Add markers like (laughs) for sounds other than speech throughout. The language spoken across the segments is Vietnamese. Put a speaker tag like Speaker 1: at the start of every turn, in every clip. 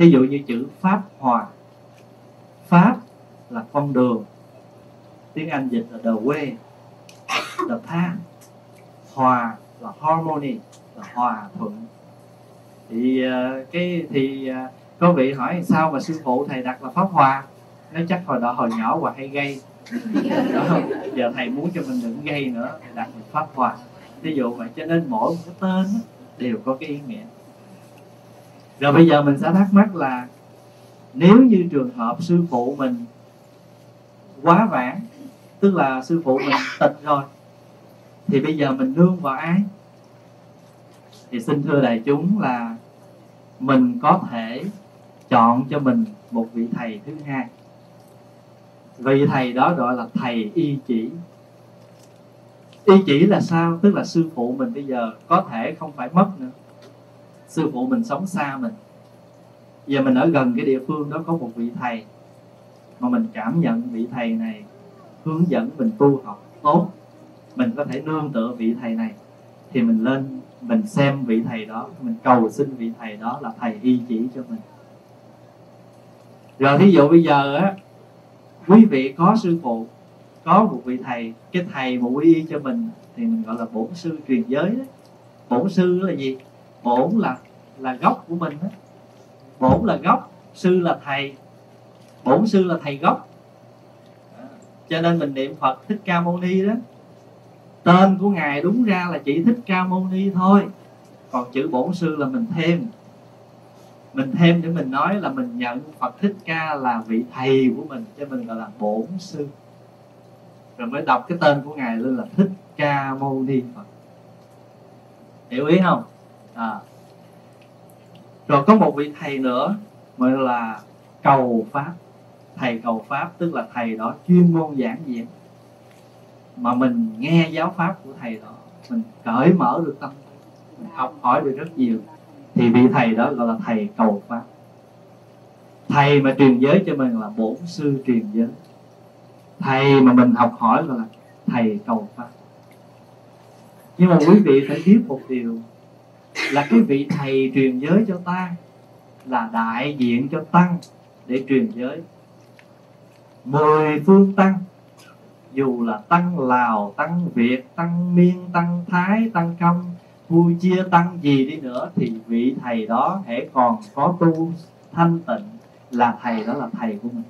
Speaker 1: thí dụ như chữ pháp hòa pháp là con đường. Tiếng anh dịch là the way the path. Hòa là harmony là hòa thuận. Thì uh, cái thì uh, có vị hỏi sao mà sư phụ thầy đặt là pháp hòa? Nó chắc hồi đó hồi nhỏ và hay gây đó. giờ thầy muốn cho mình đừng gây nữa thầy đặt là pháp hòa. Ví dụ vậy cho nên mỗi một cái tên đều có cái ý nghĩa rồi bây giờ mình sẽ thắc mắc là nếu như trường hợp sư phụ mình quá vãng, tức là sư phụ mình tịch rồi, thì bây giờ mình nương vào ai? Thì xin thưa đại chúng là mình có thể chọn cho mình một vị thầy thứ hai. Vị thầy đó gọi là thầy y chỉ. Y chỉ là sao? Tức là sư phụ mình bây giờ có thể không phải mất nữa sư phụ mình sống xa mình. Giờ mình ở gần cái địa phương đó có một vị thầy mà mình cảm nhận vị thầy này hướng dẫn mình tu học tốt. Mình có thể nương tựa vị thầy này thì mình lên, mình xem vị thầy đó, mình cầu xin vị thầy đó là thầy y chỉ cho mình. Rồi thí dụ bây giờ á, quý vị có sư phụ, có một vị thầy, cái thầy mà quy y cho mình thì mình gọi là bổn sư truyền giới đó. bổn sư là gì? Bổn là là gốc của mình đó. bổn là gốc, sư là thầy. Bổn sư là thầy gốc. Cho nên mình niệm phật thích ca mâu ni đó. Tên của ngài đúng ra là chỉ thích ca mâu ni thôi. Còn chữ bổn sư là mình thêm. Mình thêm để mình nói là mình nhận phật thích ca là vị thầy của mình, cho mình gọi là bổn sư. Rồi mới đọc cái tên của ngài lên là thích ca mâu ni phật. Hiểu ý không? À. rồi có một vị thầy nữa gọi là cầu pháp. Thầy cầu pháp tức là thầy đó chuyên môn giảng diễn mà mình nghe giáo pháp của thầy đó, mình cởi mở được tâm. Mình học hỏi được rất nhiều. Thì vị thầy đó gọi là thầy cầu pháp. Thầy mà truyền giới cho mình là bổn sư truyền giới. Thầy mà mình học hỏi gọi là thầy cầu pháp. Nhưng mà quý vị phải biết một điều là cái vị thầy truyền giới cho ta, là đại diện cho tăng để truyền giới. Mười phương tăng, dù là tăng lào, tăng việt, tăng miên, tăng thái, tăng câm vui chia tăng gì đi nữa, thì vị thầy đó hễ còn có tu thanh tịnh là thầy đó là thầy của mình.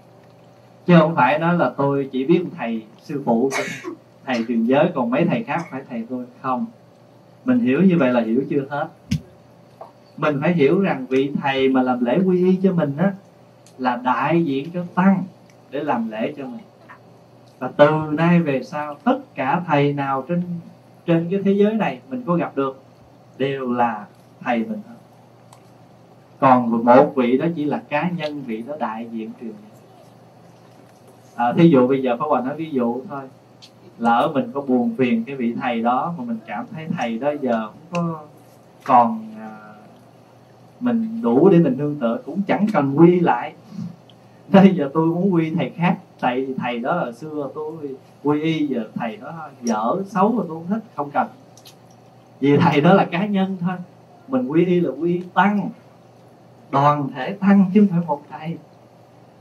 Speaker 1: Chứ không phải nói là tôi chỉ biết thầy sư phụ thầy truyền giới, còn mấy thầy khác phải thầy tôi. Không mình hiểu như vậy là hiểu chưa hết? Mình phải hiểu rằng vị thầy mà làm lễ quy y cho mình á là đại diện cho tăng để làm lễ cho mình. Và từ nay về sau tất cả thầy nào trên trên cái thế giới này mình có gặp được đều là thầy mình thôi còn một vị đó chỉ là cá nhân vị đó đại diện truyền à, thí dụ bây giờ Pháp Hòa nói ví dụ thôi lỡ mình có buồn phiền cái vị thầy đó mà mình cảm thấy thầy đó giờ không có còn à, mình đủ để mình nương tựa cũng chẳng cần quy lại. Bây giờ tôi muốn quy thầy khác tại thầy đó là xưa tôi quy y giờ thầy đó dở xấu mà tôi không thích không cần. Vì thầy đó là cá nhân thôi mình quy y là quy tăng đoàn thể tăng chứ không phải một thầy.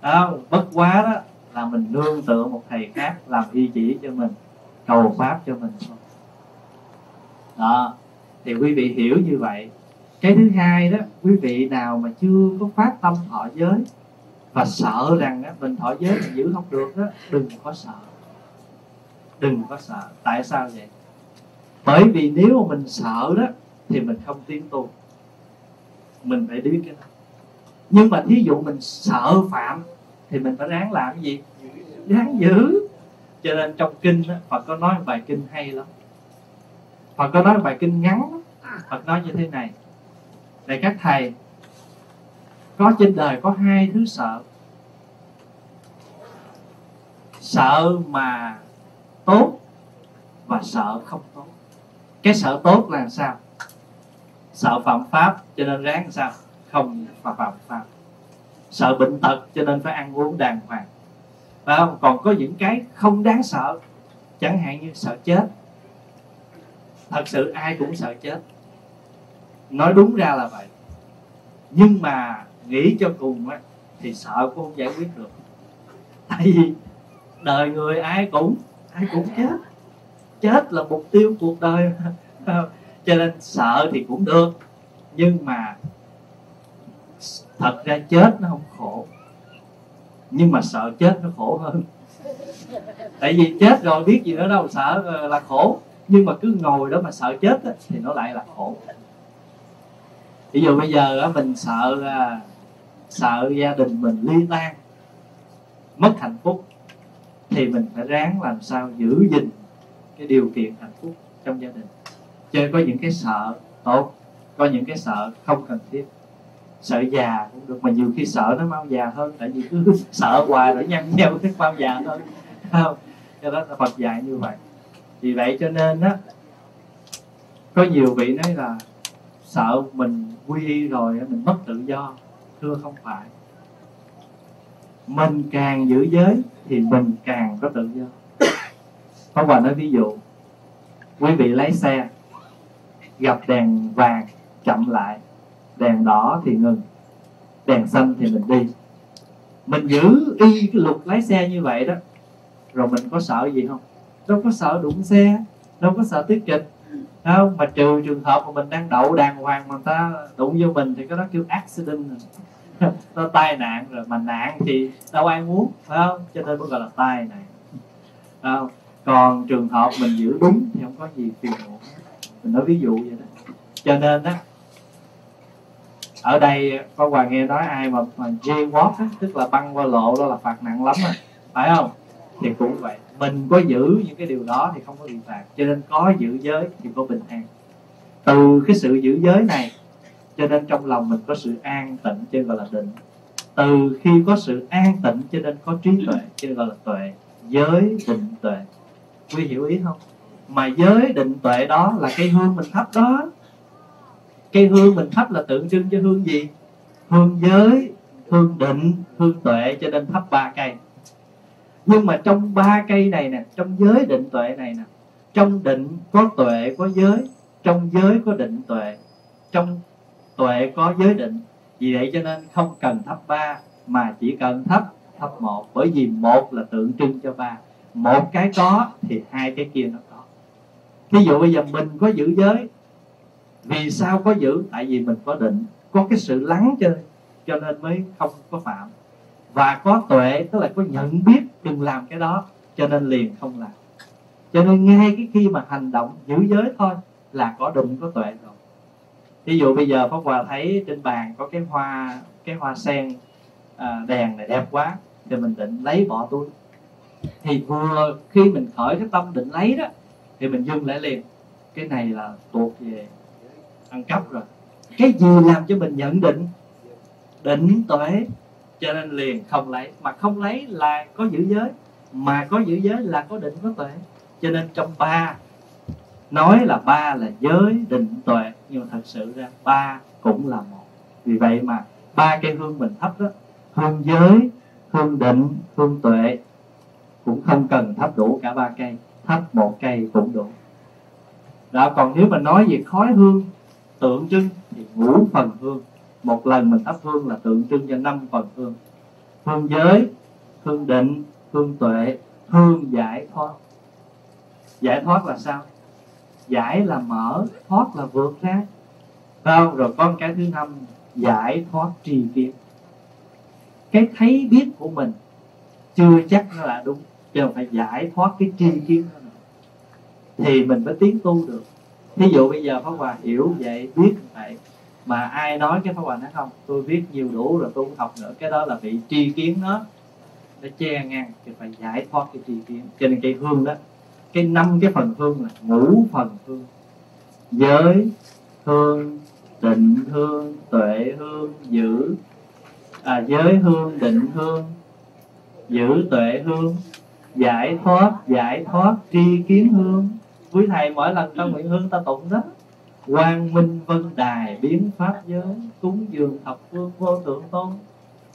Speaker 1: Đó, bất quá đó là mình nương tựa một thầy khác làm y chỉ cho mình cầu pháp cho mình. Thôi đó thì quý vị hiểu như vậy. Cái thứ hai đó quý vị nào mà chưa có phát tâm thọ giới và sợ rằng á, mình thọ giới mình giữ không được đó đừng có sợ. Đừng có sợ. Tại sao vậy? Bởi vì nếu mà mình sợ đó thì mình không tiến tu. Mình phải biết cái đó. Nhưng mà thí dụ mình sợ phạm thì mình phải ráng làm cái gì? Ráng giữ cho nên trong kinh đó, Phật có nói bài kinh hay lắm. Phật có nói bài kinh ngắn Phật nói như thế này. Này các thầy Có trên đời có hai thứ sợ. Sợ mà tốt Và sợ không tốt. Cái sợ tốt là sao? Sợ phạm pháp cho nên ráng sao? Không phạm pháp. Sợ bệnh tật cho nên phải ăn uống đàng hoàng phải không? Còn có những cái không đáng sợ, chẳng hạn như sợ chết. Thật sự ai cũng sợ chết. Nói đúng ra là vậy. Nhưng mà nghĩ cho cùng á, thì sợ cũng không giải quyết được. Tại vì đời người ai cũng ai cũng chết. Chết là mục tiêu cuộc đời. (laughs) Cho nên sợ thì cũng được. Nhưng mà thật ra chết nó không khổ nhưng mà sợ chết nó khổ hơn. Tại vì chết rồi biết gì nữa đâu, sợ ờ, là khổ. Nhưng mà cứ ngồi đó mà sợ chết thì nó lại là khổ. Ví dụ bây giờ mình sợ là, sợ gia đình mình ly tan, mất hạnh phúc, thì mình phải ráng làm sao giữ gìn cái điều kiện hạnh phúc trong gia đình. Cho có những cái sợ tốt, có những cái sợ không cần thiết sợ già cũng được, mà nhiều khi sợ nó mau già hơn, tại vì cứ (laughs) sợ hoài rồi nhăn nheo cái mau già thôi (laughs) không cho đó là Phật dạy như vậy. Vì vậy cho nên á, có nhiều vị nói là sợ mình quy y rồi mình mất tự do. Thưa không phải. Mình càng giữ giới thì mình càng có tự do. (coughs) Pháp Hòa nói ví dụ, quý vị lái xe, gặp đèn vàng chậm lại đèn đỏ thì ngừng, đèn xanh thì mình đi. Mình giữ y cái luật lái xe như vậy đó, rồi mình có sợ gì không? Đâu có sợ đụng xe, đâu có sợ tiết kịch. Không? Mà trừ trường hợp mà mình đang đậu đàng hoàng mà ta đụng vô mình thì cái đó kêu accident. (laughs) Nó tai nạn rồi, mà nạn thì đâu ai muốn, phải không? Cho nên mới gọi là tai nạn. Không? còn trường hợp mình giữ đúng thì không có gì phiền muộn. Mình nói ví dụ vậy đó. Cho nên đó ở đây có hoàng nghe nói ai mà mà jaywalk á, tức là băng qua lộ đó là phạt nặng lắm á phải không? Thì cũng vậy. Mình có giữ những cái điều đó thì không có bị phạt. Cho nên có giữ giới thì có bình an. Từ cái sự giữ giới này cho nên trong lòng mình có sự an tịnh cho gọi là định. Từ khi có sự an tịnh cho nên có trí tuệ cho gọi là tuệ. Giới định tuệ. Quý hiểu ý không? Mà giới định tuệ đó là cây hương mình thắp đó cây hương mình thắp là tượng trưng cho hương gì? Hương giới, hương định, hương tuệ cho nên thắp ba cây. Nhưng mà trong ba cây này nè, trong giới định tuệ này nè, trong định có tuệ, có giới, trong giới có định tuệ, trong tuệ có giới định. Vì vậy cho nên không cần thắp ba, mà chỉ cần thắp thắp một. Bởi vì một là tượng trưng cho ba. Một cái có thì hai cái kia nó có. Ví dụ bây giờ mình có giữ giới vì sao có giữ tại vì mình có định có cái sự lắng chơi cho nên mới không có phạm. Và có tuệ tức là có nhận biết đừng làm cái đó cho nên liền không làm. Cho nên ngay cái khi mà hành động giữ giới thôi là có đụng có tuệ rồi. Ví dụ bây giờ pháp hòa thấy trên bàn có cái hoa cái hoa sen à, đèn này đẹp quá thì mình định lấy bỏ túi. Thì vừa khi mình khởi cái tâm định lấy đó thì mình dừng lại liền. Cái này là tuột về ăn cắp rồi. Cái gì làm cho mình nhận định? Định tuệ. Cho nên liền không lấy. Mà không lấy là có giữ giới. Mà có giữ giới là có định có tuệ. Cho nên trong ba, nói là ba là giới, định, tuệ. Nhưng mà thật sự ra ba cũng là một. Vì vậy mà ba cây hương mình thấp đó hương giới hương định hương tuệ, cũng không cần thấp đủ cả ba cây. Thấp một cây cũng đủ. Đó còn nếu mà nói về khói hương tượng trưng thì ngũ phần hương. Một lần mình thắp hương là tượng trưng cho năm phần hương. Hương giới, hương định, hương tuệ, hương giải thoát. Giải thoát là sao? Giải là mở, thoát là vượt ra không? Rồi con cái thứ năm, giải thoát tri kiến. Cái thấy biết của mình chưa chắc nó là đúng, chứ phải giải thoát cái tri kiến đó thì mình mới tiến tu được thí dụ bây giờ pháp hòa hiểu vậy biết vậy mà ai nói cái pháp hòa nói không? Tôi viết nhiều đủ rồi tôi không học nữa. Cái đó là bị tri kiến nó nó che ngang thì phải giải thoát cái tri kiến. Cho nên cây hương đó cái năm cái phần hương là ngũ phần hương. Giới hương định hương tuệ hương giữ. À, giới hương định hương giữ tuệ hương. Giải thoát giải thoát tri kiến hương quý thầy mỗi lần trong nguyện hương ta tụng đó quang minh vân đài biến pháp giới cúng dường thập phương vô tượng tôn.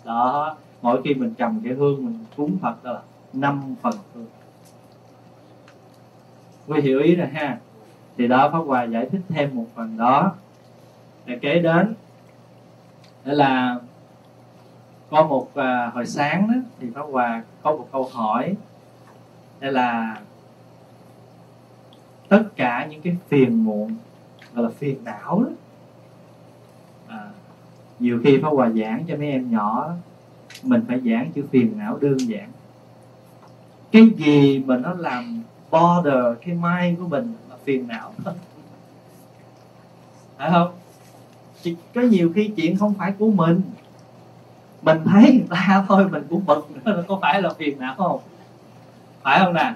Speaker 1: Đó mỗi khi mình cầm cái hương mình cúng phật đó là năm phần hương. Quý hiểu ý rồi ha? Thì đó pháp hòa giải thích thêm một phần đó. Để kế đến đó là có một à, hồi sáng đó thì pháp hòa có một câu hỏi đây là tất cả những cái phiền muộn gọi là phiền não đó. À, nhiều khi pháp hòa giảng cho mấy em nhỏ mình phải giảng chữ phiền não đơn giản. Cái gì mà nó làm border cái mai của mình là phiền não? (laughs) Phải không? Chỉ có nhiều khi chuyện không phải của mình. Mình thấy người ta (laughs) thôi mình cũng bực nữa có phải là phiền não không? Phải không nè?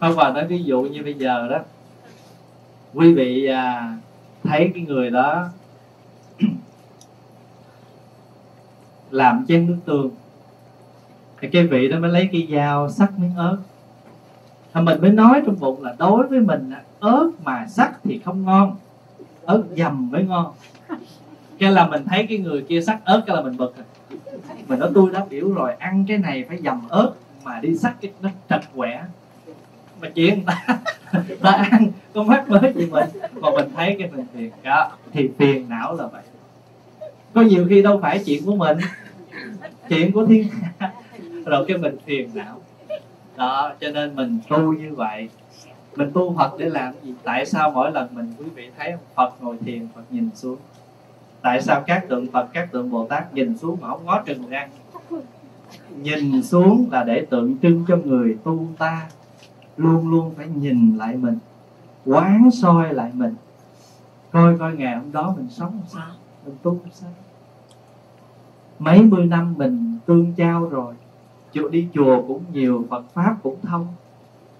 Speaker 1: Không và nói ví dụ như bây giờ đó quý vị à, thấy cái người đó (clears throat) làm chén nước tương thì cái vị đó mới lấy cái dao sắc miếng ớt. Thì mình mới nói trong bụng là đối với mình ớt mà sắc thì không ngon ớt dầm mới ngon. Cái là mình thấy cái người kia sắc ớt cái là mình bực à. mình nói tôi đã biểu rồi ăn cái này phải dầm ớt mà đi sắc cái nó trật quẻ mà chuyện ta (laughs) ta ăn con mắt mới gì mình mà mình thấy cái mình phiền đó thì phiền não là vậy. Có nhiều khi đâu phải chuyện của mình, chuyện của thiên hạ, rồi cái mình phiền não. Đó, cho nên mình tu như vậy. Mình tu Phật để làm gì? Tại sao mỗi lần mình quý vị thấy Phật ngồi thiền, Phật nhìn xuống? Tại sao các tượng Phật, các tượng Bồ Tát nhìn xuống mà không ngó trừng răng nhìn xuống là để tượng trưng cho người tu ta luôn luôn phải nhìn lại mình quán soi lại mình. Coi coi ngày hôm đó mình sống sao mình tu sao. Mấy mươi năm mình tương trao rồi chùa đi chùa cũng nhiều Phật pháp cũng thông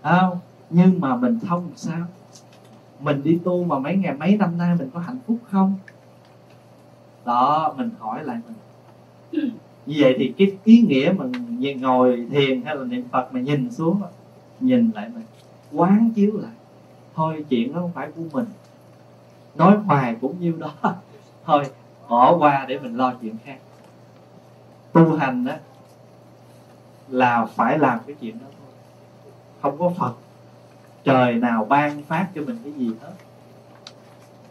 Speaker 1: không? Nhưng mà mình thông sao? Mình đi tu mà mấy ngày mấy năm nay mình có hạnh phúc không? Đó mình hỏi lại mình. Như vậy thì cái ý nghĩa mà ngồi thiền hay là niệm phật mà nhìn xuống nhìn lại mình, quán chiếu lại. Thôi chuyện đó không phải của mình. Nói hoài cũng nhiêu đó. (laughs) Thôi, bỏ qua để mình lo chuyện khác. Tu hành đó là phải làm cái chuyện đó thôi. Không có phật. Trời nào ban phát cho mình cái gì hết.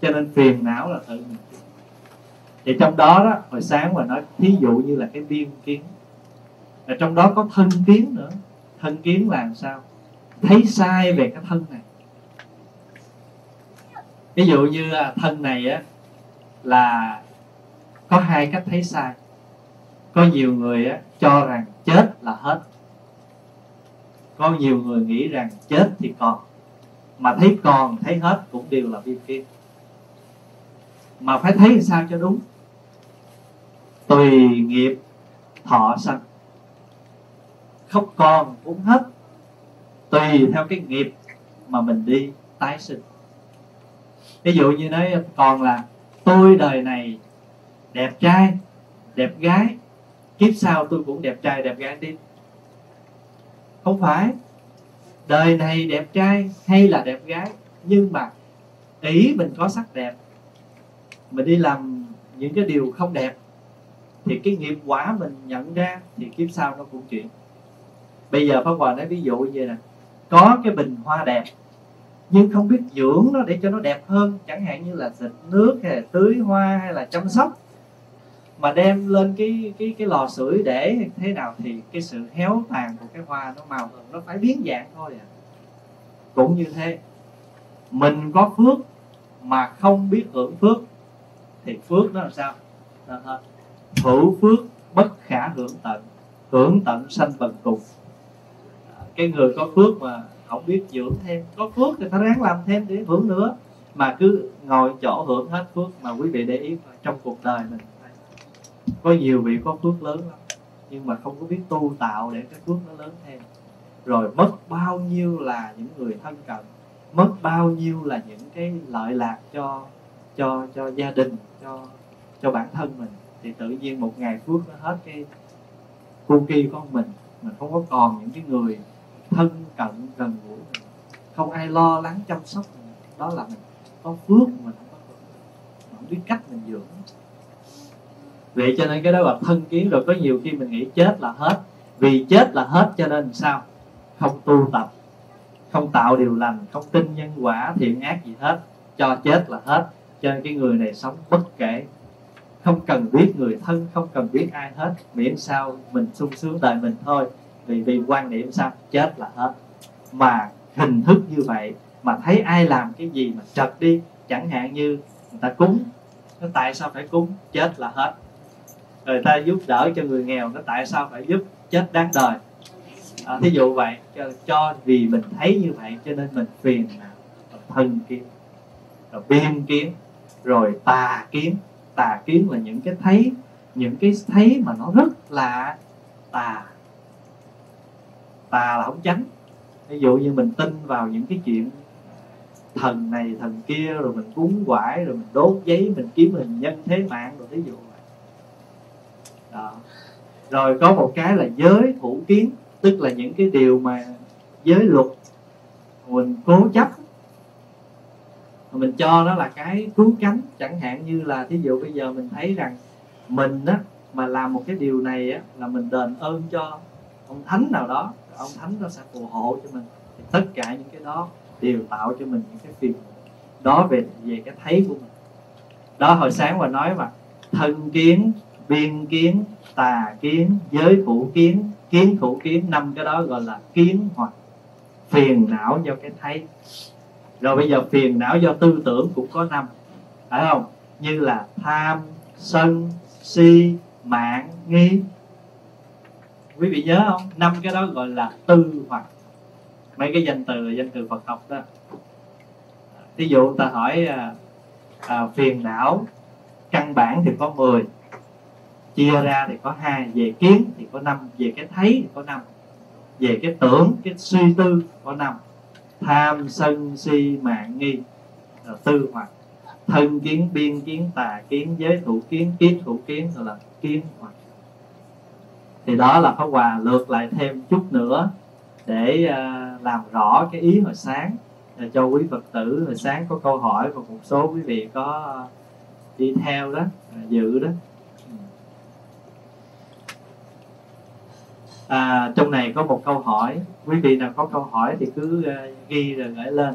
Speaker 1: Cho nên phiền não là tự mình. Thì trong đó đó, hồi sáng mà nói, thí dụ như là cái biên kiến. Và trong đó có thân kiến nữa. Thân kiến là làm sao? Thấy sai về cái thân này. Ví dụ như thân này á là có hai cách thấy sai. Có nhiều người á, cho rằng chết là hết. Có nhiều người nghĩ rằng chết thì còn. Mà thấy còn thấy hết cũng đều là biên kiến mà phải thấy sao cho đúng? Tùy nghiệp thọ sanh. Khóc con cũng hết tùy theo cái nghiệp mà mình đi tái sinh. Ví dụ như nói còn là tôi đời này đẹp trai đẹp gái kiếp sau tôi cũng đẹp trai đẹp gái tiếp không phải. Đời này đẹp trai hay là đẹp gái nhưng mà ý mình có sắc đẹp. Mình đi làm những cái điều không đẹp thì cái nghiệp quả mình nhận ra thì kiếp sau nó cũng chuyển. Bây giờ pháp hòa nói ví dụ như vậy nè có cái bình hoa đẹp, nhưng không biết dưỡng nó để cho nó đẹp hơn, chẳng hạn như là xịt nước hay là tưới hoa hay là chăm sóc, mà đem lên cái cái cái lò sưởi để thế nào thì cái sự héo tàn của cái hoa nó màu hơn, nó phải biến dạng thôi à. Cũng như thế, mình có phước mà không biết hưởng phước, thì phước nó làm sao? Hữu phước bất khả hưởng tận hưởng tận sanh bần cùng cái người có phước mà không biết dưỡng thêm, có phước thì phải ráng làm thêm để hưởng nữa. Mà cứ ngồi chỗ hưởng hết phước mà quý vị để ý trong cuộc đời mình. Có nhiều vị có phước lớn lắm, nhưng mà không có biết tu tạo để cái phước nó lớn thêm. Rồi mất bao nhiêu là những người thân cận, mất bao nhiêu là những cái lợi lạc cho cho cho gia đình, cho cho bản thân mình. Thì tự nhiên một ngày phước nó hết cái cu kỳ con mình mình không có còn những cái người thân cận gần gũi. Mình không ai lo lắng chăm sóc mình. Đó là mình có phước mình không có phước. Mình không biết cách mình dưỡng. Vậy cho nên cái đó là thân kiến rồi. Có nhiều khi mình nghĩ chết là hết. Vì chết là hết cho nên sao? Không tu tập. Không tạo điều lành. Không tin nhân quả, thiện ác gì hết. Cho chết là hết. Cho nên cái người này sống bất kể. Không cần biết người thân, không cần biết ai hết. Miễn sao mình sung sướng đời mình thôi vì vì quan niệm sao? Chết là hết. Mà hình thức như vậy mà thấy ai làm cái gì mà trật đi chẳng hạn như người ta cúng nó tại sao phải cúng? Chết là hết. Người ta giúp đỡ cho người nghèo nó tại sao phải giúp? Chết đáng đời. À, thí dụ vậy cho, cho vì mình thấy như vậy cho nên mình phiền não thân kiến rồi biên kiến rồi tà kiến. Tà kiến là những cái thấy những cái thấy mà nó rất là tà tà là không tránh ví dụ như mình tin vào những cái chuyện thần này, thần kia, rồi mình cúng quải, rồi mình đốt giấy, mình kiếm hình nhân thế mạng, rồi ví dụ vậy. Đó. rồi có một cái là giới thủ kiến, tức là những cái điều mà giới luật mình cố chấp. Mình cho nó là cái cứu cánh, chẳng hạn như là thí dụ bây giờ mình thấy rằng mình á, mà làm một cái điều này á, là mình đền ơn cho ông thánh nào đó ông thánh nó sẽ phù hộ cho mình. Thì tất cả những cái đó đều tạo cho mình những cái phiền đó về về cái thấy của mình. Đó, hồi sáng mà nói mà, thân kiến, biên kiến, tà kiến, giới thủ kiến kiến thủ kiến, năm cái đó gọi là kiến hoặc phiền não do cái thấy. Rồi bây giờ phiền não do tư tưởng cũng có năm, phải không? Như là tham, sân, si, mạng, nghi quý vị nhớ không? Năm cái đó gọi là tư hoặc. Mấy cái danh từ là danh từ Phật học đó. Ví dụ ta hỏi à, à, phiền não căn bản thì có 10 chia ra thì có hai về kiến thì có năm về cái thấy thì có năm về cái tưởng cái suy tư có năm. Tham sân si mạng nghi là tư hoặc. Thân kiến biên kiến tà kiến giới thủ kiến kiến thủ kiến là kiến hoặc thì đó là pháp hòa lượt lại thêm chút nữa để à, làm rõ cái ý hồi sáng à, cho quý phật tử hồi sáng có câu hỏi và một số quý vị có đi theo đó à, dự đó. À, trong này có một câu hỏi quý vị nào có câu hỏi thì cứ ghi rồi gửi lên.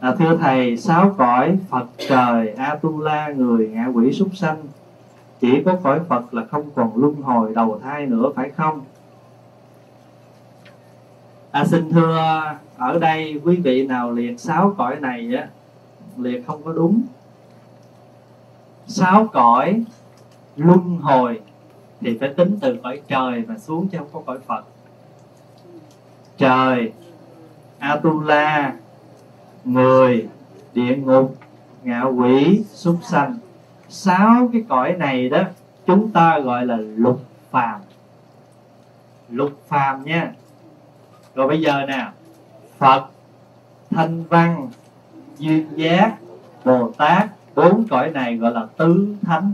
Speaker 1: À, thưa thầy sáu cõi phật trời atula người ngạ quỷ súc sanh chỉ có cõi phật là không còn luân hồi đầu thai nữa phải không? À, xin thưa ở đây quý vị nào liệt sáu cõi này á liệt không có đúng. Sáu cõi luân hồi thì phải tính từ cõi trời mà xuống chứ không có cõi phật. Trời atula người địa ngục ngạ quỷ súc sanh sáu cái cõi này đó, chúng ta gọi là lục phàm. Lục phàm nha. Rồi bây giờ nè, phật, thanh văn, duyên giác, bồ tát, bốn cõi này gọi là tứ thánh.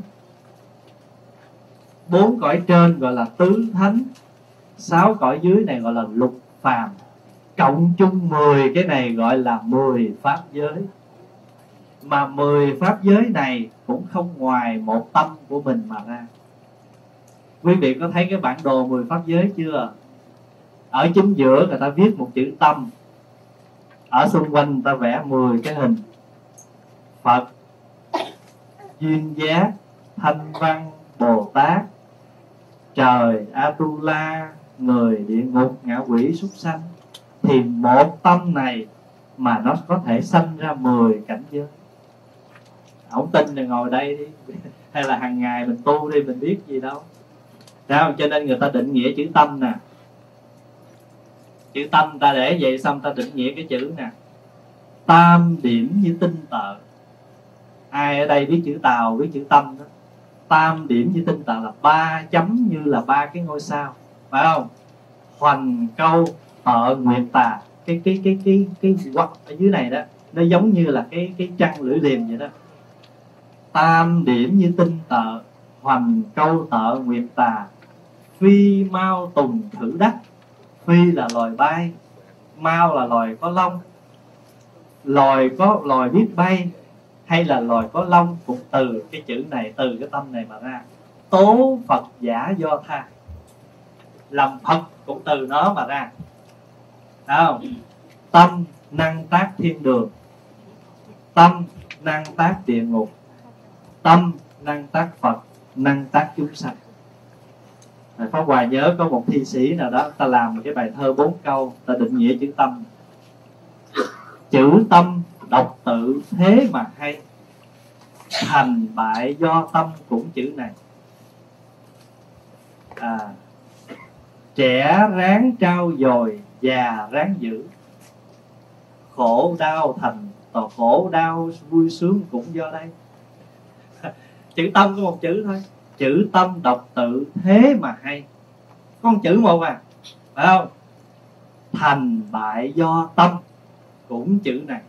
Speaker 1: Bốn cõi trên gọi là tứ thánh. Sáu cõi dưới này gọi là lục phàm. Cộng chung 10 cái này gọi là 10 pháp giới. Mà 10 pháp giới này cũng không ngoài một tâm của mình mà ra. Quý vị có thấy cái bản đồ 10 pháp giới chưa? Ở chính giữa người ta viết một chữ tâm. Ở xung quanh người ta vẽ 10 cái hình. Phật, duyên giác thanh văn, bồ tát, trời, atula, người, địa ngục ngạ quỷ, súc sanh. Thì một tâm này mà nó có thể sanh ra 10 cảnh giới không tin thì ngồi đây đi. (laughs) Hay là hàng ngày mình tu đi, mình biết gì đâu. Sao cho nên người ta định nghĩa chữ tâm nè. Chữ tâm ta để vậy xong ta định nghĩa cái chữ nè. Tam điểm như tinh tợ ai ở đây biết chữ tàu, biết chữ tâm đó? Tam điểm như tinh tợ là ba chấm như là ba cái ngôi sao. Phải không? Hoành, câu ở nguyệt, tà. Cái cái cái cái cái quắc ở dưới này đó, nó giống như là cái cái trăng lưỡi liềm vậy đó tam điểm như tinh tợ, hoành câu tợ nguyệt tà. Phi mau tùng thử đắc, phi là loài bay, mau là loài có lông loài có, loài biết bay hay là loài có lông cũng từ cái chữ này, từ cái tâm này mà ra. Tố phật giả do tha làm phật cũng từ nó mà ra. Đấy không? Tâm năng tác thiên đường, tâm năng tác địa ngục tâm năng tác phật năng tác chúng sanh. Thầy Pháp Hòa nhớ có một thi sĩ nào đó ta làm một cái bài thơ bốn câu ta định nghĩa chữ tâm. Chữ tâm độc tự thế mà hay thành bại do tâm cũng chữ này. À, trẻ ráng trao dồi già ráng giữ. Khổ đau thành tò khổ đau vui sướng cũng do đây chữ tâm có một chữ thôi. Chữ tâm độc tự, thế mà hay. Con chữ một à phải không? Thành bại do tâm, cũng chữ này.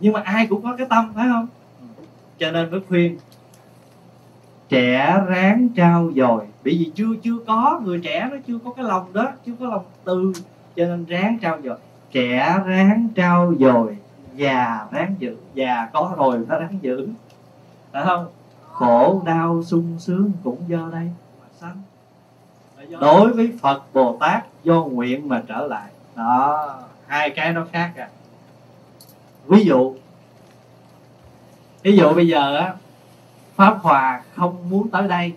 Speaker 1: Nhưng mà ai cũng có cái tâm, phải không? Cho nên mới khuyên, trẻ ráng trao dồi. Bởi vì chưa chưa có, người trẻ nó chưa có cái lòng đó, chưa có lòng từ, cho nên ráng trao dồi. Trẻ ráng trao dồi, già ráng giữ, già có rồi phải ráng giữ phải không? Khổ đau sung sướng cũng do đây mà sanh. Đối với phật bồ tát do nguyện mà trở lại. Đó hai cái nó khác à. Ví dụ ví dụ bây giờ á pháp hòa không muốn tới đây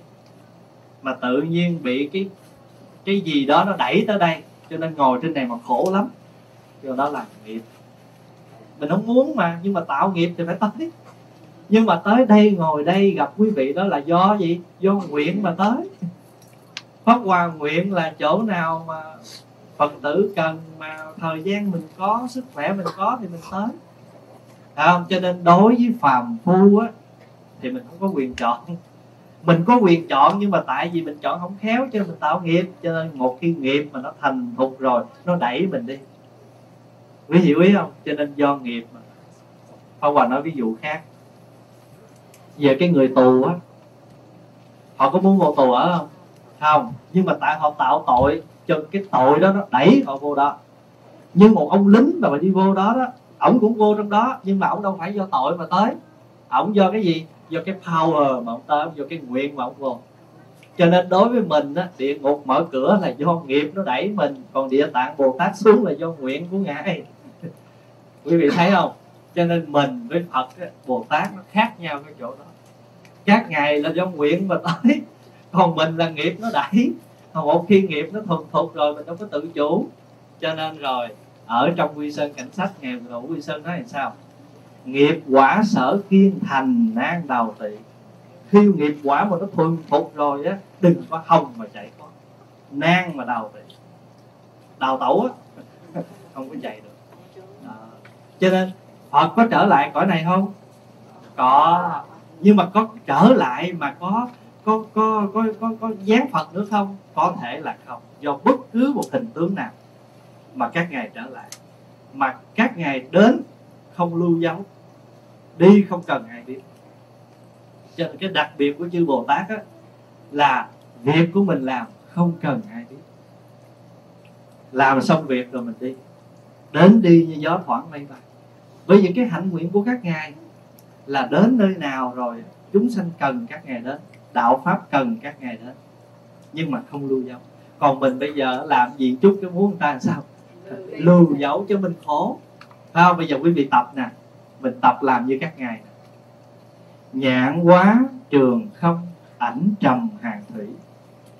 Speaker 1: mà tự nhiên bị cái cái gì đó nó đẩy tới đây cho nên ngồi trên này mà khổ lắm. Do đó là nghiệp. Mình không muốn mà nhưng mà tạo nghiệp thì phải tới nhưng mà tới đây ngồi đây gặp quý vị đó là do gì? Do nguyện mà tới. Pháp hòa nguyện là chỗ nào mà phật tử cần mà thời gian mình có, sức khỏe mình có thì mình tới. Không? Cho nên đối với phàm phu á, thì mình không có quyền chọn. Mình có quyền chọn nhưng mà tại vì mình chọn không khéo cho nên mình tạo nghiệp. Cho nên một khi nghiệp mà nó thành thục rồi, nó đẩy mình đi. Quý hiểu ý không? Cho nên do nghiệp mà. Pháp Hòa nói ví dụ khác về cái người tù á. Họ có muốn vô tù ở không? Không. Nhưng mà tại họ tạo tội cho cái tội đó nó đẩy họ vô đó. Nhưng một ông lính mà đi vô đó đó ổng cũng vô trong đó nhưng mà ổng đâu phải do tội mà tới. Ổng do cái gì? Do cái power mà ổng tới do cái nguyện mà ổng vô. Cho nên đối với mình á, địa ngục mở cửa là do nghiệp nó đẩy mình còn địa tạng bồ tát xuống là do nguyện của ngài. (laughs) Quý vị thấy không? Cho nên mình với phật á, bồ tát nó khác nhau cái chỗ đó. Các ngài là do nguyện mà tới còn mình là nghiệp nó đẩy. Còn một khi nghiệp nó thuần thục rồi mình đâu có tự chủ. Cho nên rồi ở trong quy sơn cảnh sát ngày ngũ quy sơn nói làm sao? Nghiệp quả sở kiên thành nan đào tị. Khi nghiệp quả mà nó thuần phục rồi á đừng có hồng mà chạy con nan mà đào tị. Đào tẩu á (laughs) không có chạy được. À, cho nên họ có trở lại cõi này không? Có. Nhưng mà có trở lại mà có có có có có, có dáng Phật nữa không? Có thể là không. Do bất cứ một hình tướng nào mà các ngài trở lại. Mà các ngài đến không lưu dấu. Đi không cần ai biết. Cho nên cái đặc biệt của chư bồ tát á, là việc của mình làm không cần ai biết. Làm xong việc rồi mình đi. Đến đi như gió thoảng mây bay bởi vì cái hạnh nguyện của các ngài là đến nơi nào rồi chúng sanh cần các ngài đến, đạo pháp cần các ngài đến, nhưng mà không lưu dấu. Còn mình bây giờ làm gì chút cái muốn ta làm sao? Lưu dấu cho mình khổ. Phải không? Bây giờ quý vị tập nè, mình tập làm như các ngài nhạn quá trường không, ảnh trầm hàng thủy.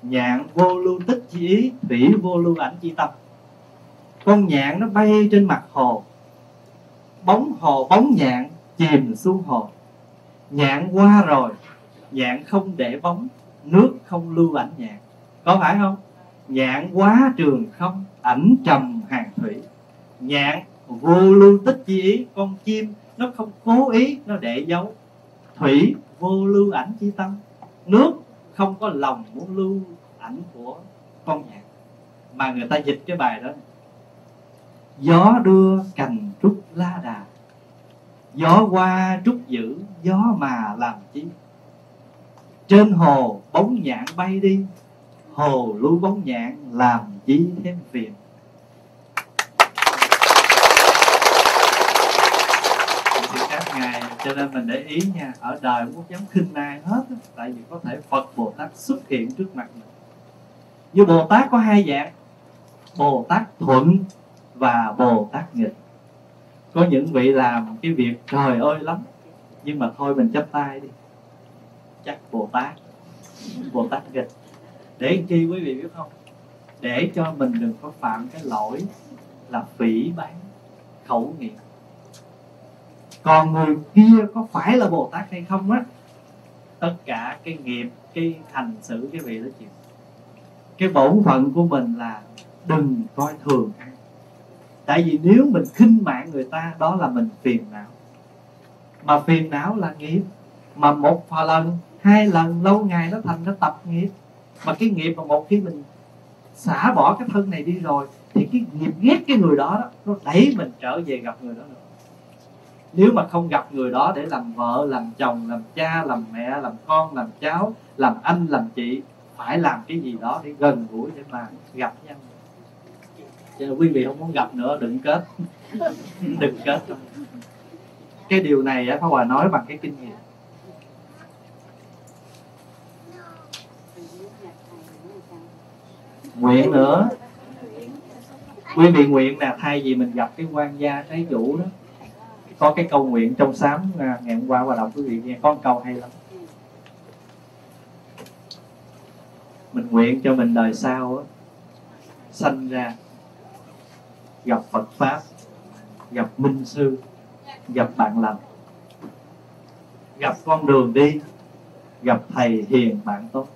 Speaker 1: Nhạn vô lưu tích chi ý, thủy vô lưu ảnh chi tâm. Con nhạn nó bay trên mặt hồ bóng hồ, bóng nhạn chìm xuống hồ. Nhạn qua rồi, nhạn không để bóng, nước không lưu ảnh nhạn. Có phải không? Nhạn quá trường không, ảnh trầm hàng thủy. Nhạn vô lưu tích chi ý, con chim nó không cố ý, nó để dấu. Thủy vô lưu ảnh chi tâm, nước không có lòng muốn lưu ảnh của con nhạn. Mà người ta dịch cái bài đó gió đưa cành trúc la đà. Gió qua trúc giữ gió mà làm chi? Trên hồ bóng nhạn bay đi, hồ lưu bóng nhạn làm chi thêm phiền? Các ngài, cho nên mình để ý nha, ở đời không dám khinh nai hết tại vì có thể phật bồ tát xuất hiện trước mặt mình. Như bồ tát có hai dạng, bồ tát thuận và bồ tát nghịch có những vị làm cái việc trời ơi lắm, nhưng mà thôi mình chấp tay đi. Chắc bồ tát bồ tát nghịch để chi quý vị biết không? Để cho mình đừng có phạm cái lỗi là phỉ bán, khẩu nghiệp. Còn người kia có phải là bồ tát hay không á? Tất cả cái nghiệp, cái hành xử, cái vị đó chịu. Cái bổn phận của mình là đừng coi thường ăn tại vì nếu mình khinh mạng người ta đó là mình phiền não. Mà phiền não là nghiệp. Mà một lần hai lần lâu ngày nó thành nó tập nghiệp. Mà cái nghiệp mà một khi mình xả bỏ cái thân này đi rồi thì cái nghiệp ghét cái người đó, đó nó đẩy mình trở về gặp người đó nữa. Nếu mà không gặp người đó để làm vợ làm chồng làm cha làm mẹ làm con làm cháu làm anh làm chị phải làm cái gì đó để gần gũi để mà gặp nhau cho nên quý vị không muốn gặp nữa, đừng kết. (laughs) Đừng kết. Cái điều này á, Pháp Hòa nói bằng cái kinh nghiệm. Nguyện nữa. Quý vị nguyện là thay vì mình gặp cái quan gia trái chủ đó, có cái câu nguyện trong sám à, ngày hôm qua và đọc quý vị nghe, có một câu hay lắm. Mình nguyện cho mình đời sau á, sanh ra gặp Phật pháp, gặp minh sư, gặp bạn lành. Gặp con đường đi, gặp thầy hiền bạn tốt.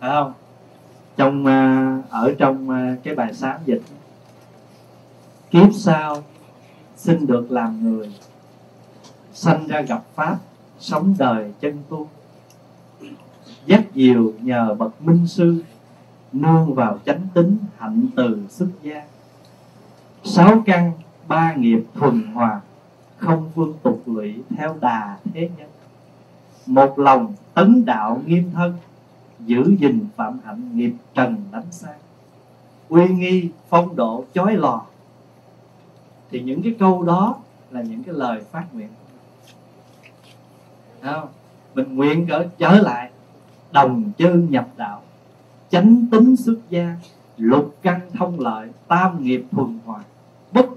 Speaker 1: Phải không? Trong à, ở trong à, cái bài sám dịch, kiếp sau xin được làm người, sanh ra gặp pháp, sống đời chân tu. Dắt diều nhờ bậc minh sư, nương vào chánh tính hạnh từ xuất gia sáu căn, ba nghiệp thuần hòa, không vương tục lụy theo đà thế nhân. Một lòng tấn đạo nghiêm thân, giữ gìn phạm hạnh nghiệp trần đánh sang uy nghi, phong độ, chói lò thì những cái câu đó là những cái lời phát nguyện. Không? mình nguyện cỡ trở lại, đồng chân nhập đạo, chánh tính xuất gia, lục căn thông lợi, tam nghiệp thuần hòa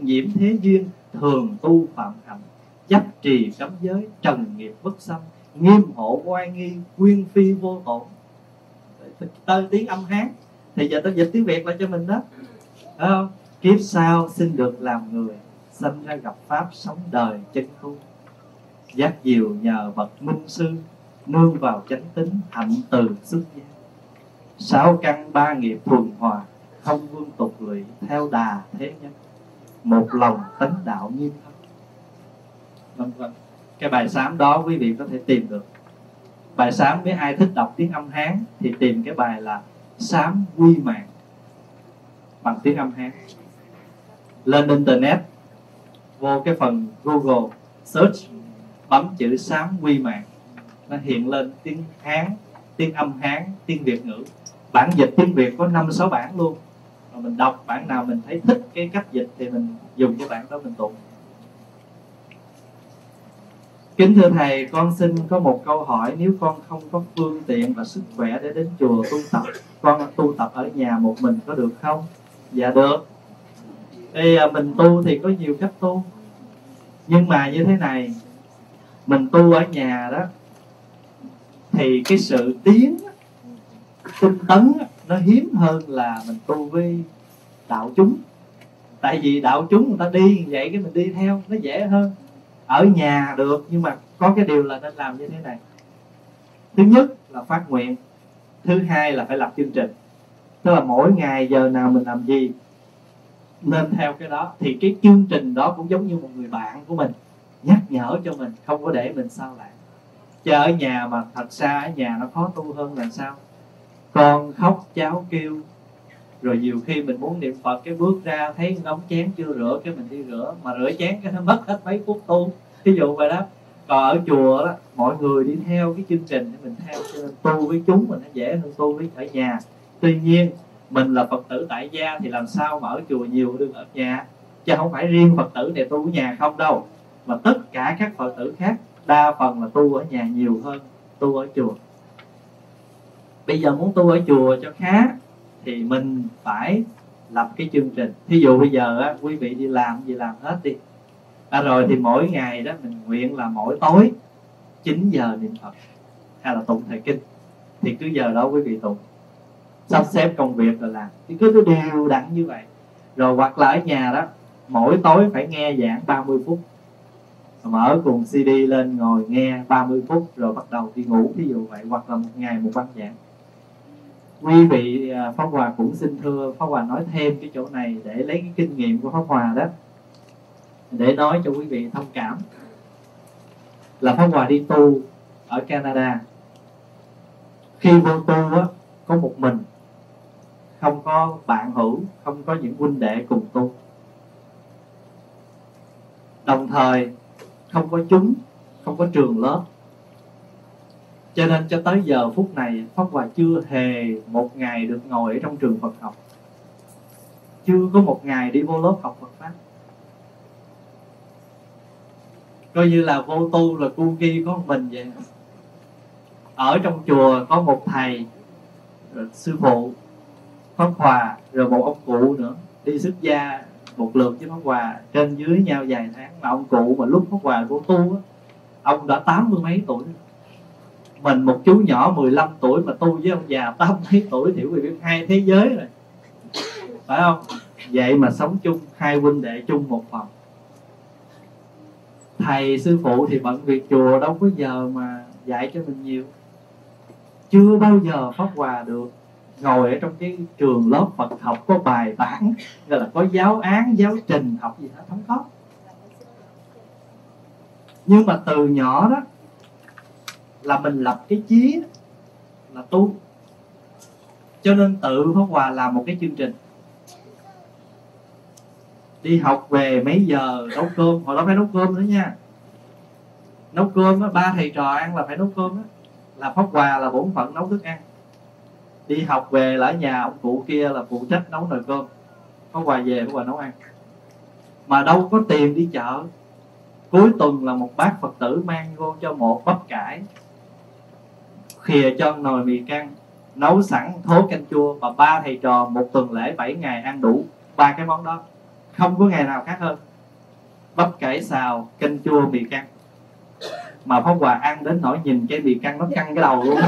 Speaker 1: nhiễm thế duyên thường tu phạm hạnh chấp trì cấm giới, trần nghiệp bất xâm, nghiêm hộ oai nghi quyên phi vô tổn. Tên tiếng âm hán thì giờ tôi dịch tiếng việt lại cho mình đó. Phải không? Kiếp sau xin được làm người, sanh ra gặp pháp sống đời chân tu giác diệu nhờ bậc minh sư, nương vào chánh tính hạnh từ xuất gia. Sáu căn ba nghiệp thuần hòa, không vương tục lụy theo đà thế nhân một lòng tấn đạo như thân vân vân cái bài sám đó quý vị có thể tìm được. Bài sám với ai thích đọc tiếng âm hán thì tìm cái bài là sám quy mạng bằng tiếng âm hán. Lên internet, vô cái phần google search, bấm chữ sám quy mạng. Nó hiện lên tiếng hán, tiếng âm hán, tiếng việt ngữ. Bản dịch tiếng việt có năm sáu bản luôn mà mình đọc bản nào mình thấy thích cái cách dịch thì mình dùng cái bản đó mình tụng. Kính thưa Thầy, con xin có một câu hỏi. Nếu con không có phương tiện và sức khỏe để đến chùa tu tập Con tu tập ở nhà một mình có được không? Dạ được. Thì à, mình tu thì có nhiều cách tu. Nhưng mà như thế này Mình tu ở nhà đó Thì cái sự tiến tinh tấn nó hiếm hơn là mình tu với đạo chúng. Tại vì đạo chúng người ta đi vậy cái mình đi theo, nó dễ hơn. Ở nhà được, nhưng mà có cái điều là nên làm như thế này. Thứ nhất là phát nguyện, thứ hai là phải lập chương trình. Tức là mỗi ngày giờ nào mình làm gì, nên theo cái đó. Thì cái chương trình đó cũng giống như một người bạn của mình, nhắc nhở cho mình, không có để mình sao lại. Chứ ở nhà mà thật xa ở nhà nó khó tu hơn là sao? Con khóc, cháu kêu. Rồi nhiều khi mình muốn niệm phật, cái bước ra thấy ống chén chưa rửa, cái mình đi rửa. Mà rửa chén cái nó mất hết mấy phút tu. Ví dụ vậy đó. Còn ở chùa đó, mọi người đi theo cái chương trình thì mình theo. Cho nên tu với chúng mình nó dễ hơn tu với ở nhà. Tuy nhiên, mình là phật tử tại gia thì làm sao mà ở chùa nhiều được ở nhà? Chứ không phải riêng phật tử này tu ở nhà không đâu. Mà tất cả các phật tử khác, đa phần là tu ở nhà nhiều hơn, tu ở chùa bây giờ muốn tu ở chùa cho khá thì mình phải lập cái chương trình. Thí dụ bây giờ á, quý vị đi làm gì làm hết đi. À, rồi thì mỗi ngày đó mình nguyện là mỗi tối 9 giờ niệm phật hay là tụng thời kinh. Thì cứ giờ đó quý vị tụng. Sắp xếp công việc rồi làm. Thì cứ đều đặn như vậy. Rồi hoặc là ở nhà đó mỗi tối phải nghe giảng 30 phút. Mở cùng CD lên ngồi nghe 30 phút rồi bắt đầu đi ngủ ví dụ vậy. Hoặc là một ngày một văn giảng quý vị à, Pháp Hòa cũng xin thưa Pháp Hòa nói thêm cái chỗ này để lấy cái kinh nghiệm của Pháp Hòa đó. Để nói cho quý vị thông cảm. Là Pháp Hòa đi tu ở Canada. Khi vô tu á, có một mình. Không có bạn hữu không có những huynh đệ cùng tu. Đồng thời không có chúng không có trường lớp cho nên cho tới giờ phút này, pháp hòa chưa hề một ngày được ngồi ở trong trường phật học. Chưa có một ngày đi vô lớp học phật pháp. Coi như là vô tu là cu ghi có một mình vậy. Ở trong chùa có một thầy, rồi sư phụ pháp hòa, rồi một ông cụ nữa đi xuất gia một lượt với pháp hòa trên dưới nhau vài tháng. Mà ông cụ mà lúc pháp hòa vô tu á, ông đã tám mươi mấy tuổi mình một chú nhỏ 15 tuổi mà tu với ông già tám mấy tuổi thì quý vị biết hai thế giới rồi. Phải không? Vậy mà sống chung, hai huynh đệ chung một phòng. Thầy, sư phụ thì bận việc chùa đâu có giờ mà dạy cho mình nhiều. Chưa bao giờ pháp hòa được. Ngồi ở trong cái trường lớp Phật học có bài bản, gọi là có giáo án, giáo trình, học gì hết, không có. Nhưng mà từ nhỏ đó là mình lập cái chí là tu. Cho nên tự Pháp Hòa làm một cái chương trình. Đi học về mấy giờ, nấu cơm. Hồi đó phải nấu cơm nữa nha. Nấu cơm á, ba thầy trò ăn là phải nấu cơm á. Là Pháp Hòa là bổn phận nấu thức ăn. Đi học về là ở nhà, ông cụ kia là phụ trách nấu nồi cơm. Pháp Hòa về, Pháp Hòa nấu ăn. Mà đâu có tiền đi chợ. Cuối tuần là một bác phật tử mang vô cho một bắp cải khìa cho nồi mì căng, nấu sẵn thố canh chua và ba thầy trò một tuần lễ 7 ngày ăn đủ ba cái món đó. Không có ngày nào khác hơn. Bắp cải xào canh chua, mì căng. Mà phong hòa ăn đến nỗi nhìn cái mì căng nó căng cái đầu luôn.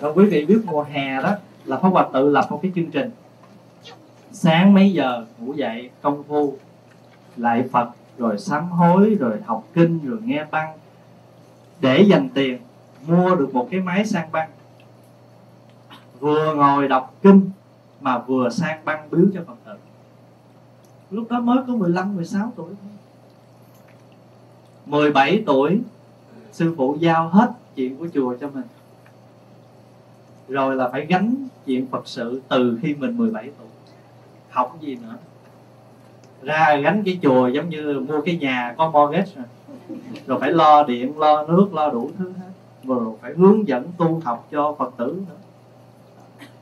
Speaker 1: Còn quý vị biết mùa hè đó là phong Hòa tự lập một cái chương trình. Sáng mấy giờ ngủ dậy công phu, lại Phật, rồi sám hối, rồi học kinh, rồi nghe băng để dành tiền, mua được một cái máy sang băng. Vừa ngồi đọc kinh mà vừa sang băng biếu cho Phật tử. Lúc đó mới có 15 16 tuổi. 17 tuổi, sư phụ giao hết chuyện của chùa cho mình. Rồi là phải gánh chuyện Phật sự từ khi mình 17 tuổi. Học gì nữa? Ra gánh cái chùa giống như mua cái nhà có mortgage rồi rồi phải lo điện lo nước lo đủ thứ hết. Rồi phải hướng dẫn tu học cho phật tử nữa.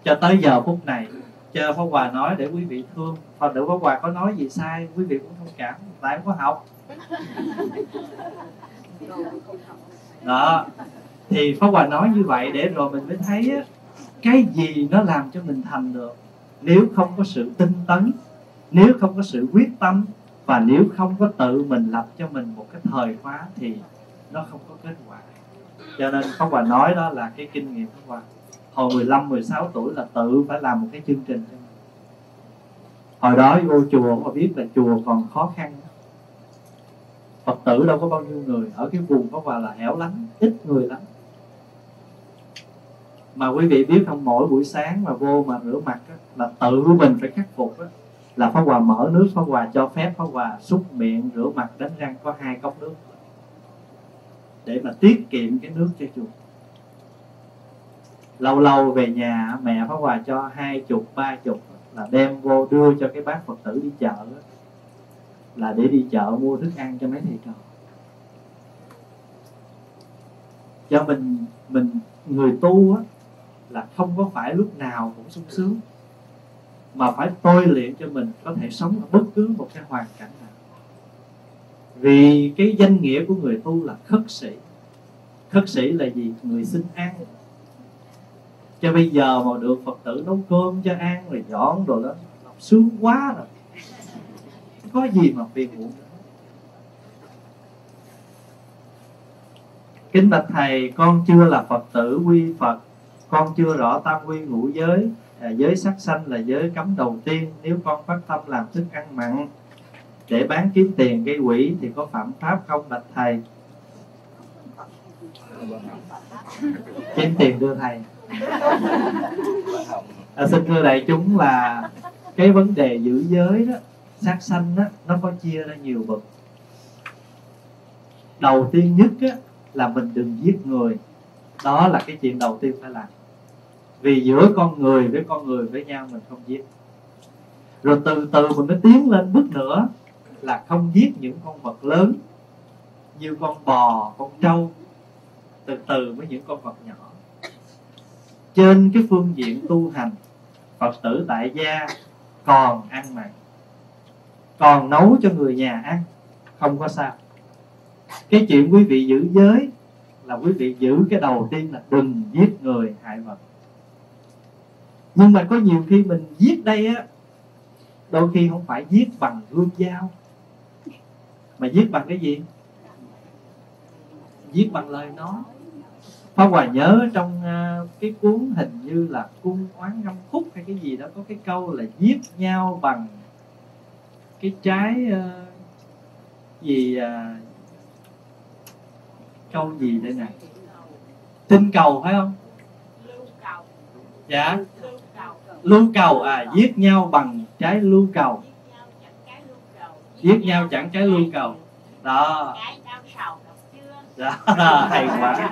Speaker 1: Cho tới giờ phút này chờ Pháp Hòa nói để quý vị thương. Phật tử Pháp Hòa có nói gì sai quý vị cũng thông cảm. Tại không có học. Đó. Thì Pháp Hòa nói như vậy để rồi mình mới thấy á, cái gì nó làm cho mình thành được. Nếu không có sự tinh tấn nếu không có sự quyết tâm và nếu không có tự mình lập cho mình một cái thời khóa thì nó không có kết quả. Cho nên Pháp Hòa nói đó là cái kinh nghiệm Pháp Hòa. Hồi 15, 16 tuổi là tự phải làm một cái chương trình. Cho mình hồi đó vô chùa mà biết là chùa còn khó khăn. Phật tử đâu có bao nhiêu người. Ở cái vùng Pháp Hòa là hẻo lánh ít người lắm. Mà quý vị biết không mỗi buổi sáng mà vô mà rửa mặt á, là tự mình phải khắc phục á, là pháp hòa mở nước, pháp hòa cho phép pháp hòa xúc miệng, rửa mặt, đánh răng có hai cốc nước. Để mà tiết kiệm cái nước cho chùa lâu lâu về nhà, mẹ pháp hòa cho hai chục ba chục là đem vô đưa cho cái bác phật tử đi chợ là để đi chợ mua thức ăn cho mấy thầy trò. Cho mình mình người tu á, là không có phải lúc nào cũng sung sướng mà phải tôi luyện cho mình có thể sống ở bất cứ một cái hoàn cảnh nào. Vì cái danh nghĩa của người tu là khất sĩ. Khất sĩ là gì? Người xin ăn cho bây giờ mà được phật tử nấu cơm cho ăn rồi dọn đồ đó sướng quá rồi. Có gì mà phiền muộn kính bạch thầy, con chưa là phật tử quy phật, con chưa rõ tam quy ngũ giới à, giới sắc sanh là giới cấm đầu tiên. Nếu con phát tâm làm thức ăn mặn để bán kiếm tiền gây quỷ thì có phạm pháp không bạch thầy? Kiếm tiền đưa thầy. À, xin thưa đại chúng là cái vấn đề giữ giới đó sát sanh đó nó có chia ra nhiều bậc. Đầu tiên nhất á, là mình đừng giết người. Đó là cái chuyện đầu tiên phải làm vì giữa con người với con người với nhau mình không giết. Rồi từ từ mình mới tiến lên bước nữa là không giết những con vật lớn như con bò, con trâu, từ từ với những con vật nhỏ. Trên cái phương diện tu hành, phật tử tại gia còn ăn mặn, còn nấu cho người nhà ăn, không có sao. Cái chuyện quý vị giữ giới là quý vị giữ cái đầu tiên là đừng giết người hại vật nhưng mà có nhiều khi mình giết đây á đôi khi không phải giết bằng gươm dao mà giết bằng cái gì? Giết bằng lời nói. Pháp Hòa nhớ trong uh, cái cuốn hình như là cung oán ngâm khúc hay cái gì đó có cái câu là giết nhau bằng cái trái uh, gì uh, câu gì đây này tinh cầu phải không? Dạ lưu cầu à giết nhau bằng trái lưu cầu. Giết nhau chẳng trái lưu cầu. Đó. Đó (laughs) hay quá.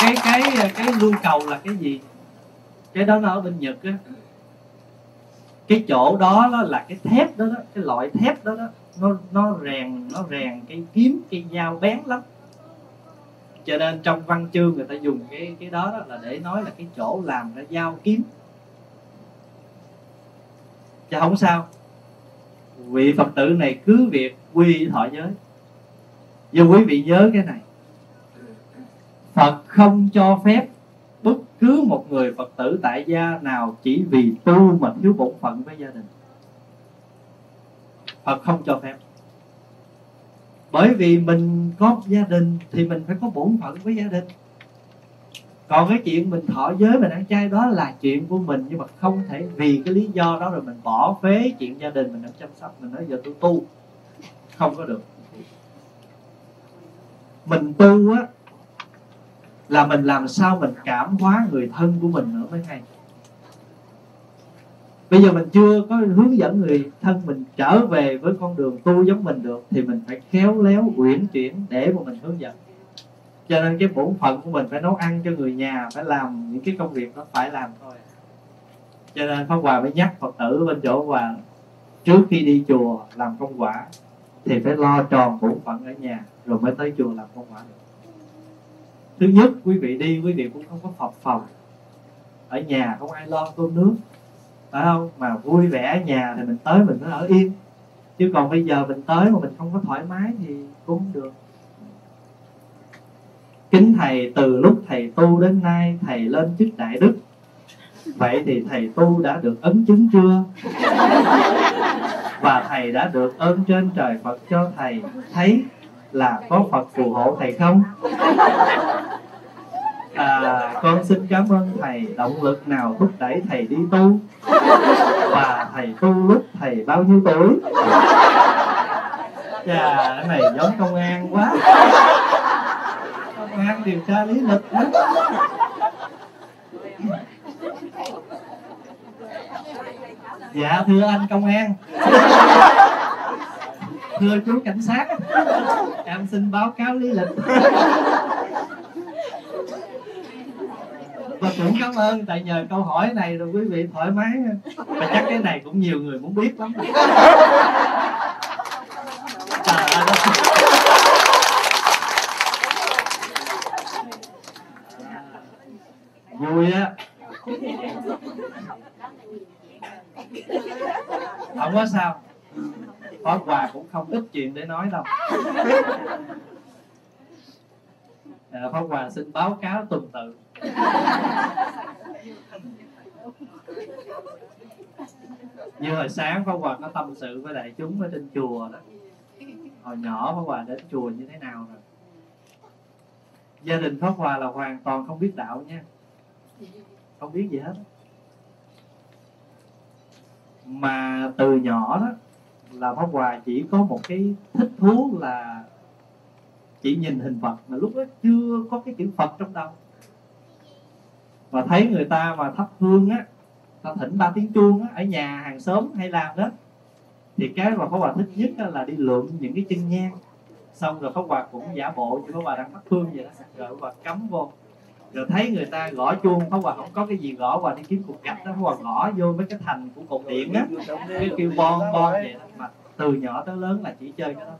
Speaker 1: Cái cái cái lưu cầu là cái gì? Cái đó nó ở bên nhật á. Cái chỗ đó, đó là cái thép đó, đó cái loại thép đó đó. Nó nó rèn nó rèn cái kiếm cái dao bén lắm cho nên trong văn chương người ta dùng cái cái đó, đó là để nói là cái chỗ làm ra dao kiếm. Chứ không sao. Vị phật tử này cứ việc quy thọ giới. Nhưng quý vị nhớ cái này. Phật không cho phép bất cứ một người phật tử tại gia nào chỉ vì tu mà thiếu bổn phận với gia đình. Phật không cho phép bởi vì mình có gia đình thì mình phải có bổn phận với gia đình. Còn cái chuyện mình thọ giới, mình ăn chay đó là chuyện của mình, nhưng mà không thể vì cái lý do đó rồi mình bỏ phế chuyện gia đình, mình đang chăm sóc, mình nói giờ tôi tu. Không có được. Mình tu á, là mình làm sao mình cảm hóa người thân của mình nữa mới hay bây giờ mình chưa có hướng dẫn người thân mình trở về với con đường tu giống mình được, thì mình phải khéo léo uyển chuyển để mà mình hướng dẫn. Cho nên cái bổn phận của mình phải nấu ăn cho người nhà, phải làm những cái công việc nó phải làm thôi. Cho nên pháp hòa mới nhắc phật tử bên chỗ hòa trước khi đi chùa làm công quả thì phải lo tròn bổn phận ở nhà, rồi mới tới chùa làm công quả được. Thứ nhất, quý vị đi, quý vị cũng không có phập phòng ở nhà không ai lo cơm nước phải không? Mà vui vẻ ở nhà thì mình tới mình mới ở yên. Chứ còn bây giờ mình tới mà mình không có thoải mái thì cũng không được. Kính thầy từ lúc thầy tu đến nay, thầy lên chức đại đức. Vậy thì thầy tu đã được ấn chứng chưa? Và thầy đã được ơn trên trời phật cho thầy thấy là có phật phù hộ thầy không? À, con xin cảm ơn thầy. Động lực nào thúc đẩy thầy đi tu? Và thầy tu lúc thầy bao nhiêu tuổi? Chà cái này giống công an quá. Công an điều tra lý lịch đó. Dạ thưa anh công an. Thưa chú cảnh sát. Em xin báo cáo lý lịch và cũng cảm ơn tại nhờ câu hỏi này rồi quý vị thoải mái. Và chắc cái này cũng nhiều người muốn biết lắm. Trời ơi. vui á. Không có sao. Có quà cũng không ít chuyện để nói đâu. À, Pháp Hòa xin báo cáo tuần tự. (laughs) như hồi sáng Pháp Hòa có tâm sự với đại chúng ở trên chùa đó. Hồi nhỏ Pháp Hòa đến chùa như thế nào rồi? Gia đình Pháp Hòa là hoàn toàn không biết đạo nha. Không biết gì hết. Mà từ nhỏ đó là Pháp Hòa chỉ có một cái thích thú là chỉ nhìn hình Phật mà lúc đó chưa có cái chữ Phật trong đầu và thấy người ta mà thắp hương á, ta thỉnh ba tiếng chuông á, ở nhà hàng xóm hay làm đó, thì cái mà Pháp Hòa thích nhất là đi lượm những cái chân nhang. Xong rồi Pháp Hòa cũng giả bộ như Pháp Hòa đang thắp hương vậy đó. Rồi Pháp Hòa cắm vô. Rồi thấy người ta gõ chuông, Pháp Hòa không có cái gì gõ Hòa đi kiếm cục gạch đó, Pháp Hòa gõ vô mấy cái thành của cột điện á cái kêu bon bon vậy đó. Mà từ nhỏ tới lớn là chỉ chơi cái đó.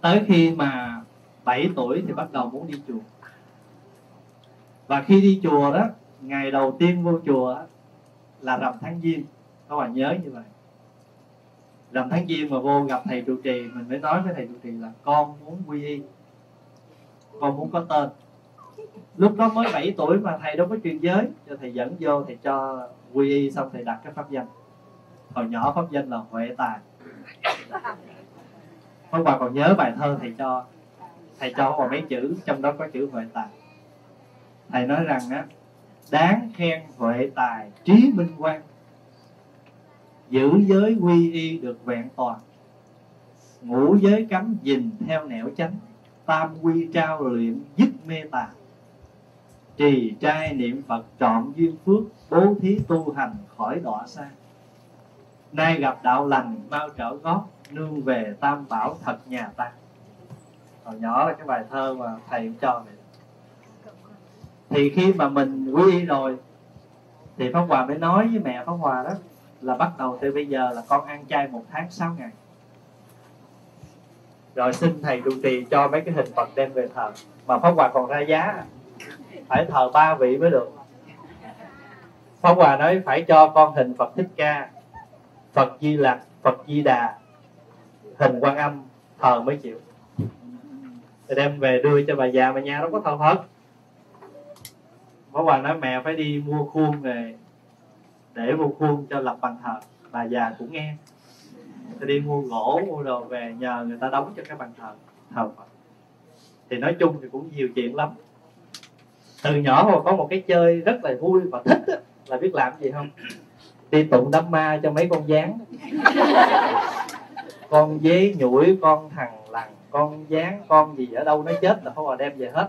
Speaker 1: Tới khi mà 7 tuổi thì bắt đầu muốn đi chùa và khi đi chùa đó, ngày đầu tiên vô chùa là rằm tháng giêng. Các bạn nhớ như vậy. Rằm tháng giêng mà vô gặp thầy trụ trì, mình mới nói với thầy trụ trì là, con muốn quy y. Con muốn có tên. Lúc đó mới 7 tuổi mà thầy đâu có truyền giới. Cho thầy dẫn vô, thầy cho quy y, xong thầy đặt cái pháp danh. Hồi nhỏ pháp danh là huệ tài. Các bạn còn nhớ bài thơ thầy cho Thầy cho vào mấy chữ, Trong đó có chữ huệ tài. Thầy nói rằng á, Đáng khen huệ tài trí minh quan Giữ giới quy y được vẹn toàn, Ngũ giới cấm dình theo nẻo chánh, Tam quy trao luyện dứt mê tà, Trì trai niệm Phật trọn duyên phước, Bố thí tu hành khỏi đọa xa Nay gặp đạo lành mau trở gót, Nương về tam bảo thật nhà ta. Hồi nhỏ là cái bài thơ mà thầy cũng cho này thì khi mà mình quy y rồi Thì Pháp Hòa mới nói với mẹ Pháp Hòa đó Là bắt đầu từ bây giờ là con ăn chay một tháng 6 ngày. Rồi xin thầy trụ trì cho mấy cái hình Phật đem về thờ. Mà Pháp Hòa còn ra giá Phải thờ ba vị mới được. Pháp Hòa nói phải cho con hình Phật Thích Ca Phật Di Lặc, Phật Di Đà hình quan âm thờ mới chịu. Đem về đưa cho bà già bà nhà đâu có thờ Phật. Pháp Hòa nói mẹ phải đi mua khuôn về để vô khuôn cho lập bàn thờ. Bà già cũng nghe. Tôi đi mua gỗ mua đồ về nhờ người ta đóng cho cái bàn thờ. Thờ Phật. Thì nói chung thì cũng nhiều chuyện lắm. Từ nhỏ mà có một cái chơi rất là vui và thích đó, là biết làm gì không? Đi tụng đám ma cho mấy con gián. (laughs) Con dế nhủi con thằng lằn con gián con gì ở đâu nó chết là phải hòa đem về hết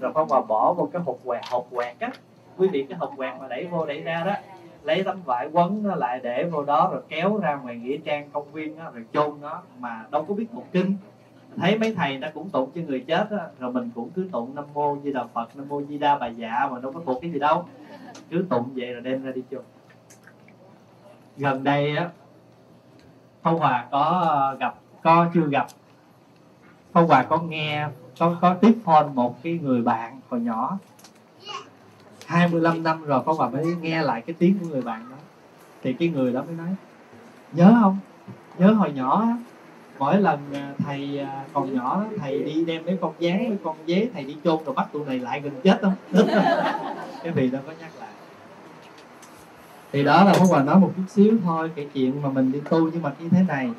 Speaker 1: rồi phong hòa bỏ một cái hộp quẹt hộp quẹt á. Quý vị cái hộp quẹt mà đẩy vô đẩy ra đó lấy tấm vải quấn nó lại để vô đó rồi kéo ra ngoài nghĩa trang công viên đó, rồi chôn nó mà đâu có biết một kinh. Thấy mấy thầy nó cũng tụng cho người chết đó, rồi mình cũng cứ tụng nam mô di đà phật nam mô di đa bà dạ mà đâu có thuộc cái gì đâu. Cứ tụng vậy rồi đem ra đi chôn. Gần đây á Phong Hòa có ờ, gặp có chưa gặp? Phong Hòa có nghe có có tiếp phone một cái người bạn hồi nhỏ. 25 năm rồi có bà mới nghe lại cái tiếng của người bạn đó. Thì cái người đó mới nói, nhớ không? Nhớ hồi nhỏ mỗi lần à, thầy à, còn nhỏ thầy đi đem mấy con gián mấy con dế thầy đi chôn rồi bắt tụi này lại gần chết không? (laughs) Cái vị đó có nhắc lại. Thì đó là Pháp Hòa nói một chút xíu thôi, cái chuyện mà mình đi tu nhưng mà như thế này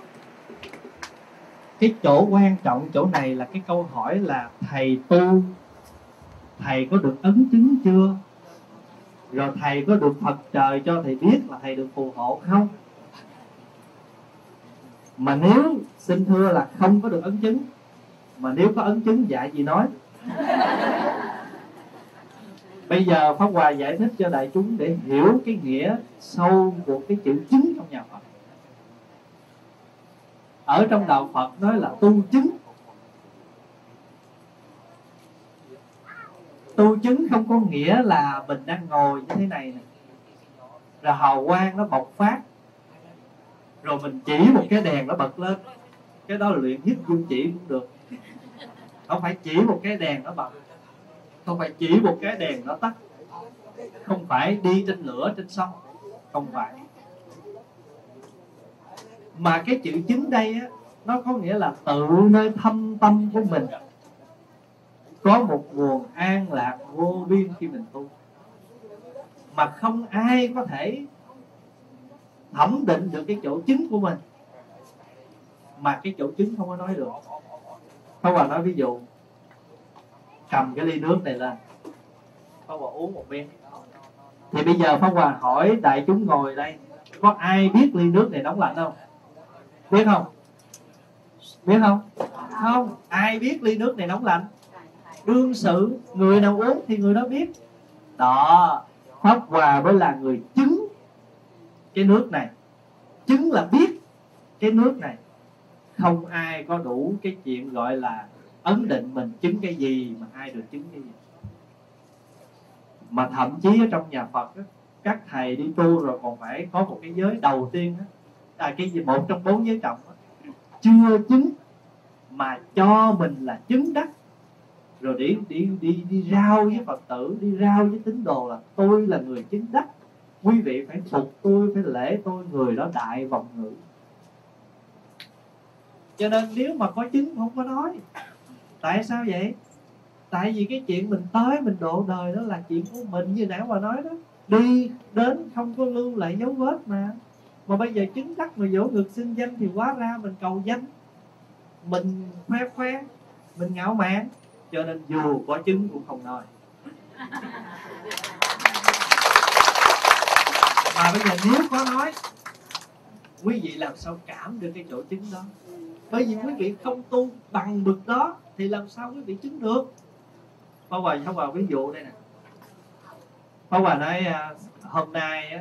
Speaker 1: cái chỗ quan trọng chỗ này là cái câu hỏi là thầy tu, thầy có được ấn chứng chưa? Rồi thầy có được Phật trời cho thầy biết là thầy được phù hộ không? Mà nếu, xin thưa là không có được ấn chứng, mà nếu có ấn chứng dạy gì nói? Bây giờ pháp hòa giải thích cho đại chúng để hiểu cái nghĩa sâu của cái chữ chứng trong nhà phật ở trong đạo phật nói là tu chứng. Tu chứng không có nghĩa là mình đang ngồi như thế này nè. Rồi hào quang nó bộc phát. Rồi mình chỉ một cái đèn nó bật lên. Cái đó là luyện nhất dung chỉ cũng được. Không phải chỉ một cái đèn nó bật. Không phải chỉ một cái đèn nó tắt. Không phải đi trên lửa, trên sông. Không phải mà cái chữ chứng đây á nó có nghĩa là tự nơi thâm tâm của mình. Có một nguồn an lạc vô biên khi mình tu. Mà không ai có thể thẩm định được cái chỗ chứng của mình. Mà cái chỗ chứng không có nói được. Pháp Hòa nói ví dụ cầm cái ly nước này lên. Pháp Hòa uống một miếng thì bây giờ Pháp Hòa hỏi đại chúng ngồi đây có ai biết ly nước này nóng lạnh không biết không? Biết không? Không ai biết ly nước này nóng lạnh? Đương sự người nào uống thì người đó biết. Đó pháp hòa mới là người chứng cái nước này. Chứng là biết cái nước này. Không ai có đủ cái chuyện gọi là ấn định mình chứng cái gì mà ai được chứng cái gì. Mà thậm chí ở trong nhà Phật đó, các thầy đi tu rồi còn phải có một cái giới đầu tiên đó, à, cái gì? Một trong bốn giới trọng đó, chưa chứng mà cho mình là chứng đắc. Rồi đi đi đi đi rao với phật tử đi rao với tín đồ là tôi là người chứng đắc. Quý vị phải phục tôi phải lễ tôi người đó đại vọng ngữ cho nên nếu mà có chứng không có nói. Tại sao vậy? Tại vì cái chuyện mình tới mình độ đời đó là chuyện của mình như nãy mà nói đó. Đi đến không có lưu lại dấu vết mà mà bây giờ chứng đắc mà dỗ ngực sinh danh thì quá ra mình cầu danh. Mình khoe khoe mình ngạo mạn. Cho nên dù có chứng cũng không nói. Mà bây giờ nếu có nói quý vị làm sao cảm được cái chỗ chứng đó? Bởi vì quý vị không tu bằng bực đó thì làm sao quý vị chứng được? Pháp Hòa Pháp Hòa ví dụ đây nè. Pháp Hòa nói à, hôm nay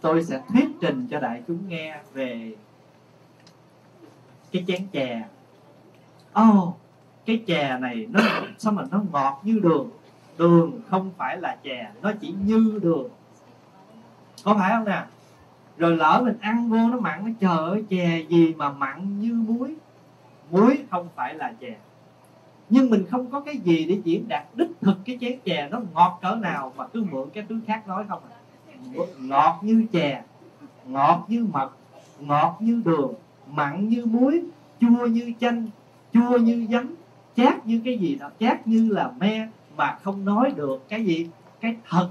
Speaker 1: tôi sẽ thuyết trình cho đại chúng nghe về cái chén chè. Oh cái chè này nó, sao mà nó ngọt như đường? Đường không phải là chè, nó chỉ như đường. Có phải không nè? Rồi lỡ mình ăn vô nó mặn, nó trời ơi, chè gì mà mặn như muối? Muối không phải là chè. Nhưng mình không có cái gì để diễn đạt đích thực cái chén chè nó ngọt cỡ nào mà cứ mượn cái thứ khác nói không à ngọt như chè, ngọt như mật, ngọt như đường, mặn như muối, chua như chanh, chua như giấm, chát như cái gì đó, chát như là me mà không nói được cái gì? Cái thật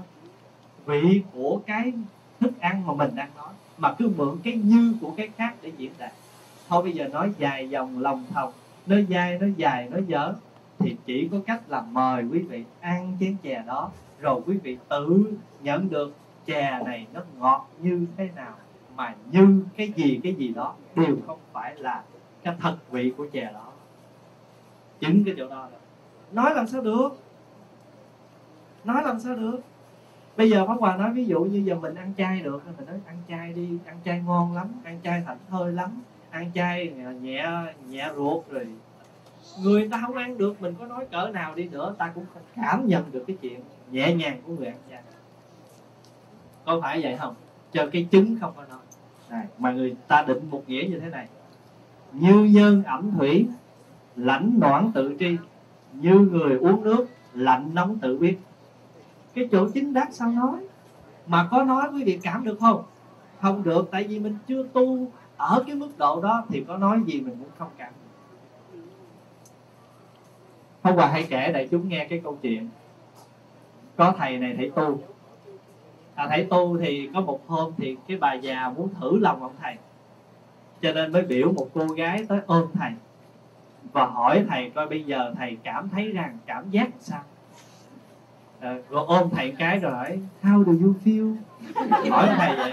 Speaker 1: vị của cái thức ăn mà mình đang nói. Mà cứ mượn cái như của cái khác để diễn đạt. Thôi bây giờ nói dài dòng lòng thòng, nói dai nói dài, nói dở. Thì chỉ có cách là mời quý vị ăn chén chè đó, rồi quý vị tự nhận được chè này nó ngọt như thế nào, mà như cái gì cái gì đó đều không phải là cái thật vị của chè đó. Chứng cái chỗ đó. Nói làm sao được? Nói làm sao được? Bây giờ pháp hòa nói ví dụ như giờ mình ăn chay được, mình nói ăn chay đi, ăn chay ngon lắm, ăn chay thảnh thơi lắm, ăn chay nhẹ nhẹ ruột rồi. Người ta không ăn được, mình có nói cỡ nào đi nữa, ta cũng không cảm nhận được cái chuyện nhẹ nhàng của người ăn chay có phải vậy không? Cho cái chứng không có nói. Này, mà người ta định một nghĩa như thế này. Như nhân ẩm thủy lãnh đoạn tự tri. Như người uống nước lạnh nóng tự biết. Cái chỗ chính đắc sao nói? Mà có nói quý vị cảm được không? Không được tại vì mình chưa tu. Ở cái mức độ đó thì có nói gì mình cũng không cảm hôm qua hãy kể đại chúng nghe cái câu chuyện có thầy này thầy tu à, thầy tu thì có một hôm thì cái bà già muốn thử lòng ông thầy. Cho nên mới biểu một cô gái tới ôm thầy và hỏi thầy coi bây giờ thầy cảm thấy rằng cảm giác sao. Ờ, à, rồi ôm thầy cái rồi hỏi how do you feel? (laughs) Hỏi thầy vậy.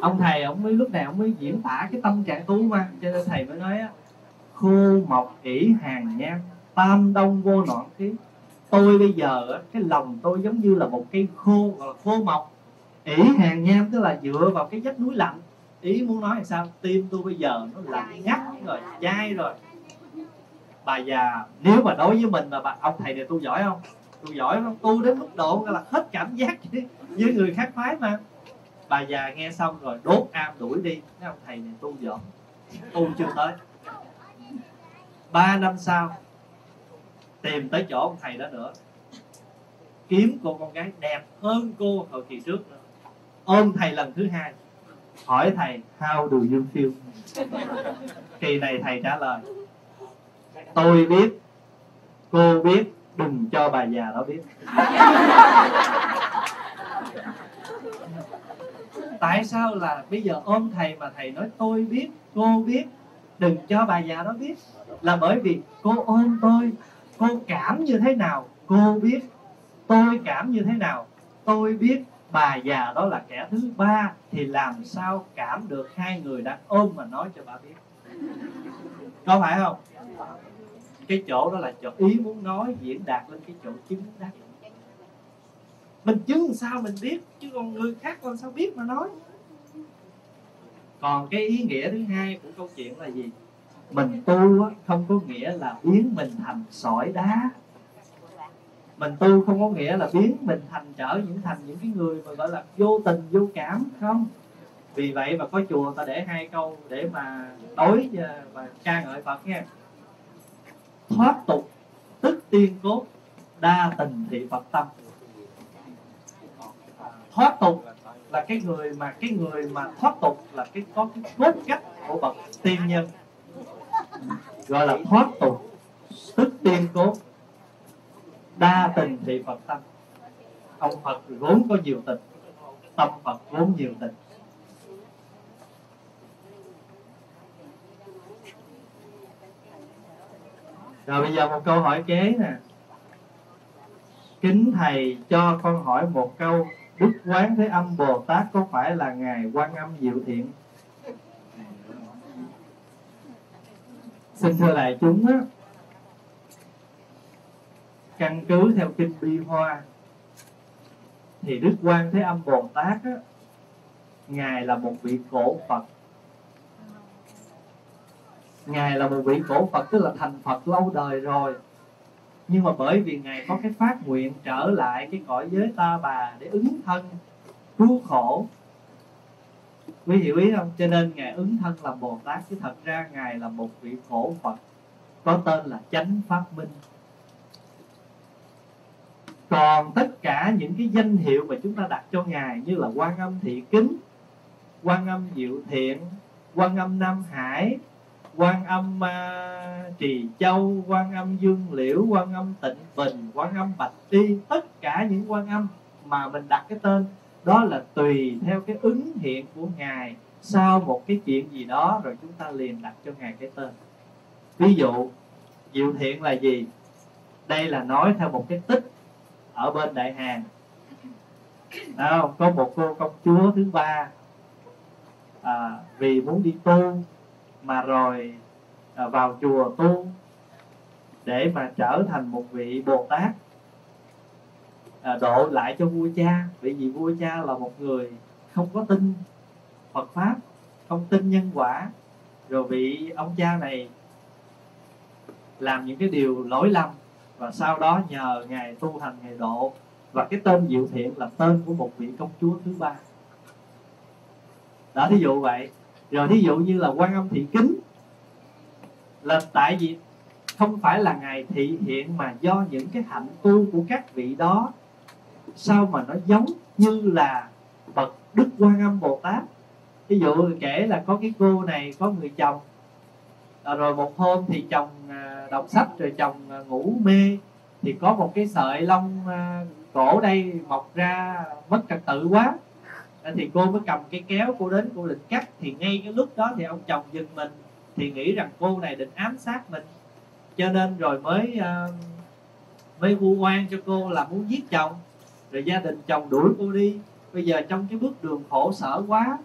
Speaker 1: Ông thầy ông mới lúc này ông mới diễn tả cái tâm trạng tu mà. Cho nên thầy mới nói khô mộc ỉ hàng nham tam đông vô noạn khí tôi bây giờ cái lòng tôi giống như là một cây khô gọi là khô mọc. Ỉ hàng nham tức là dựa vào cái vách núi lạnh. Ý muốn nói là sao? Tim tôi bây giờ nó lạnh ngắt rồi dai rồi. Bà già nếu mà đối với mình mà bà ông thầy này tôi giỏi không? Tôi giỏi không tu đến mức độ là hết cảm giác với người khác phái mà. Bà già nghe xong rồi đốt am đuổi đi. Cái ông thầy này tu giỏi. Tu chưa tới. Ba năm sau tìm tới chỗ ông thầy đó nữa. Kiếm cô con gái đẹp hơn cô hồi kỳ trước nữa. Ôm thầy lần thứ hai. Hỏi thầy how do you feel? (laughs) Kỳ này thầy trả lời tôi biết cô biết đừng cho bà già đó biết. (laughs) Tại sao là bây giờ ôm thầy mà thầy nói tôi biết cô biết đừng cho bà già đó biết? Là bởi vì cô ôm tôi cô cảm như thế nào, cô biết. Tôi cảm như thế nào, tôi biết. Bà già đó là kẻ thứ ba, thì làm sao cảm được hai người đang ôm mà nói cho bà biết? Có phải không? Cái chỗ đó là chỗ ý muốn nói, diễn đạt lên cái chỗ chứng đắc mình chứng sao mình biết, chứ còn người khác còn sao biết mà nói? Còn cái ý nghĩa thứ hai của câu chuyện là gì? Mình tu á, không có nghĩa là biến mình thành sỏi đá. Mình tu không có nghĩa là biến mình thành trở những thành những cái người mà gọi là vô tình vô cảm không? Vì vậy mà có chùa ta để hai câu để mà đối và ca ngợi phật nha thoát tục tức tiên cốt đa tình thị phật tâm. Thoát tục là cái người mà cái người mà thoát tục là cái có cái cốt cách của bậc tiên nhân gọi là thoát tục tức tiên cốt. Đa tình thì phật tâm ông phật vốn có nhiều tình, tâm phật vốn nhiều tình. Rồi bây giờ một câu hỏi kế nè. Kính thầy cho con hỏi một câu. Đức quán thế âm bồ tát có phải là ngài quan âm diệu thiện? Xin thưa lại chúng á, căn cứ theo kinh bi hoa, thì đức quan thế âm bồ tát á, ngài là một vị cổ phật. Ngài là một vị cổ phật, tức là thành phật lâu đời rồi. Nhưng mà bởi vì ngài có cái phát nguyện trở lại cái cõi giới ta bà để ứng thân cứu khổ quý vị biết không cho nên ngài ứng thân làm bồ tát chứ thật ra ngài là một vị khổ phật có tên là chánh phát minh. Còn tất cả những cái danh hiệu mà chúng ta đặt cho ngài như là quan âm thị kính quan âm diệu thiện quan âm nam hải quan âm uh, trì châu quan âm dương liễu quan âm tịnh bình quan âm bạch y tất cả những quan âm mà mình đặt cái tên đó là tùy theo cái ứng hiện của ngài. Sau một cái chuyện gì đó rồi chúng ta liền đặt cho ngài cái tên. Ví dụ diệu thiện là gì? Đây là nói theo một cái tích ở bên đại hàn. Không? có một cô công chúa thứ ba à, vì muốn đi tu mà rồi à, vào chùa tu để mà trở thành một vị bồ tát độ lại cho vua cha. Bởi vì vua cha là một người không có tin Phật pháp không tin nhân quả. Rồi vị ông cha này làm những cái điều lỗi lầm. Và sau đó nhờ ngài tu thành ngài độ. Và cái tên diệu thiện là tên của một vị công chúa thứ ba. Đó thí dụ vậy. Rồi thí dụ như là quan âm thị kính là tại vì không phải là ngài thị hiện mà do những cái hạnh tu của các vị đó sao mà nó giống như là bậc đức quan âm bồ tát? Ví dụ kể là có cái cô này có người chồng. À, rồi một hôm thì chồng à, đọc sách rồi chồng à, ngủ mê. Thì có một cái sợi lông cổ đây mọc ra mất trật tự quá. Thì cô mới cầm cái kéo cô đến cô định cắt. Thì ngay cái lúc đó thì ông chồng dừng mình thì nghĩ rằng cô này định ám sát mình. Cho nên rồi mới uh, mới vu oan cho cô là muốn giết chồng rồi gia đình chồng đuổi cô đi. Bây giờ trong cái bước đường khổ sở quá,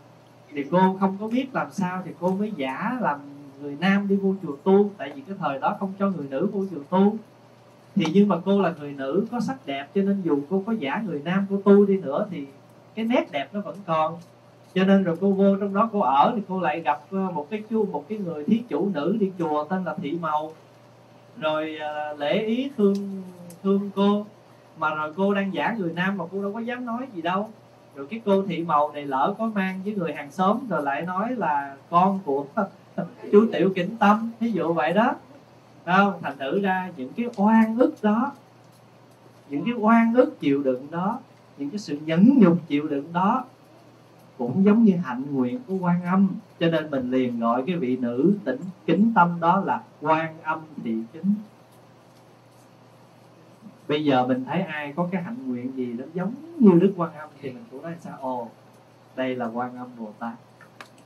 Speaker 1: thì cô không có biết làm sao thì cô mới giả làm người nam đi vô chùa tu. Tại vì cái thời đó không cho người nữ vô chùa tu. Thì nhưng mà cô là người nữ, có sắc đẹp, cho nên dù cô có giả người nam cô tu đi nữa thì cái nét đẹp nó vẫn còn. Cho nên rồi cô vô trong đó cô ở thì cô lại gặp ờ, một cái chu, một cái người thí chủ nữ đi chùa tên là thị màu rồi ờ, lễ ý thương thương cô mà rồi cô đang giả người nam mà cô đâu có dám nói gì đâu. Rồi cái cô thị màu này lỡ có mang với người hàng xóm, rồi lại nói là con của (laughs) chú tiểu kính tâm ví dụ vậy đó. Không thành thử ra những cái oan ức đó, những cái oan ức chịu đựng đó, những cái sự nhẫn nhục chịu đựng đó cũng giống như hạnh nguyện của quan âm. Cho nên mình liền gọi cái vị nữ tỉnh kính tâm đó là quan âm thị kính bây giờ mình thấy ai có cái hạnh nguyện gì đó giống như đức quan âm thì mình cũng nói sao? Ồ, đây là quan âm bồ tát.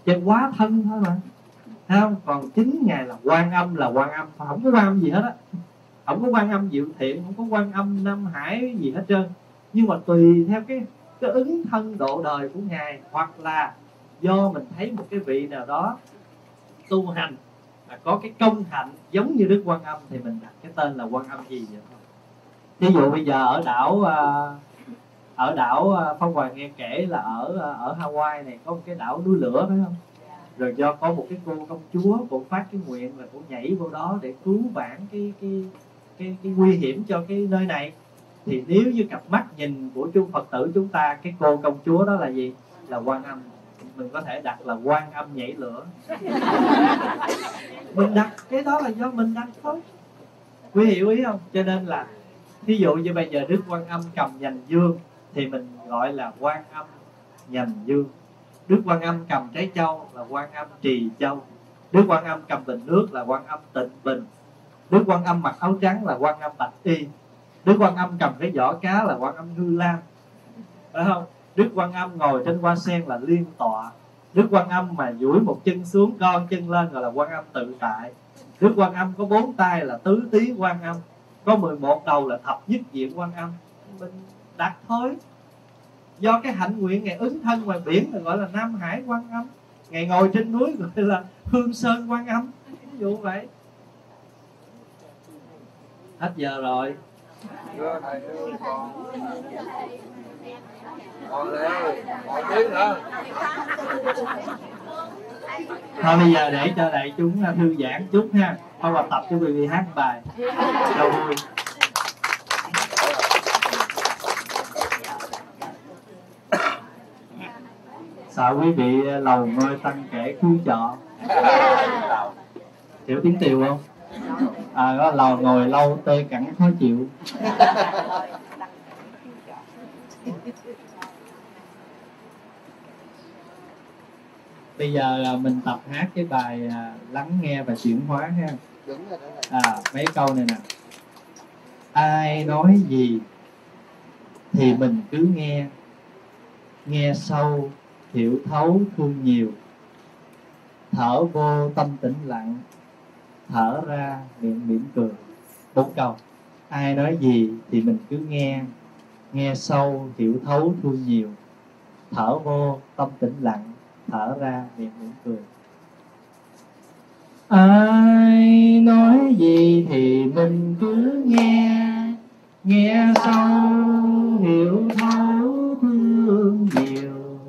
Speaker 1: Chứ quá thân thôi mà. Thấy không? Còn chính ngài là quan âm, là quan âm. Không có quan âm gì hết á. Không có quan âm diệu thiện, không có quan âm nam hải gì hết trơn. Nhưng mà tùy theo cái cái ứng thân độ đời của ngài, hoặc là do mình thấy một cái vị nào đó tu hành là có cái công hạnh giống như đức quan âm thì mình đặt cái tên là quan âm gì vậy? thôi ví dụ bây giờ ở đảo à, ở đảo à, phong hoàng nghe kể là ở à, ở hawaii này có một cái đảo núi lửa phải không? Rồi do có một cái cô công chúa cô phát cái nguyện là cô nhảy vô đó để cứu vãn cái cái cái cái nguy hiểm cho cái nơi này. Thì nếu như cặp mắt nhìn của chúng phật tử chúng ta cái cô công chúa đó là gì? Là quan âm. Mình có thể đặt là quan âm nhảy lửa. (laughs) Mình đặt cái đó là do mình đặt thôi. Quý hiểu ý không? Cho nên là ví dụ như bây giờ đức quan âm cầm nhành dương thì mình gọi là quan âm nhành dương đức quan âm cầm trái châu là quan âm trì châu đức quan âm cầm bình nước là quan âm tịnh bình đức quan âm mặc áo trắng là quan âm bạch y đức quan âm cầm cái vỏ cá là quan âm ngư lan phải không đức quan âm ngồi trên hoa sen là liên tọa đức quan âm mà duỗi một chân xuống con chân lên gọi là quan âm tự tại đức quan âm có bốn tay là tứ tý quan âm có 11 đầu là thập nhất diện quan âm. Mình đặt thôi do cái hạnh nguyện ngày ứng thân ngoài biển là gọi là nam hải quan âm. Ngày ngồi trên núi gọi là hương sơn quan âm. Ví dụ vậy. Hết giờ rồi.
Speaker 2: Thưa thầy ơi, còn còn đây còn tiếng nữa
Speaker 1: thôi bây giờ để cho đại chúng thư giãn chút ha thôi và tập cho quý vị hát bài. Cho vui sợ quý vị lầu mơ tăng kể cứu trọ hiểu tiếng tiều không? À có lầu ngồi lâu tê cẳng khó chịu. Bây giờ là mình tập hát cái bài à, lắng nghe và chuyển hóa ha
Speaker 2: đúng rồi
Speaker 1: à mấy câu này nè. Ai nói gì thì mình cứ nghe. Nghe sâu, hiểu thấu thương nhiều. Thở vô tâm tĩnh lặng, thở ra miệng mỉm cười. Bốn câu. Ai nói gì thì mình cứ nghe. Nghe sâu, hiểu thấu thương nhiều. Thở vô, tâm tĩnh lặng, thở ra miệng mỉm cười ai nói gì thì mình cứ nghe. Nghe sâu hiểu thấu thương nhiều.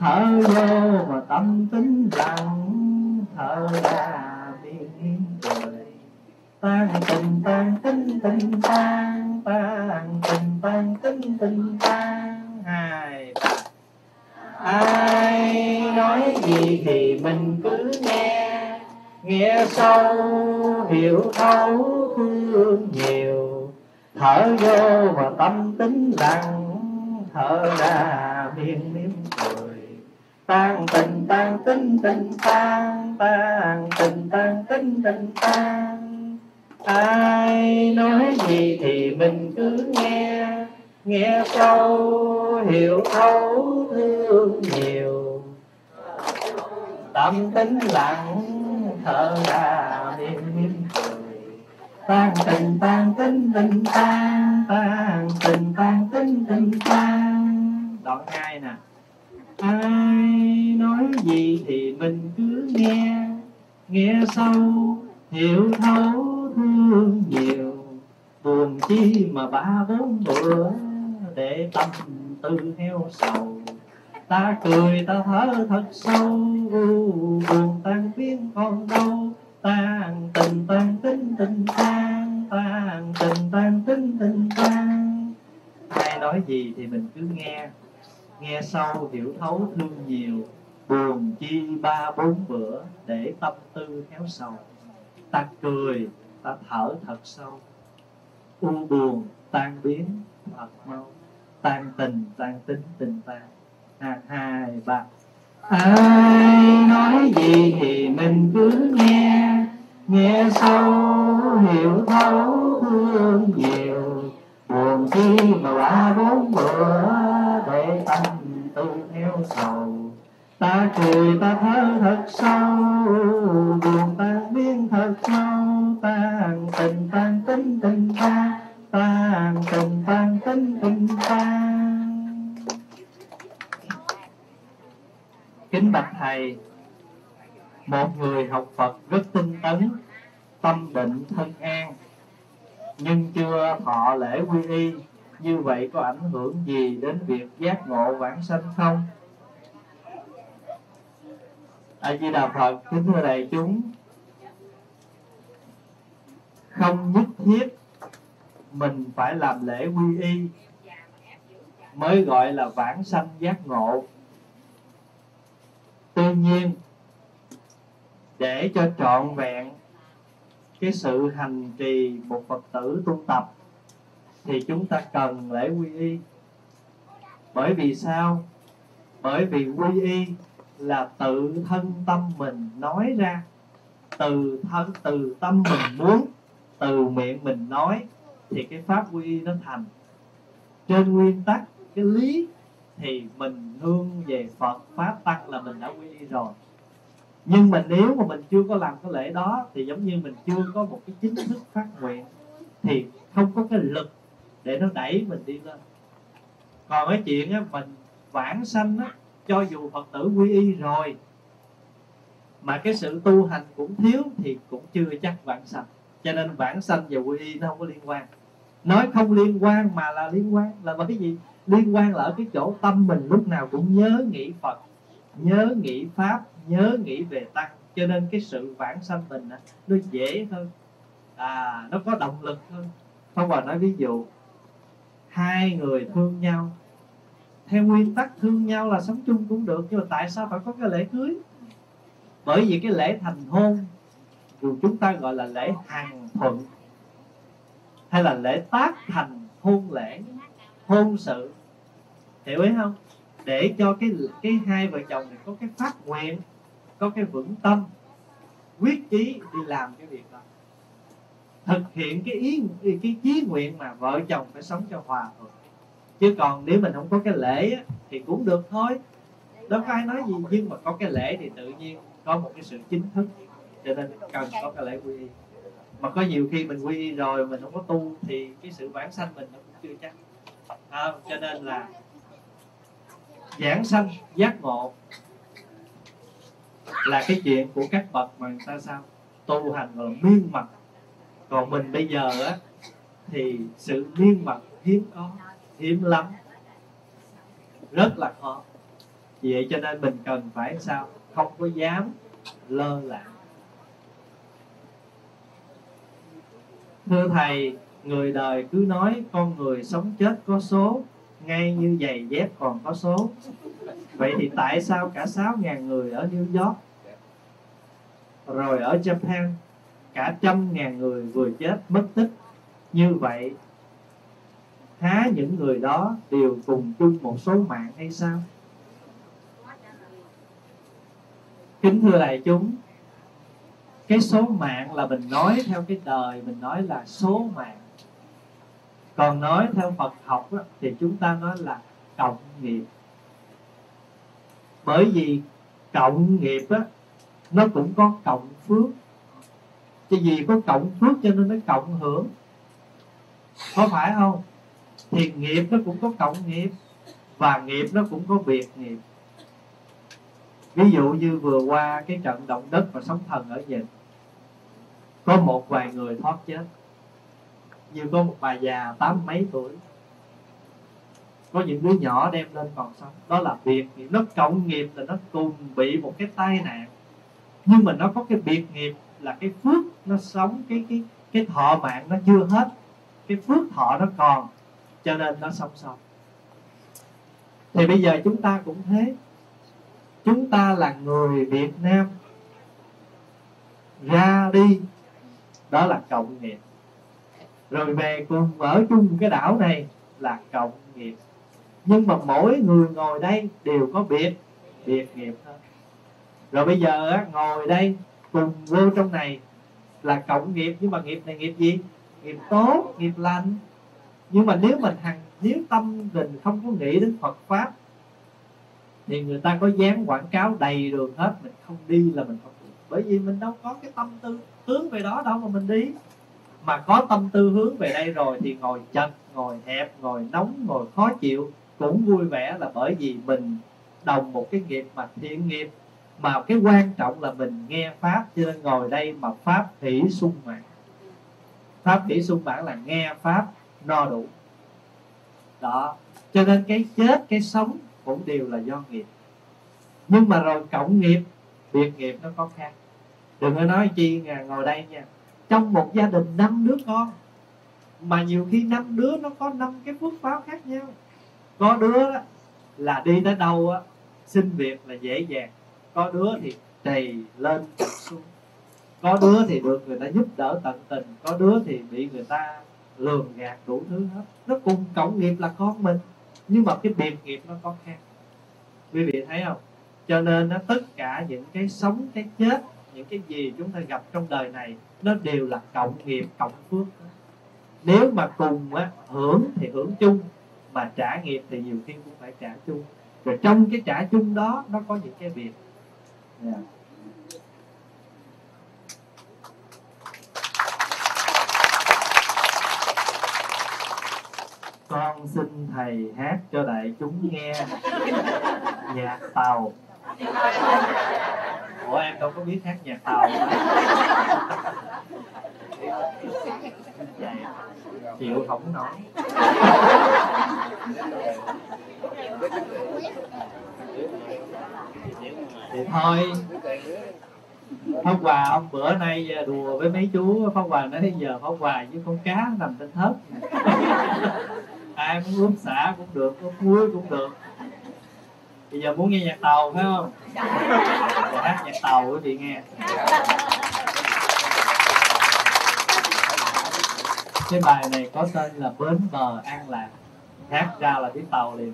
Speaker 1: Thở vô mà tâm tính lặng, thở ra biển trời tan tình, tan tính, tình tan tan tình, tan tính, tình tan. Hai ai nói gì thì mình cứ nghe nghe sâu, hiểu thấu thương nhiều. Thở vô và tâm tính lặng thở ra miệng miếng cười. Tan tình, tan tính, tình tan tan tình, tan tính, tình tan. Ai nói gì thì mình cứ nghe. Nghe sâu, hiểu thấu thương nhiều. Tâm tính lặng thở ra miên tan tình tan tính tình tan tan tình tan tính tình tan đoạn hai nè. Ai nói gì thì mình cứ nghe nghe sâu, hiểu thấu thương nhiều. Buồn chi mà ba bốn bữa để tâm tư heo sầu ta cười, ta thở thật sâu. Buồn tan biến còn đâu tan tình, tan tính, tình tan. Tan tình, tan tính, tình tan. Ai nói gì thì mình cứ nghe. Nghe sâu hiểu thấu thương nhiều. Buồn chi ba bốn bữa để tâm tư héo sầu. Ta cười, ta thở thật sâu. U buồn, tan biến, thật mau. Tan tình, tan tính, tình tan à, hai ba. Ai nói gì thì mình cứ nghe. Nghe sâu hiểu thấu thương nhiều. Buồn khi mà ba bốn bữa để tâm tu theo sầu. Ta cười ta thở thật sâu. Buồn tan biến thật mau. Tan tình tan tính tình ta. Tan tình tan tính tình ta. Kính bạch thầy. Một người học phật rất tinh tấn, tâm định, thân an, nhưng chưa thọ lễ quy y. Như vậy có ảnh hưởng gì đến việc giác ngộ vãng sanh không? A di đà phật, kính thưa đại chúng, không nhất thiết mình phải làm lễ quy y mới gọi là vãng sanh giác ngộ tuy nhiên, để cho trọn vẹn cái sự hành trì một phật tử tu tập, thì chúng ta cần lễ quy y. Bởi vì sao? Bởi vì quy y là tự thân tâm mình nói ra, từ thân, từ tâm mình muốn, từ miệng mình nói, thì cái pháp quy y nó thành. Trên nguyên tắc, cái lý thì mình nương về phật, pháp, tăng là mình đã quy y rồi. Nhưng mà nếu mà mình chưa có làm cái lễ đó, thì giống như mình chưa có một cái chính thức phát nguyện, thì không có cái lực để nó đẩy mình đi lên. Còn cái chuyện á, mình vãng sanh á, cho dù phật tử quy y rồi, mà cái sự tu hành cũng thiếu thì cũng chưa chắc vãng sanh. Cho nên vãng sanh và quy y nó không có liên quan. Nói không liên quan mà là liên quan là bởi cái gì liên quan là ở cái chỗ tâm mình lúc nào cũng nhớ nghĩ phật, nhớ nghĩ pháp, nhớ nghĩ về tăng. Cho nên cái sự vãng sanh mình nó dễ hơn. À nó có động lực hơn. Không bà nói ví dụ, hai người thương nhau. Theo nguyên tắc thương nhau là sống chung cũng được, nhưng mà tại sao phải có cái lễ cưới? Bởi vì cái lễ thành hôn, dù chúng ta gọi là lễ hằng thuận hay là lễ tác thành hôn lễ, hôn sự hiểu ý không? Để cho cái cái hai vợ chồng này có cái phát nguyện có cái vững tâm quyết chí đi làm cái việc đó. Thực hiện cái ý cái chí nguyện mà vợ chồng phải sống cho hòa thuận. Chứ còn nếu mình không có cái lễ á, thì cũng được thôi. Đâu có ai nói gì nhưng mà có cái lễ thì tự nhiên có một cái sự chính thức. Cho nên cần có cái lễ quy y. Mà có nhiều khi mình quy y rồi mình không có tu thì cái sự bản sanh mình nó cũng chưa chắc. À, cho nên là giảng sanh, giác ngộ. Là cái chuyện của các bậc mà người ta sao? Tu hành gọi là miên mật còn mình bây giờ á, thì sự miên mật hiếm có, hiếm lắm. Rất là khó. Vậy cho nên mình cần phải sao? Không có dám lơ là. Thưa thầy, người đời cứ nói con người sống chết có số ngay như giày dép còn có số. Vậy thì tại sao cả 6.000 người ở New York, rồi ở Japan, cả trăm ngàn người vừa chết mất tích? Như vậy, há những người đó đều cùng chung một số mạng hay sao? Kính thưa đại chúng, cái số mạng là mình nói theo cái đời, mình nói là số mạng còn nói theo Phật học á, thì chúng ta nói là cộng nghiệp. Bởi vì cộng nghiệp á, nó cũng có cộng phước. Chứ gì có cộng phước cho nên nó cộng hưởng. Có phải không? Thì nghiệp nó cũng có cộng nghiệp và nghiệp nó cũng có biệt nghiệp. Ví dụ như vừa qua cái trận động đất và sóng thần ở Nhật có một vài người thoát chết như có một bà già tám mấy tuổi. Có những đứa nhỏ đem lên còn sống. Đó là biệt nghiệp nó cộng nghiệp là nó cùng bị một cái tai nạn. Nhưng mà nó có cái biệt nghiệp là cái phước nó sống, cái cái cái thọ mạng nó chưa hết. Cái phước thọ nó còn, cho nên nó sống sống thì bây giờ chúng ta cũng thế. Chúng ta là người Việt Nam. Ra đi. Đó là cộng nghiệp rồi về cùng ở chung cái đảo này là cộng nghiệp. Nhưng mà mỗi người ngồi đây đều có biệt biệt nghiệp thôi. Rồi bây giờ á, ngồi đây cùng vô trong này là cộng nghiệp nhưng mà nghiệp này nghiệp gì? Nghiệp tốt nghiệp lành. Nhưng mà nếu mình hằng nếu tâm mình không có nghĩ đến Phật pháp thì người ta có dán quảng cáo đầy đường hết mình không đi là mình không đi bởi vì mình đâu có cái tâm tư hướng về đó đâu mà mình đi mà có tâm tư hướng về đây rồi thì ngồi chật ngồi hẹp, ngồi nóng, ngồi khó chịu cũng vui vẻ là bởi vì mình đồng một cái nghiệp mà thiện nghiệp. Mà cái quan trọng là mình nghe pháp cho nên ngồi đây mà pháp hỷ sung mãn. Pháp hỷ sung mãn là nghe pháp no đủ. Đó, cho nên cái chết, cái sống cũng đều là do nghiệp. Nhưng mà rồi cộng nghiệp, biệt nghiệp nó có khác. Đừng có nói chi ngồi đây nha trong một gia đình năm đứa con, mà nhiều khi năm đứa nó có năm cái phước báo khác nhau. Có đứa là đi tới đâu á, xin việc là dễ dàng. Có đứa thì trầy lên xuống có đứa thì được người ta giúp đỡ tận tình. Có đứa thì bị người ta lường gạt đủ thứ hết. Nó cùng cộng nghiệp là con mình, nhưng mà cái biệt nghiệp nó có khác. Quý vị thấy không? Cho nên nó tất cả những cái sống, cái chết, những cái gì chúng ta gặp trong đời này nó đều là cộng nghiệp cộng phước. Nếu mà cùng á, hưởng thì hưởng chung mà trả nghiệp thì nhiều khi cũng phải trả chung. Rồi trong cái trả chung đó nó có những cái việc. Yeah. Con xin thầy hát cho đại chúng nghe (laughs) nhạc tàu. Ủa em đâu có biết hát nhạc tàu chịu không nổi thì thôi. Pháp Hòa ông bữa nay đùa với mấy chú. Pháp Hòa nói giờ Pháp Hòa với con cá nằm trên thớt. Ai muốn uống xả cũng được, uống muối cũng được. Bây giờ muốn nghe nhạc tàu phải không? Hát nhạc tàu quý vị nghe. Cái bài này có tên là bến bờ an lạc. Hát ra là biết tàu liền.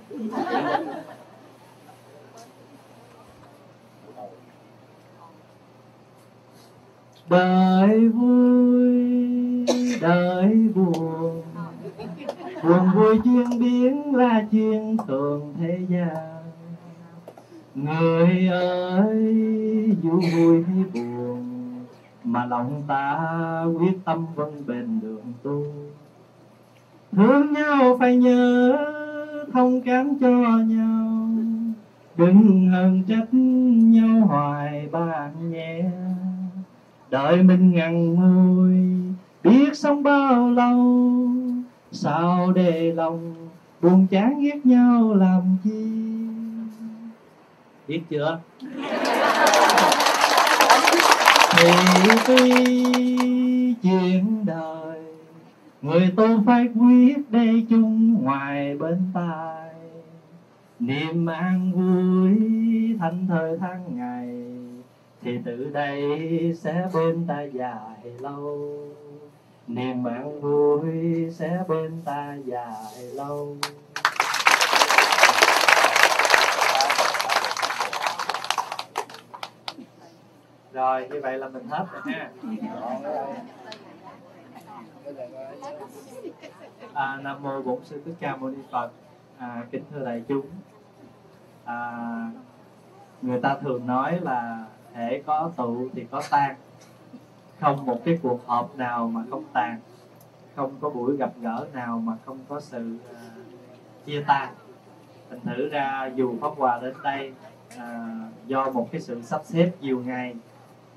Speaker 1: Đời vui, đời buồn. Buồn vui chuyên biến là chuyên thường thế gian. Người ơi dù vui hay buồn? Mà lòng ta quyết tâm vân bền đường tu. Thương nhau phải nhớ, thông cảm cho nhau. Đừng hờn trách nhau hoài bạn nhé. Đợi mình ngàn ngùi biết sống bao lâu. Sao để lòng buồn chán ghét nhau làm chi? Biết chưa? (laughs) thì phi chuyện đời, người tu phải quyết để chung ngoài bên tai. Niềm an vui thanh thời tháng ngày, thì từ đây sẽ bên ta dài lâu. Niềm an vui sẽ bên ta dài lâu. Rồi như vậy là mình hết rồi ha. À, nam mô bổn sư thích ca mâu ni phật. À, kính thưa đại chúng. À, người ta thường nói là thể có tụ thì có tan. Không một cái cuộc họp nào mà không tàn. Không có buổi gặp gỡ nào mà không có sự uh, chia tan. Thành thử ra dù pháp hòa đến đây uh, do một cái sự sắp xếp nhiều ngày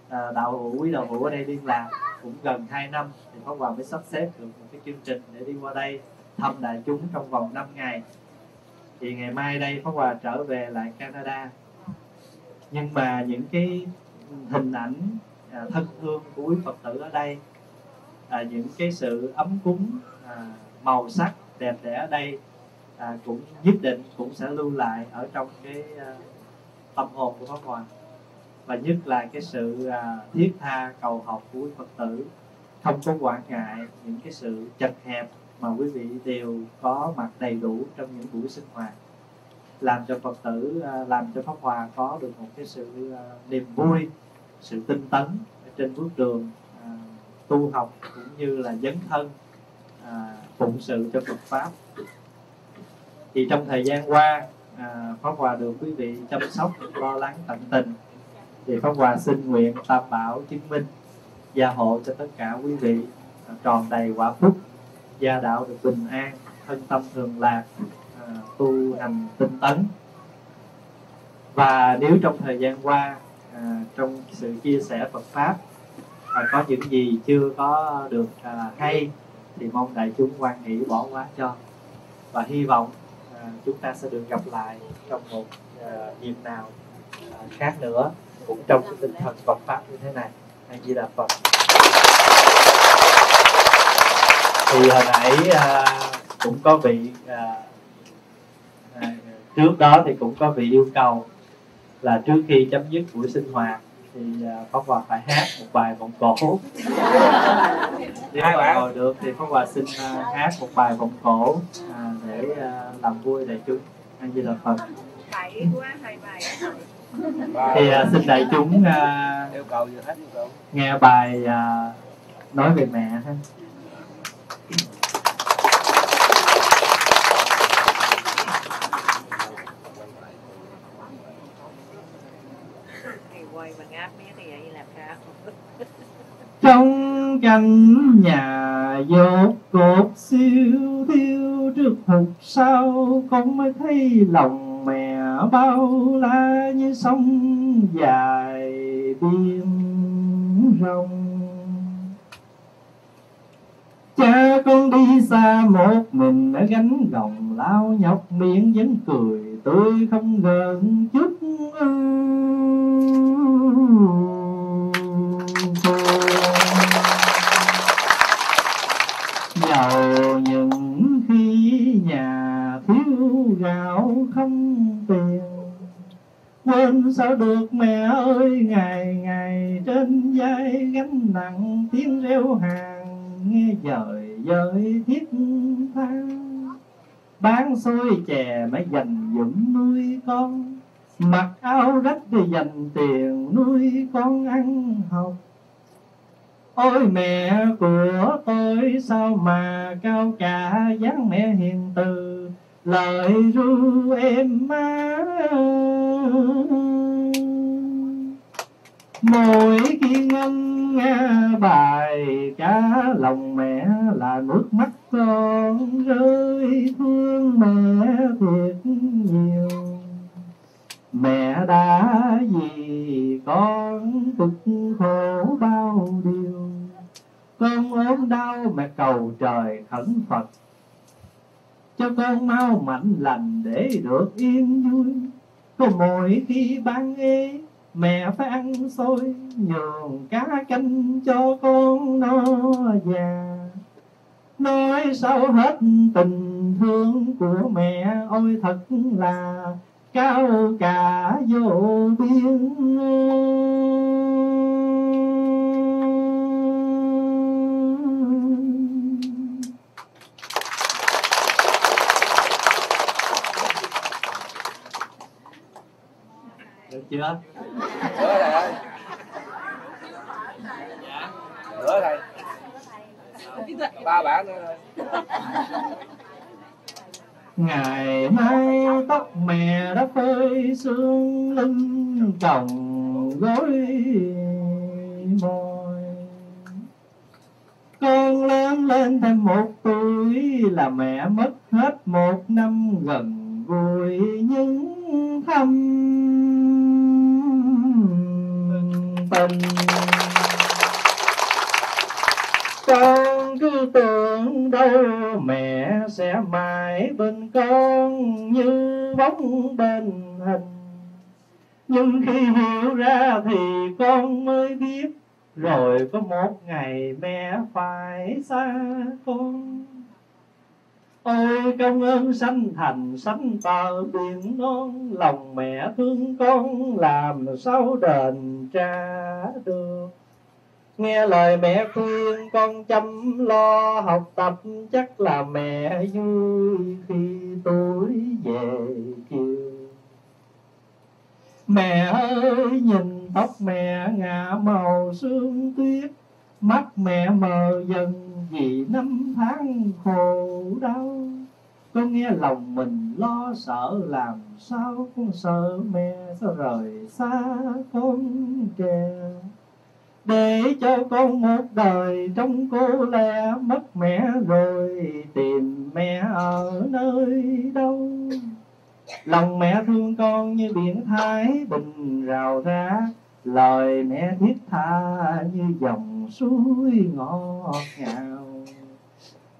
Speaker 1: Ờ, đạo hữu quý đạo hữu ở đây liên lạc cũng gần 2 năm thì pháp hòa mới sắp xếp được một cái chương trình để đi qua đây thăm đại chúng trong vòng 5 ngày. Thì ngày mai đây pháp hòa trở về lại canada. Nhưng mà những cái hình ảnh à, thân thương của quý phật tử ở đây à, những cái sự ấm cúng à, màu sắc đẹp đẽ ở đây à, cũng nhất định cũng sẽ lưu lại ở trong cái à, tâm hồn của pháp hòa và nhất là cái sự à, thiết tha cầu học của quý phật tử. Không có quản ngại những cái sự chật hẹp mà quý vị đều có mặt đầy đủ trong những buổi sinh hoạt. Làm cho phật tử à, làm cho pháp hòa có được một cái sự à, niềm vui sự tinh tấn trên bước đường à, tu học cũng như là dấn thân à, phụng sự cho Phật pháp. Thì trong thời gian qua à, pháp hòa được quý vị chăm sóc lo lắng tận tình thì pháp hòa xin nguyện tam bảo chứng minh gia hộ cho tất cả quý vị à, tròn đầy quả phúc gia đạo được bình an thân tâm thường lạc à, tu hành tinh tấn. Và nếu trong thời gian qua à, trong sự chia sẻ Phật pháp à, có những gì chưa có được à, hay thì mong đại chúng quan hỷ bỏ qua cho. Và hy vọng à, chúng ta sẽ được gặp lại trong một à, dịp nào à, khác nữa cũng trong cái tinh thần Phật pháp như thế này. Hay Di Đà Phật. Thì hồi nãy à, cũng có vị à, à, trước đó thì cũng có vị yêu cầu là trước khi chấm dứt buổi sinh hoạt thì à, Pháp Hòa phải hát một bài vọng cổ. Nếu mà
Speaker 2: bạn.
Speaker 1: ngồi được thì Pháp Hòa xin à, hát một bài vọng cổ à, để à, làm vui đại chúng. Anh Di Đà Phật.
Speaker 3: Bảy quá hai bài.
Speaker 1: Thì à, xin đại chúng
Speaker 2: yêu cầu gì hết yêu cầu.
Speaker 1: nghe bài à, nói về mẹ ha. (laughs) Trong căn nhà dột cột siêu thiêu trước hụt sao con mới thấy lòng mẹ bao la như sông dài biển rộng. Cha con đi xa một mình ở gánh gồng lao nhọc, miệng vẫn cười tươi không gần chút giàu những khi nhà gạo không tiền. Quên sao được mẹ ơi, ngày ngày trên vai gánh nặng tiếng reo hàng nghe dời dời thiết tha. Bán xôi chè mới dành dụm nuôi con, mặc áo rách để dành tiền nuôi con ăn học. Ôi mẹ của tôi, sao mà cao cả dáng mẹ hiền từ? Lời ru em má mỗi khi ngân nghe bài cá, lòng mẹ là nước mắt con rơi, thương mẹ thiệt nhiều. Mẹ đã vì con cực khổ bao điều. Con ốm đau mẹ cầu trời khẩn phật cho con mau mạnh lành để được yên vui. Có mỗi khi ban ê, mẹ phải ăn xôi, nhường cá canh cho con no già. Nói sao hết tình thương của mẹ, ôi thật là cao cả vô biên chưa?
Speaker 2: Nữa thầy ơi. Nữa thầy. Ba bản nữa thôi.
Speaker 1: Ngày mai tóc mẹ đã phơi sương lưng còng gối môi. Con lớn lên thêm một tuổi là mẹ mất hết một năm gần gũi những thăm tình con cứ tưởng đâu mẹ sẽ mãi bên con như bóng bên hình. Nhưng khi hiểu ra thì con mới biết, rồi có một ngày mẹ phải xa con ôi công ơn sanh thành, sanh tờ biển non, lòng mẹ thương con, làm sao đền trả được. Nghe lời mẹ khuyên, con chăm lo học tập, chắc là mẹ vui khi tuổi về chiều. Mẹ ơi, nhìn tóc mẹ ngả màu sương tuyết, mắt mẹ mờ dần vì năm tháng khổ đau,
Speaker 4: có nghe lòng mình lo sợ làm sao con sợ mẹ sao rời xa con kè. Để cho con một đời trong cô lẻ mất mẹ rồi tìm mẹ ở nơi đâu. Lòng mẹ thương con như biển thái bình rào ra lời mẹ thiết tha như dòng suối ngọt ngào.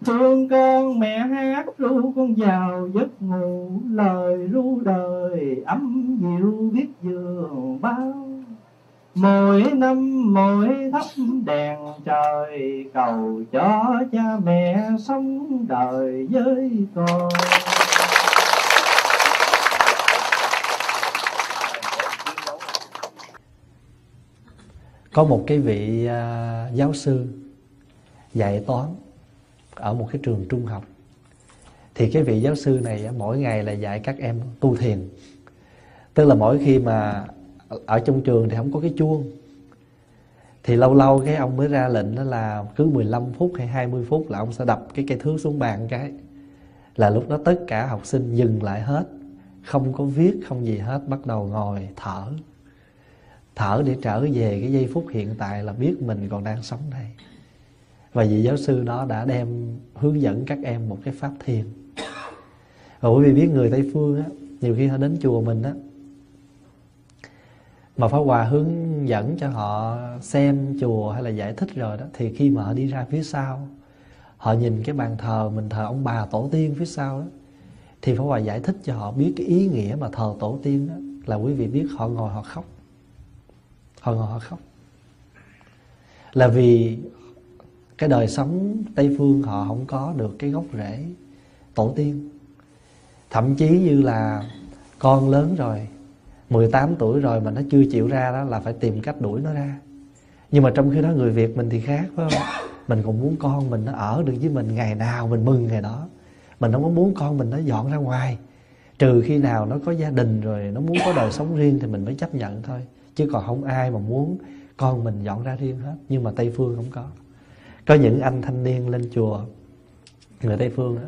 Speaker 4: Thương con mẹ hát ru con vào giấc ngủ, lời ru đời ấm dịu biết giường bao. Mỗi năm mỗi thắp đèn trời, cầu cho cha mẹ sống đời với con.
Speaker 1: Có một cái vị uh, giáo sư dạy toán ở một cái trường trung học. Thì cái vị giáo sư này mỗi ngày là dạy các em tu thiền. Tức là mỗi khi mà ở trong trường thì không có cái chuông. Thì lâu lâu cái ông mới ra lệnh đó là cứ 15 phút hay 20 phút là ông sẽ đập cái cây thước xuống bàn cái. Là lúc đó tất cả học sinh dừng lại hết. Không có viết không gì hết bắt đầu ngồi thở thở để trở về cái giây phút hiện tại là biết mình còn đang sống đây. Và vị giáo sư đó đã đem hướng dẫn các em một cái pháp thiền. Và quý vị biết người tây phương á, nhiều khi họ đến chùa mình á, mà Pháp Hòa hướng dẫn cho họ xem chùa hay là giải thích rồi đó, Thì khi mà họ đi ra phía sau, Họ nhìn cái bàn thờ mình thờ ông bà tổ tiên phía sau đó Thì Pháp Hòa giải thích cho họ biết cái ý nghĩa mà thờ tổ tiên đó Là quý vị biết họ ngồi họ khóc. Họ ngồi họ khóc. Là vì cái đời sống Tây Phương họ không có được cái gốc rễ tổ tiên. Thậm chí như là con lớn rồi 18 tuổi rồi mà nó chưa chịu ra đó là phải tìm cách đuổi nó ra. Nhưng mà trong khi đó người Việt mình thì khác, phải không? Mình cũng muốn con mình nó ở được với mình ngày nào mình mừng ngày đó. Mình không có muốn con mình nó dọn ra ngoài. Trừ khi nào nó có gia đình rồi, nó muốn có đời sống riêng thì mình mới chấp nhận thôi chứ còn không ai mà muốn con mình dọn ra riêng hết. Nhưng mà tây phương không có. Có những anh thanh niên lên chùa, người tây phương đó,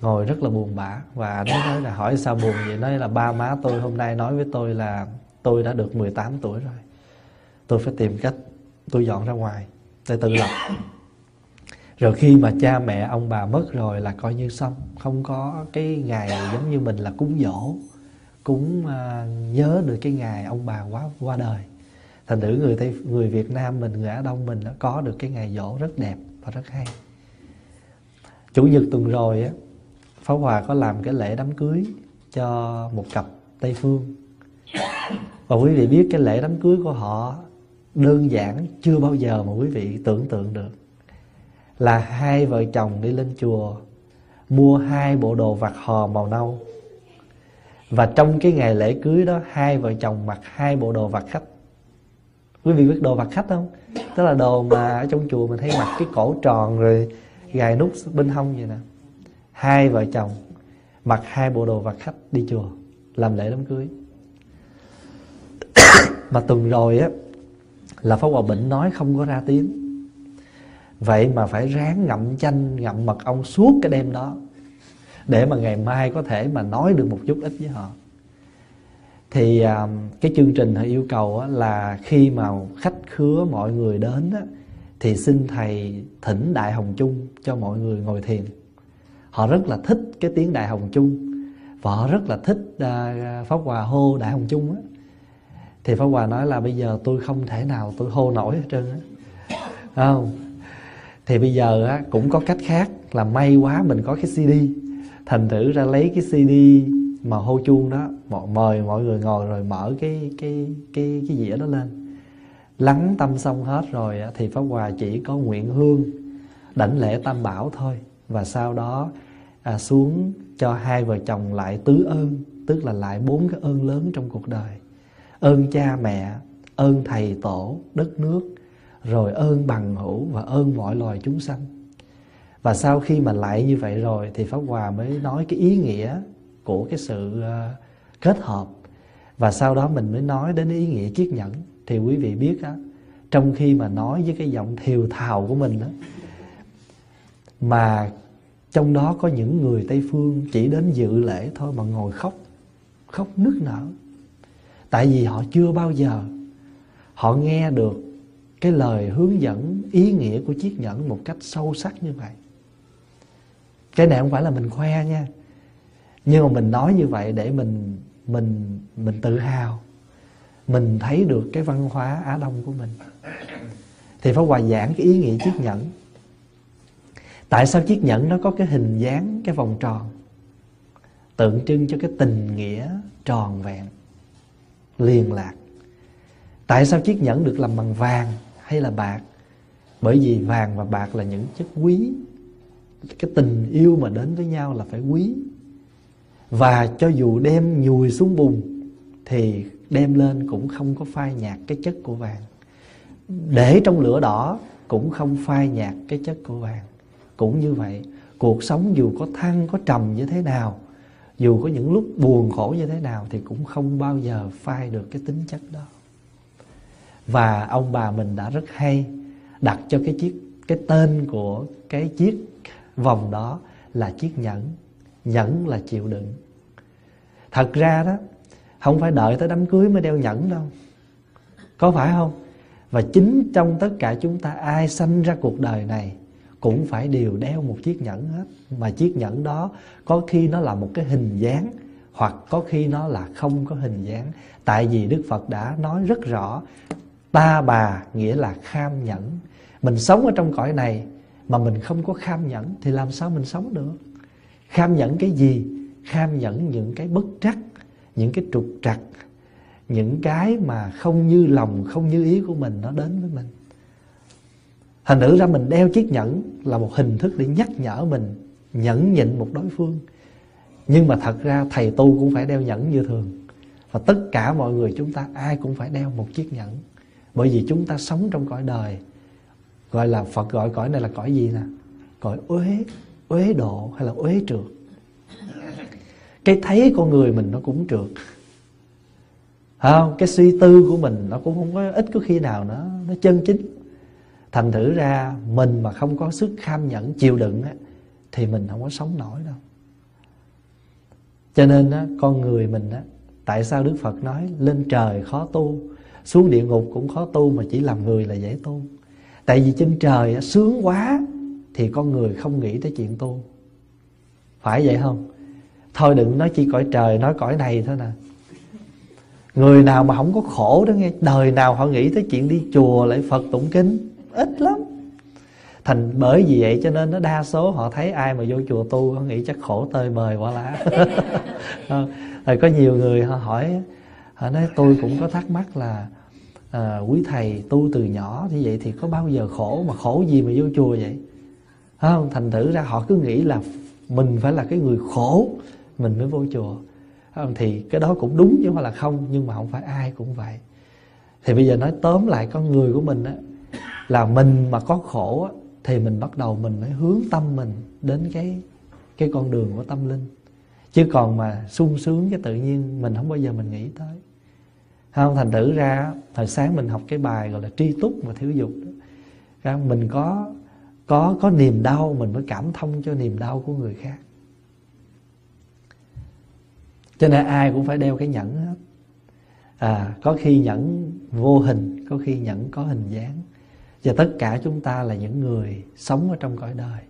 Speaker 1: ngồi rất là buồn bã. Và nó nói là, hỏi sao buồn vậy? Nói là, ba má tôi hôm nay nói với tôi là tôi đã được 18 tuổi rồi. Tôi phải tìm cách tôi dọn ra ngoài để tự lập. Rồi khi mà cha mẹ, ông bà mất rồi là coi như xong. Không có cái ngày giống như mình là cúng dỗ cũng à, nhớ được cái ngày ông bà quá, qua đời. Thành thử người tây, người việt nam mình, người á đông mình đã có được cái ngày dỗ rất đẹp và rất hay. Chủ nhật tuần rồi á Pháo Hòa có làm cái lễ đám cưới cho một cặp Tây Phương. Và quý vị biết cái lễ đám cưới của họ đơn giản, chưa bao giờ mà quý vị tưởng tượng được. Là hai vợ chồng đi lên chùa, Mua hai bộ đồ vặt hò màu nâu và trong cái ngày lễ cưới đó, Hai vợ chồng mặc hai bộ đồ vặt khách. Quý vị biết đồ vặt khách không? Tức là đồ mà ở trong chùa mình hay mặc cái cổ tròn rồi gài nút bên hông vậy nè. Hai vợ chồng mặc hai bộ đồ vặt khách đi chùa làm lễ đám cưới. (coughs) Mà tuần rồi á, là Pháp Hòa Bệnh nói không có ra tiếng. Vậy mà phải ráng ngậm chanh, ngậm mật ong suốt cái đêm đó. Để mà ngày mai có thể mà nói được một chút ít với họ. Thì à, cái chương trình họ yêu cầu là khi mà khách khứa mọi người đến Thì xin Thầy thỉnh Đại Hồng Chung cho mọi người ngồi thiền. Họ rất là thích cái tiếng đại hồng chung và họ rất là thích à, pháp hòa hô đại hồng chung á. Thì pháp hòa nói là bây giờ tôi không thể nào tôi hô nổi hết trơn á. Không? Thì bây giờ á, cũng có cách khác là may quá mình có cái cd thành thử ra lấy cái cd mà hô chuông đó mời mọi người ngồi rồi mở cái cái cái cái dĩa đó lên. Lắng tâm xong hết rồi thì pháp hòa chỉ có nguyện hương đảnh lễ tam bảo thôi. Và sau đó à, xuống cho hai vợ chồng lại tứ ơn tức là lại bốn cái ơn lớn trong cuộc đời. Ơn cha mẹ ơn thầy tổ đất nước rồi ơn bằng hữu và ơn mọi loài chúng sanh và sau khi mà lại như vậy rồi thì pháp hòa mới nói cái ý nghĩa của cái sự ờ, kết hợp. Và sau đó mình mới nói đến ý nghĩa chiếc nhẫn. Thì quý vị biết á, trong khi mà nói với cái giọng thiều thào của mình á, mà trong đó có những người tây phương chỉ đến dự lễ thôi mà ngồi khóc khóc nức nở. Tại vì họ chưa bao giờ, họ nghe được cái lời hướng dẫn, ý nghĩa của chiếc nhẫn một cách sâu sắc như vậy cái này không phải là mình khoe nha. Nhưng mà mình nói như vậy để mình mình mình tự hào. Mình thấy được cái văn hóa á đông của mình. Thì phải hòa giảng cái ý nghĩa chiếc nhẫn. Tại sao chiếc nhẫn nó có cái hình dáng, cái vòng tròn? Tượng trưng cho cái tình nghĩa tròn vẹn liền lạc. Tại sao chiếc nhẫn được làm bằng vàng hay là bạc? Bởi vì vàng và bạc là những chất quý cái tình yêu mà đến với nhau là phải quý. Và cho dù đem nhùi xuống bùn, thì đem lên cũng không có phai nhạt cái chất của vàng. Để trong lửa đỏ cũng không phai nhạt cái chất của vàng. Cũng như vậy, cuộc sống dù có thăng, có trầm như thế nào, dù có những lúc buồn khổ như thế nào thì cũng không bao giờ phai được cái tính chất đó. Và ông bà mình đã rất hay đặt cho cái chiếc, cái tên của cái chiếc vòng đó là chiếc nhẫn. Nhẫn là chịu đựng. Thật ra đó, không phải đợi tới đám cưới mới đeo nhẫn đâu. Có phải không? Và chính trong tất cả chúng ta, ai sanh ra cuộc đời này cũng phải đều đeo một chiếc nhẫn hết. Mà chiếc nhẫn đó có khi nó là một cái hình dáng, hoặc có khi nó là không có hình dáng. Tại vì đức phật đã nói rất rõ, ta bà nghĩa là kham nhẫn. Mình sống ở trong cõi này mà mình không có kham nhẫn thì làm sao mình sống được? Kham nhẫn cái gì? Kham nhẫn những cái bất trắc, những cái trục trặc, những cái mà không như lòng, không như ý của mình nó đến với mình. Thành thử ra mình đeo chiếc nhẫn là một hình thức để nhắc nhở mình, nhẫn nhịn một đối phương. Nhưng mà thật ra thầy tu cũng phải đeo nhẫn như thường. Và tất cả mọi người chúng ta ai cũng phải đeo một chiếc nhẫn. Bởi vì chúng ta sống trong cõi đời gọi là phật gọi cõi này là cõi gì nè? Cõi uế uế độ hay là uế trượt? Cái thấy con người mình nó cũng trượt. Không? Cái suy tư của mình nó cũng không có ít có khi nào nó nó chân chính. Thành thử ra mình mà không có sức kham nhẫn chịu đựng á, thì mình không có sống nổi đâu. Cho nên á, con người mình á, tại sao đức phật nói lên trời khó tu xuống địa ngục cũng khó tu mà chỉ làm người là dễ tu? Tại vì trên trời sướng quá thì con người không nghĩ tới chuyện tu. Phải vậy không? Thôi đừng nói chi cõi trời nói cõi này thôi nè. Người nào mà không có khổ đó nghe đời nào họ nghĩ tới chuyện đi chùa lại phật tụng kinh ít lắm. Thành bởi vì vậy cho nên nó đa số họ thấy ai mà vô chùa tu họ nghĩ chắc khổ tơi bời quá lá rồi có nhiều người họ hỏi họ nói tôi cũng có thắc mắc là à, quý thầy tu từ nhỏ như vậy thì có bao giờ khổ mà khổ gì mà vô chùa vậy? Không? Thành thử ra họ cứ nghĩ là mình phải là cái người khổ mình mới vô chùa. Thì cái đó cũng đúng chứ không phải là không nhưng mà không phải ai cũng vậy. Thì bây giờ nói tóm lại con người của mình á là mình mà có khổ á thì mình bắt đầu mình phải hướng tâm mình đến cái cái con đường của tâm linh. Chứ còn mà sung sướng cái tự nhiên mình không bao giờ mình nghĩ tới không, thành thử ra, thời sáng mình học cái bài gọi là tri túc và thiếu dục đó. mình có có có niềm đau, mình mới cảm thông cho niềm đau của người khác. Cho nên ai cũng phải đeo cái nhẫn hết. À có khi nhẫn vô hình, có khi nhẫn có hình dáng. Và tất cả chúng ta là những người sống ở trong cõi đời.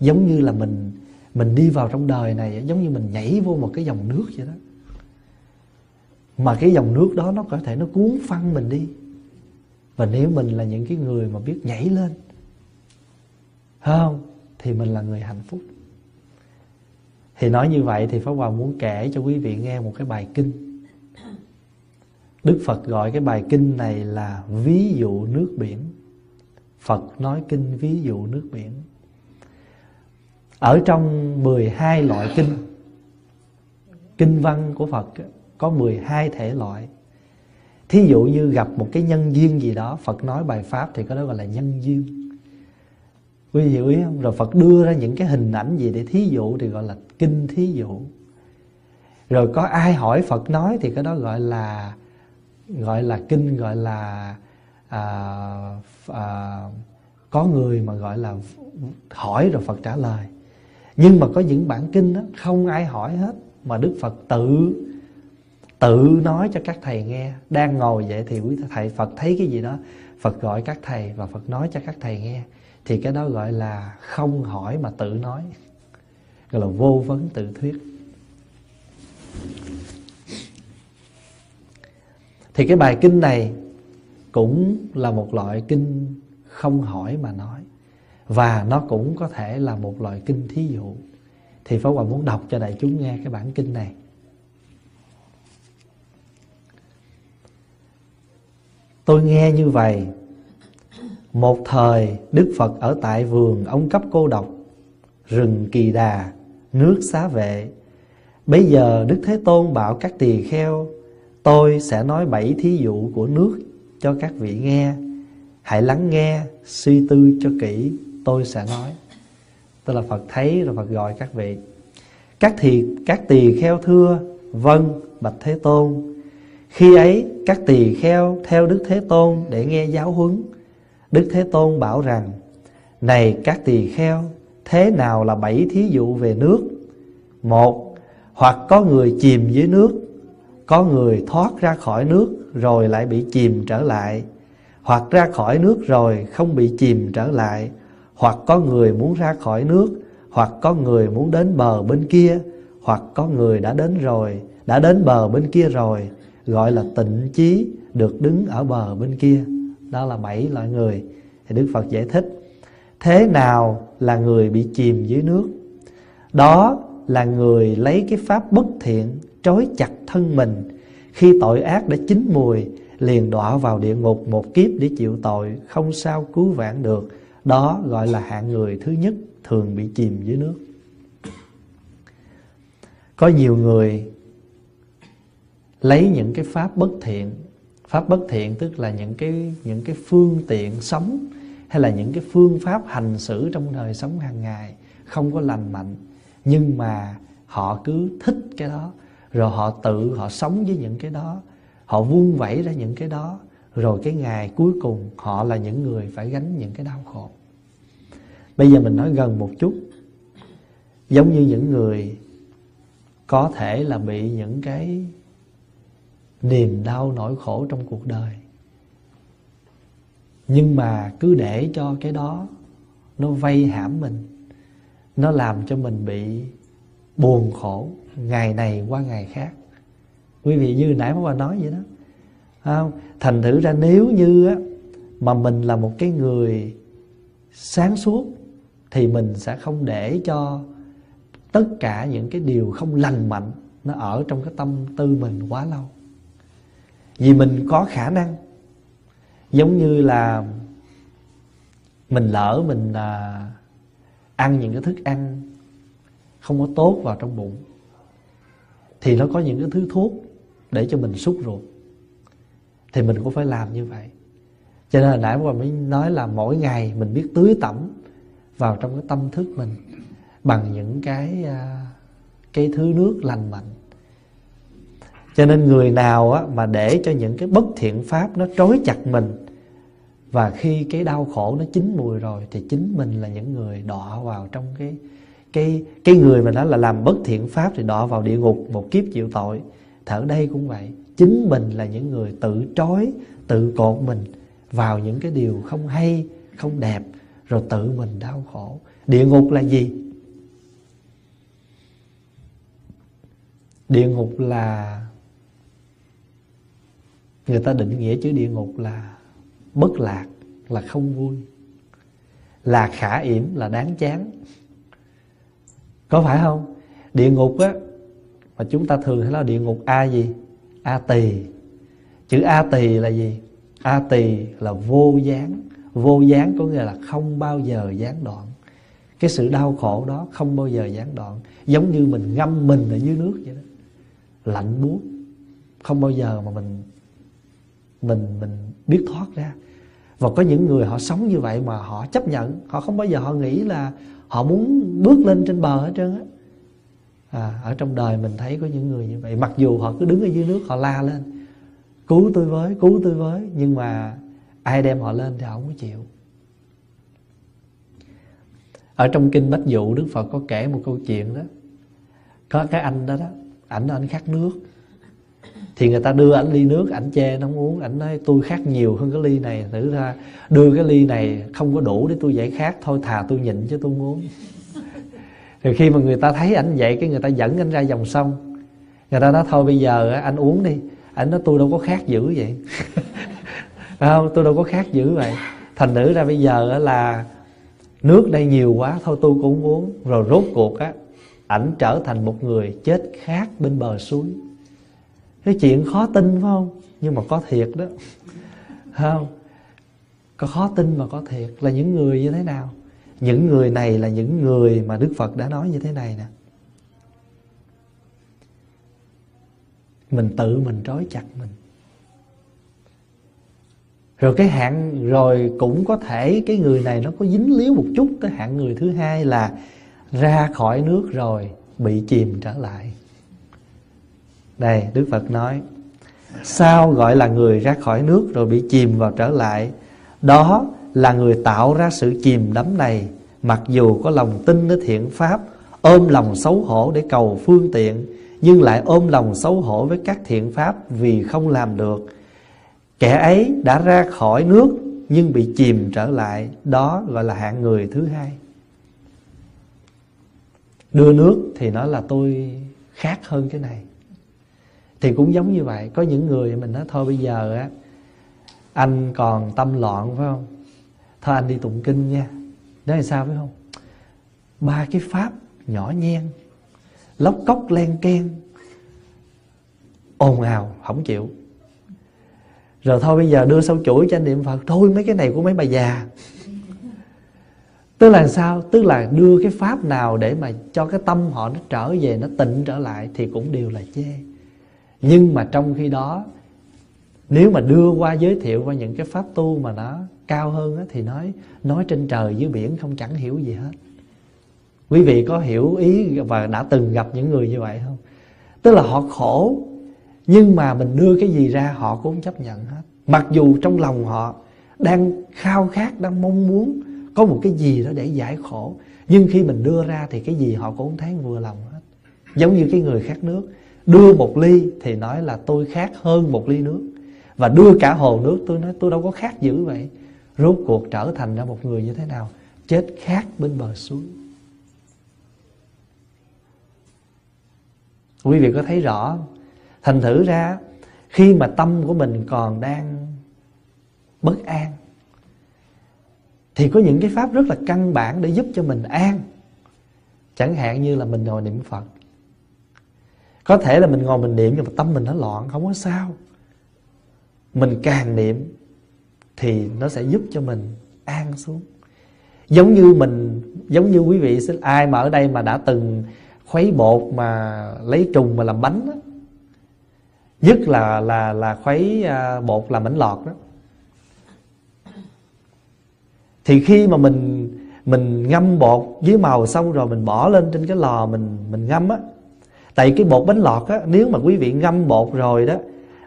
Speaker 1: Giống như là mình mình đi vào trong đời này, giống như mình nhảy vô một cái dòng nước vậy đó mà cái dòng nước đó nó có thể nó cuốn phăng mình đi. Và nếu mình là những cái người mà biết nhảy lên không? Thì mình là người hạnh phúc. Thì nói như vậy thì Pháp Hòa muốn kể cho quý vị nghe một cái bài kinh. Đức Phật gọi cái bài kinh này là ví dụ nước biển. Phật nói kinh ví dụ nước biển. Ở trong 12 loại kinh Kinh văn của Phật có 12 thể loại. Thí dụ như gặp một cái nhân duyên gì đó Phật nói bài Pháp thì có đó gọi là nhân duyên. Quý vị hiểu ý không? Rồi Phật đưa ra những cái hình ảnh gì để thí dụ thì gọi là kinh thí dụ. Rồi có ai hỏi Phật nói thì cái đó gọi là Gọi là kinh gọi là à, à, Có người mà gọi là hỏi rồi Phật trả lời. Nhưng mà có những bản kinh đó, không ai hỏi hết mà đức phật tự tự nói cho các thầy nghe. Đang ngồi vậy thì quý thầy phật thấy cái gì đó? Phật gọi các thầy và phật nói cho các thầy nghe. Thì cái đó gọi là không hỏi mà tự nói. Gọi là vô vấn tự thuyết. Thì cái bài kinh này cũng là một loại kinh không hỏi mà nói. Và nó cũng có thể là một loại kinh thí dụ. Thì Pháp Hòa muốn đọc cho đại chúng nghe cái bản kinh này. Tôi nghe như vậy. Một thời Đức Phật ở tại vườn ông cấp cô độc. Rừng kỳ đà Nước xá vệ. Bây giờ Đức Thế Tôn bảo các tỳ kheo Tôi sẽ nói bảy thí dụ của nước cho các vị nghe. Hãy lắng nghe, suy tư cho kỹ Tôi sẽ nói. Tức là Phật thấy rồi Phật gọi các vị. Các thì các tỳ kheo thưa Vâng, Bạch Thế Tôn khi ấy, các tỳ kheo theo Đức Thế Tôn để nghe giáo huấn. Đức Thế Tôn bảo rằng, Này các tỳ kheo, Thế nào là bảy thí dụ về nước? Một, Hoặc có người chìm dưới nước, Có người thoát ra khỏi nước Rồi lại bị chìm trở lại, Hoặc ra khỏi nước rồi không bị chìm trở lại, Hoặc có người muốn ra khỏi nước, Hoặc có người muốn đến bờ bên kia, Hoặc có người đã đến rồi, Đã đến bờ bên kia rồi Gọi là tịnh chí Được đứng ở bờ bên kia. Đó là bảy loại người Thì Đức Phật giải thích. Thế nào là người bị chìm dưới nước? Đó là người lấy cái pháp bất thiện, Trói chặt thân mình. Khi tội ác đã chín mùi, Liền đọa vào địa ngục một kiếp để chịu tội, Không sao cứu vãn được. Đó gọi là hạng người thứ nhất Thường bị chìm dưới nước. Có nhiều người Lấy những cái pháp bất thiện. Pháp bất thiện tức là những cái những cái phương tiện sống hay là những cái phương pháp hành xử trong đời sống hàng ngày không có lành mạnh. Nhưng mà họ cứ thích cái đó, rồi họ tự họ sống với những cái đó, họ vung vẩy ra những cái đó, rồi cái ngày cuối cùng họ là những người phải gánh những cái đau khổ. Bây giờ mình nói gần một chút. Giống như những người có thể là bị những cái niềm đau nỗi khổ trong cuộc đời. Nhưng mà cứ để cho cái đó nó vây hãm mình nó làm cho mình bị buồn khổ ngày này qua ngày khác. Quý vị như nãy mà nói vậy đó. Không? thành thử ra nếu như á, mà mình là một cái người sáng suốt thì mình sẽ không để cho tất cả những cái điều không lành mạnh nó ở trong cái tâm tư mình quá lâu vì mình có khả năng. Giống như là mình lỡ mình à, ăn những cái thức ăn không có tốt vào trong bụng thì nó có những cái thứ thuốc để cho mình sút ruột. Thì mình cũng phải làm như vậy. Cho nên là nãy qua mới nói là mỗi ngày mình biết tưới tẩm vào trong cái tâm thức mình bằng những cái à, cái thứ nước lành mạnh cho nên người nào á, mà để cho những cái bất thiện pháp nó trói chặt mình và khi cái đau khổ nó chín mùi rồi thì chính mình là những người đọa vào trong cái cái cái người mà đó là làm bất thiện pháp thì đọa vào địa ngục một kiếp chịu tội. Thở đây cũng vậy chính mình là những người tự trói tự cột mình vào những cái điều không hay không đẹp rồi tự mình đau khổ. Địa ngục là gì? Địa ngục là người ta định nghĩa chữ địa ngục là bất lạc, là không vui. Là khả yểm, là đáng chán. Có phải không? Địa ngục á, mà chúng ta thường thấy là địa ngục a gì? A tỳ. Chữ a tỳ là gì? A tỳ là vô gián. Vô gián có nghĩa là không bao giờ gián đoạn. Cái sự đau khổ đó không bao giờ gián đoạn. Giống như mình ngâm mình ở dưới nước vậy đó. Lạnh buốt. Không bao giờ mà mình mình mình biết thoát ra. Và có những người họ sống như vậy mà họ chấp nhận họ không bao giờ họ nghĩ là họ muốn bước lên trên bờ hết trơn á. À, ở trong đời mình thấy có những người như vậy mặc dù họ cứ đứng ở dưới nước họ la lên cứu tôi với cứu tôi với. Nhưng mà ai đem họ lên thì họ không có chịu. Ở trong kinh bách dụ đức phật có kể một câu chuyện đó. Có cái anh đó đó ảnh anh khát nước thì người ta đưa ảnh ly nước, ảnh che nó không uống. Ảnh nói, tôi khát nhiều hơn cái ly này. Thử ra, đưa cái ly này không có đủ để tôi giải khát, thôi thà tôi nhịn chứ tôi không uống. (laughs) Rồi khi mà người ta thấy ảnh vậy, cái người ta dẫn anh ra dòng sông. Người ta nói, thôi bây giờ anh uống đi. Ảnh nói, tôi đâu có khát dữ vậy. (laughs) Không? Tôi đâu có khát dữ vậy. Thành nữ ra bây giờ là nước đây nhiều quá, thôi tôi cũng uống. Rồi rốt cuộc á, ảnh trở thành một người chết khát bên bờ suối cái chuyện khó tin phải không? Nhưng mà có thiệt đó. Không? Có khó tin mà có thiệt là những người như thế nào? Những người này là những người mà đức phật đã nói như thế này nè. Mình tự mình trói chặt mình. Rồi cái hạn rồi cũng có thể cái người này nó có dính líu một chút tới hạng người thứ hai là ra khỏi nước rồi bị chìm trở lại đây, đức phật nói, sao gọi là người ra khỏi nước rồi bị chìm vào trở lại? Đó là người tạo ra sự chìm đắm này. Mặc dù có lòng tin đến thiện pháp, ôm lòng xấu hổ để cầu phương tiện, nhưng lại ôm lòng xấu hổ với các thiện pháp vì không làm được. Kẻ ấy đã ra khỏi nước nhưng bị chìm trở lại. Đó gọi là hạng người thứ hai. Đưa nước thì nói là tôi khác hơn cái này thì cũng giống như vậy. Có những người mình nói, thôi bây giờ á, anh còn tâm loạn, phải không? Thôi anh đi tụng kinh nha. Đó là sao, phải không? Ba cái pháp nhỏ nhen, lóc cốc len ken ồn ào không chịu. Rồi thôi bây giờ đưa sâu chuỗi cho anh niệm phật. Thôi mấy cái này của mấy bà già. Tức là sao? Tức là đưa cái pháp nào để mà cho cái tâm họ nó trở về, nó tịnh trở lại thì cũng đều là chê nhưng mà trong khi đó nếu mà đưa qua giới thiệu qua những cái pháp tu mà nó cao hơn á, thì nói nói trên trời dưới biển không chẳng hiểu gì hết. Quý vị có hiểu ý và đã từng gặp những người như vậy không? Tức là họ khổ nhưng mà mình đưa cái gì ra họ cũng chấp nhận hết. Mặc dù trong lòng họ đang khao khát đang mong muốn có một cái gì đó để giải khổ nhưng khi mình đưa ra thì cái gì họ cũng thấy vừa lòng hết. Giống như cái người khát nước đưa một ly thì nói là tôi khác hơn một ly nước. Và đưa cả hồ nước, tôi nói tôi đâu có khác dữ vậy. Rốt cuộc trở thành ra một người như thế nào? Chết khác bên bờ suối. Quý vị có thấy rõ thành thử ra, khi mà tâm của mình còn đang bất an, thì có những cái pháp rất là căn bản để giúp cho mình an. Chẳng hạn như là mình ngồi niệm phật có thể là mình ngồi mình niệm nhưng mà tâm mình nó loạn, không có sao. Mình càng niệm thì nó sẽ giúp cho mình an xuống. Giống như mình, giống như quý vị ai mà ở đây mà đã từng khuấy bột mà lấy trùng mà làm bánh đó nhất là là là khuấy à, bột làm bánh lọt đó. Thì khi mà mình mình ngâm bột dưới màu xong rồi mình bỏ lên trên cái lò mình mình ngâm á tại cái bột bánh lọt á, nếu mà quý vị ngâm bột rồi đó,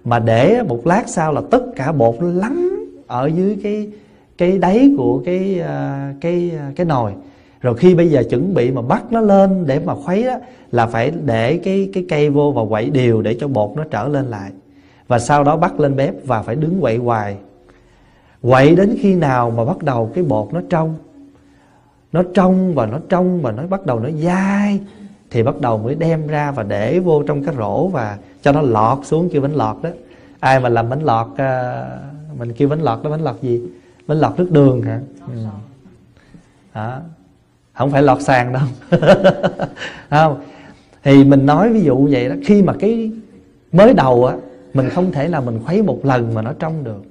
Speaker 1: mà để một lát sau là tất cả bột nó lắng ở dưới cái cái đáy của cái à, cái à, cái nồi. Rồi khi bây giờ chuẩn bị mà bắt nó lên để mà khuấy á, là phải để cái cái cây vô và quậy đều để cho bột nó trở lên lại. Và sau đó bắt lên bếp và phải đứng quậy hoài. Quậy đến khi nào mà bắt đầu cái bột nó trong? Nó trong và nó trong và nó bắt đầu nó dai thì bắt đầu mới đem ra và để vô trong cái rổ và cho nó lọt xuống kêu bánh lọt đó. Ai mà làm bánh lọt à, mình kêu bánh lọt đó bánh lọt gì? Bánh lọt nước đường hả? Ừ. đó. Không phải lọt sàn đâu. (laughs) Không. Thì mình nói ví dụ vậy đó khi mà cái mới đầu á mình không thể nào mình khuấy một lần mà nó trong được.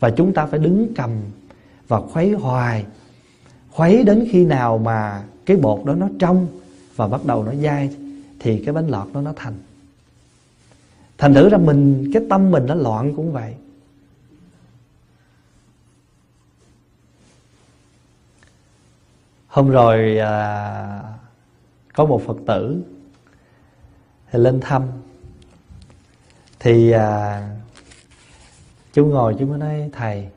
Speaker 1: Và chúng ta phải đứng cầm và khuấy hoài. Khuấy đến khi nào mà cái bột đó nó trong và bắt đầu nó dai thì cái bánh lọt nó nó thành. Thành thử ra mình cái tâm mình nó loạn cũng vậy. Hôm rồi à, có một phật tử thì lên thăm. Thì à, chú ngồi chú mới nói thầy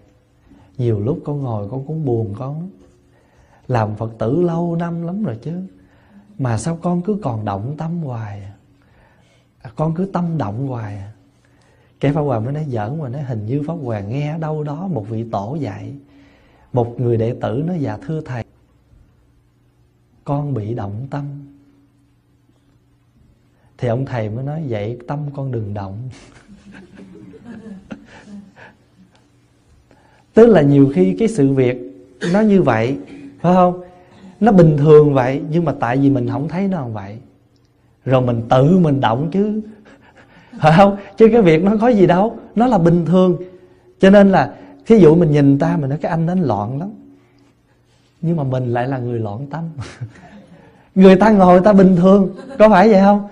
Speaker 1: nhiều lúc con ngồi con cũng buồn con làm phật tử lâu năm lắm rồi chứ mà sao con cứ còn động tâm hoài? À? con cứ tâm động hoài. À? cái pháp hoàng mới nói, giỡn mà nói, hình như pháp hoàng nghe đâu đó một vị tổ dạy. Một người đệ tử nói dạ thưa thầy. Con bị động tâm. Thì ông thầy mới nói, vậy tâm con đừng động. (laughs) Tức là nhiều khi cái sự việc nó như vậy, phải không? Nó bình thường vậy, nhưng mà tại vì mình không thấy nó là vậy. Rồi mình tự mình động chứ. (laughs) Phải không? Chứ cái việc nó có gì đâu. Nó là bình thường. Cho nên là, thí dụ mình nhìn ta, mình nói cái anh anh loạn lắm. Nhưng mà mình lại là người loạn tâm. (laughs) Người ta ngồi ta bình thường. Có phải vậy không?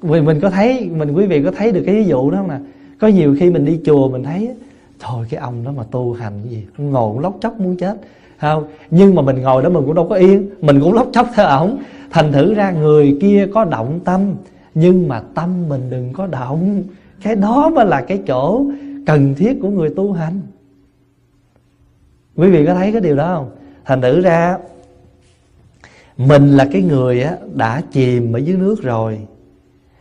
Speaker 1: Vì mình có thấy, mình, quý vị có thấy được cái ví dụ đó không nè? Có nhiều khi mình đi chùa mình thấy, thôi cái ông đó mà tu hành cái gì, ngồi lóc chóc muốn chết không nhưng mà mình ngồi đó mình cũng đâu có yên mình cũng lóc chóc theo ổng. Thành thử ra người kia có động tâm nhưng mà tâm mình đừng có động. Cái đó mới là cái chỗ cần thiết của người tu hành. Quý vị có thấy cái điều đó không? Thành thử ra mình là cái người á, đã chìm ở dưới nước rồi.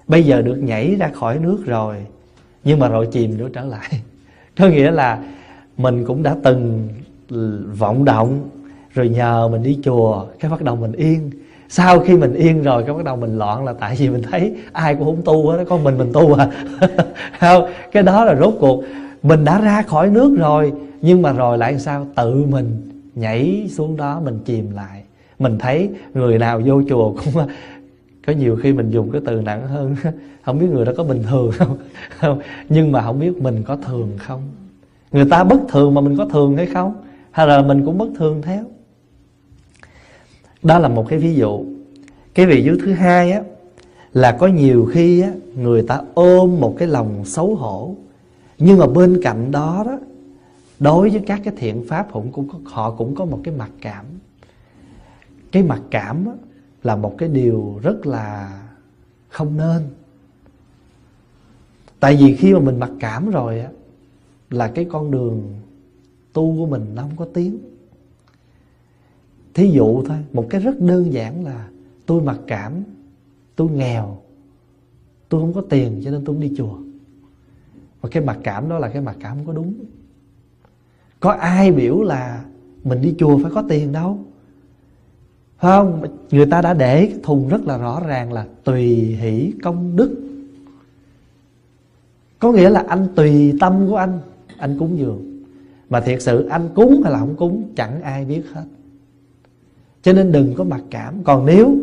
Speaker 1: Bây giờ được nhảy ra khỏi nước rồi nhưng mà rồi chìm nữa trở lại. (laughs) Có nghĩa là mình cũng đã từng vọng động rồi nhờ mình đi chùa cái bắt đầu mình yên. Sau khi mình yên rồi cái bắt đầu mình loạn là tại vì mình thấy ai cũng không tu hết con mình mình tu à. (laughs) Không cái đó là rốt cuộc. Mình đã ra khỏi nước rồi nhưng mà rồi lại sao? Tự mình nhảy xuống đó mình chìm lại. Mình thấy người nào vô chùa cũng (laughs) có nhiều khi mình dùng cái từ nặng hơn. (laughs) Không biết người đó có bình thường không, không nhưng mà không biết mình có thường không? Người ta bất thường mà mình có thường hay không? Hay là mình cũng bất thường theo. Đó là một cái ví dụ. Cái ví dụ thứ hai á là có nhiều khi á người ta ôm một cái lòng xấu hổ. Nhưng mà bên cạnh đó đó đối với các cái thiện pháp cũng cũng họ cũng có một cái mặc cảm. Cái mặc cảm á, là một cái điều rất là không nên. Tại vì khi mà mình mặc cảm rồi á là cái con đường tu của mình nó không có tiếng. Thí dụ thôi, một cái rất đơn giản là tôi mặc cảm, tôi nghèo, tôi không có tiền cho nên tôi không đi chùa. Và cái mặc cảm đó là cái mặc cảm không có đúng. Có ai biểu là mình đi chùa phải có tiền đâu? Phải không? Người ta đã để cái thùng rất là rõ ràng là tùy hỷ công đức. Có nghĩa là anh tùy tâm của anh anh cúng dường mà thiệt sự anh cúng hay là không cúng, chẳng ai biết hết. Cho nên đừng có mặc cảm. Còn nếu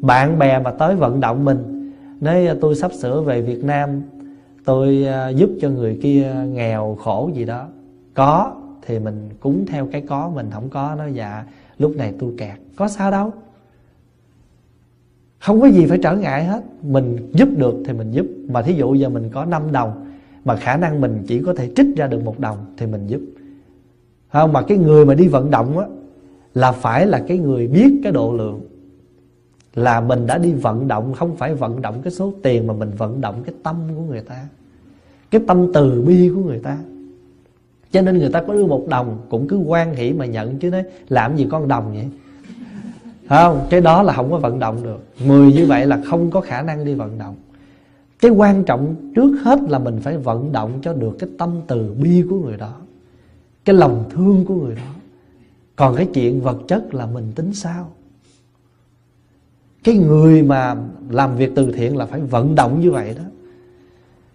Speaker 1: bạn bè mà tới vận động mình, nói à, tôi sắp sửa về việt nam, tôi à, giúp cho người kia nghèo khổ gì đó. Có thì mình cúng theo cái có, mình không có nó dạ lúc này tôi kẹt. Có sao đâu. Không có gì phải trở ngại hết. Mình giúp được thì mình giúp. Mà thí dụ giờ mình có 5 đồng, mà khả năng mình chỉ có thể trích ra được một đồng thì mình giúp không mà cái người mà đi vận động á, là phải là cái người biết cái độ lượng. Là mình đã đi vận động, không phải vận động cái số tiền mà mình vận động cái tâm của người ta, cái tâm từ bi của người ta. Cho nên người ta có đưa một đồng, cũng cứ quan hỷ mà nhận chứ nói làm gì con đồng vậy? Không? Cái đó là không có vận động được. Mười như vậy là không có khả năng đi vận động. Cái quan trọng trước hết là mình phải vận động cho được cái tâm từ bi của người đó cái lòng thương của người đó. Còn cái chuyện vật chất là mình tính sao? Cái người mà làm việc từ thiện là phải vận động như vậy đó.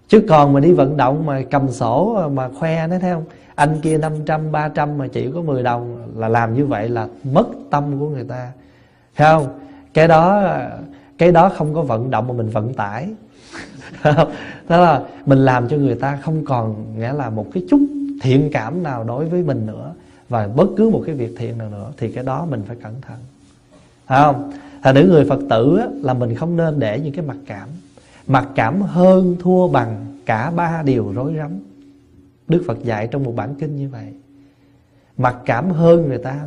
Speaker 1: Chứ còn mà đi vận động mà cầm sổ mà khoe nó thấy không? Anh kia 500, 300 mà chỉ có 10 đồng là làm như vậy là mất tâm của người ta. Thấy không? Cái đó cái đó không có vận động mà mình vận tải. (laughs) Đó là mình làm cho người ta không còn nghĩa là một cái chút thiện cảm nào đối với mình nữa Và bất cứ một cái việc thiện nào nữa Thì cái đó mình phải cẩn thận. Phải không? Thành nữ người Phật tử á, là mình không nên để những cái mặc cảm. Mặc cảm hơn thua bằng cả ba điều rối rắm. Đức Phật dạy trong một bản kinh như vậy. Mặc cảm hơn người ta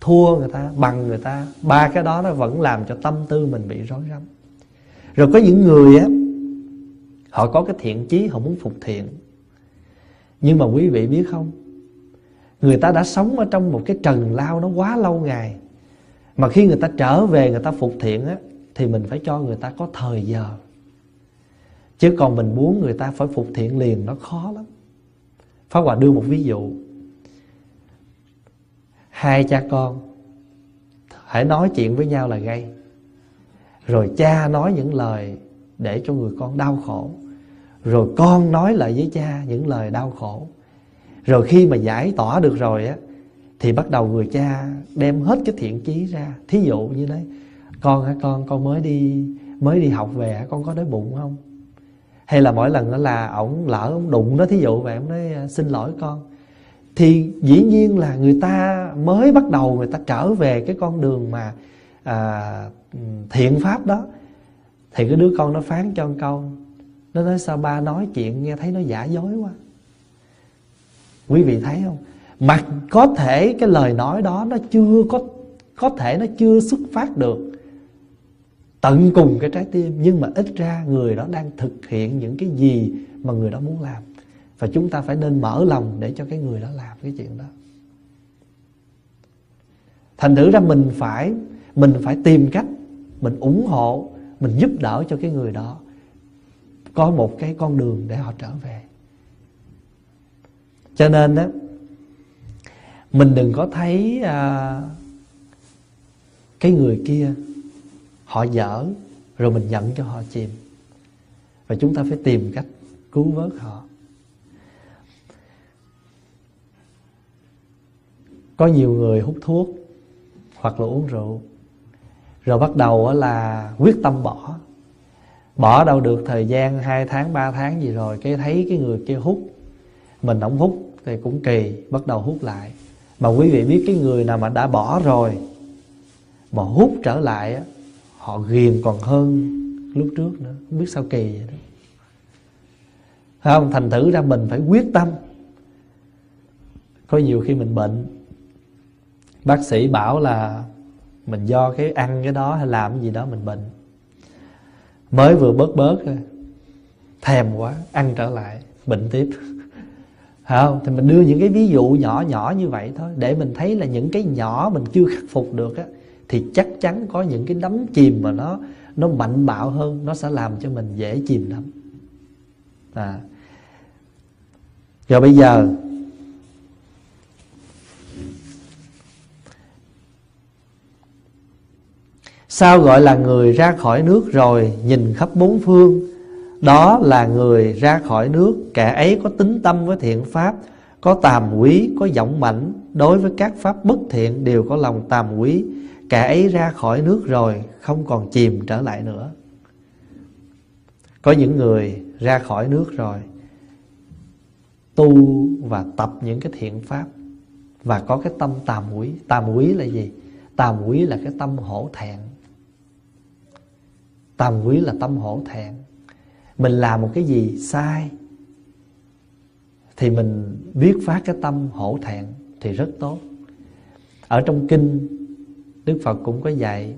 Speaker 1: Thua người ta, bằng người ta Ba cái đó nó vẫn làm cho tâm tư mình bị rối rắm. Rồi có những người á Họ có cái thiện chí Họ muốn phục thiện. Nhưng mà quý vị biết không? Người ta đã sống ở trong một cái trần lao Nó quá lâu ngày. Mà khi người ta trở về, người ta phục thiện á, thì mình phải cho người ta có thời giờ. Chứ còn mình muốn người ta phải phục thiện liền nó khó lắm. Pháp Hòa đưa một ví dụ. Hai cha con, Hãy nói chuyện với nhau là gây Rồi cha nói những lời Để cho người con đau khổ. Rồi con nói lại với cha Những lời đau khổ. Rồi khi mà giải tỏa được rồi á Thì bắt đầu người cha Đem hết cái thiện chí ra. Thí dụ như đấy Con hả con? Con mới đi Mới đi học về con có đói bụng không? Hay là mỗi lần đó là ổng lỡ ổng đụng nó thí dụ vậy ổng nói à, xin lỗi con. Thì dĩ nhiên là người ta mới bắt đầu người ta trở về cái con đường mà à, thiện pháp đó. Thì cái đứa con nó phán cho con câu nó nói, sao ba nói chuyện nghe thấy nó giả dối quá? Quý vị thấy không? Mặc có thể cái lời nói đó nó chưa có có thể nó chưa xuất phát được tận cùng cái trái tim, nhưng mà ít ra người đó đang thực hiện những cái gì mà người đó muốn làm. Và chúng ta phải nên mở lòng để cho cái người đó làm cái chuyện đó. Thành thử ra mình phải mình phải tìm cách, mình ủng hộ, mình giúp đỡ cho cái người đó có một cái con đường để họ trở về. Cho nên đó mình đừng có thấy à, cái người kia họ dở rồi mình nhận cho họ chìm. Và chúng ta phải tìm cách cứu vớt họ. Có nhiều người hút thuốc hoặc là uống rượu rồi bắt đầu là quyết tâm bỏ bỏ đâu được thời gian 2 tháng 3 tháng gì rồi, cái thấy cái người kia hút. Mình không hút thì cũng kỳ, bắt đầu hút lại. Mà quý vị biết cái người nào mà đã bỏ rồi, mà hút trở lại á, họ ghiền còn hơn lúc trước nữa. Không biết sao kỳ vậy đó. Thấy không, thành thử ra mình phải quyết tâm. Có nhiều khi mình bệnh, bác sĩ bảo là mình do cái ăn cái đó hay làm cái gì đó mình bệnh mới vừa bớt bớt rồi thèm quá, ăn trở lại, bệnh tiếp. (laughs) Phải không? Thì mình đưa những cái ví dụ nhỏ nhỏ như vậy thôi. Để mình thấy là những cái nhỏ mình chưa khắc phục được á, thì chắc chắn có những cái đắm chìm mà nó nó mạnh bạo hơn, nó sẽ làm cho mình dễ chìm lắm. À. Rồi bây giờ sao gọi là người ra khỏi nước rồi nhìn khắp bốn phương? Đó là người ra khỏi nước, kẻ ấy có tính tâm với thiện pháp, có tàm quý, có giọng mạnh đối với các pháp bất thiện đều có lòng tàm quý, Kẻ ấy ra khỏi nước rồi Không còn chìm trở lại nữa. Có những người ra khỏi nước rồi Tu và tập những cái thiện pháp Và có cái tâm tàm quý. Tàm quý là gì? Tàm quý là cái tâm hổ thẹn. Tàm quý là tâm hổ thẹn. Mình làm một cái gì sai, Thì mình viết phát cái tâm hổ thẹn Thì rất tốt. Ở trong kinh, Đức Phật cũng có dạy,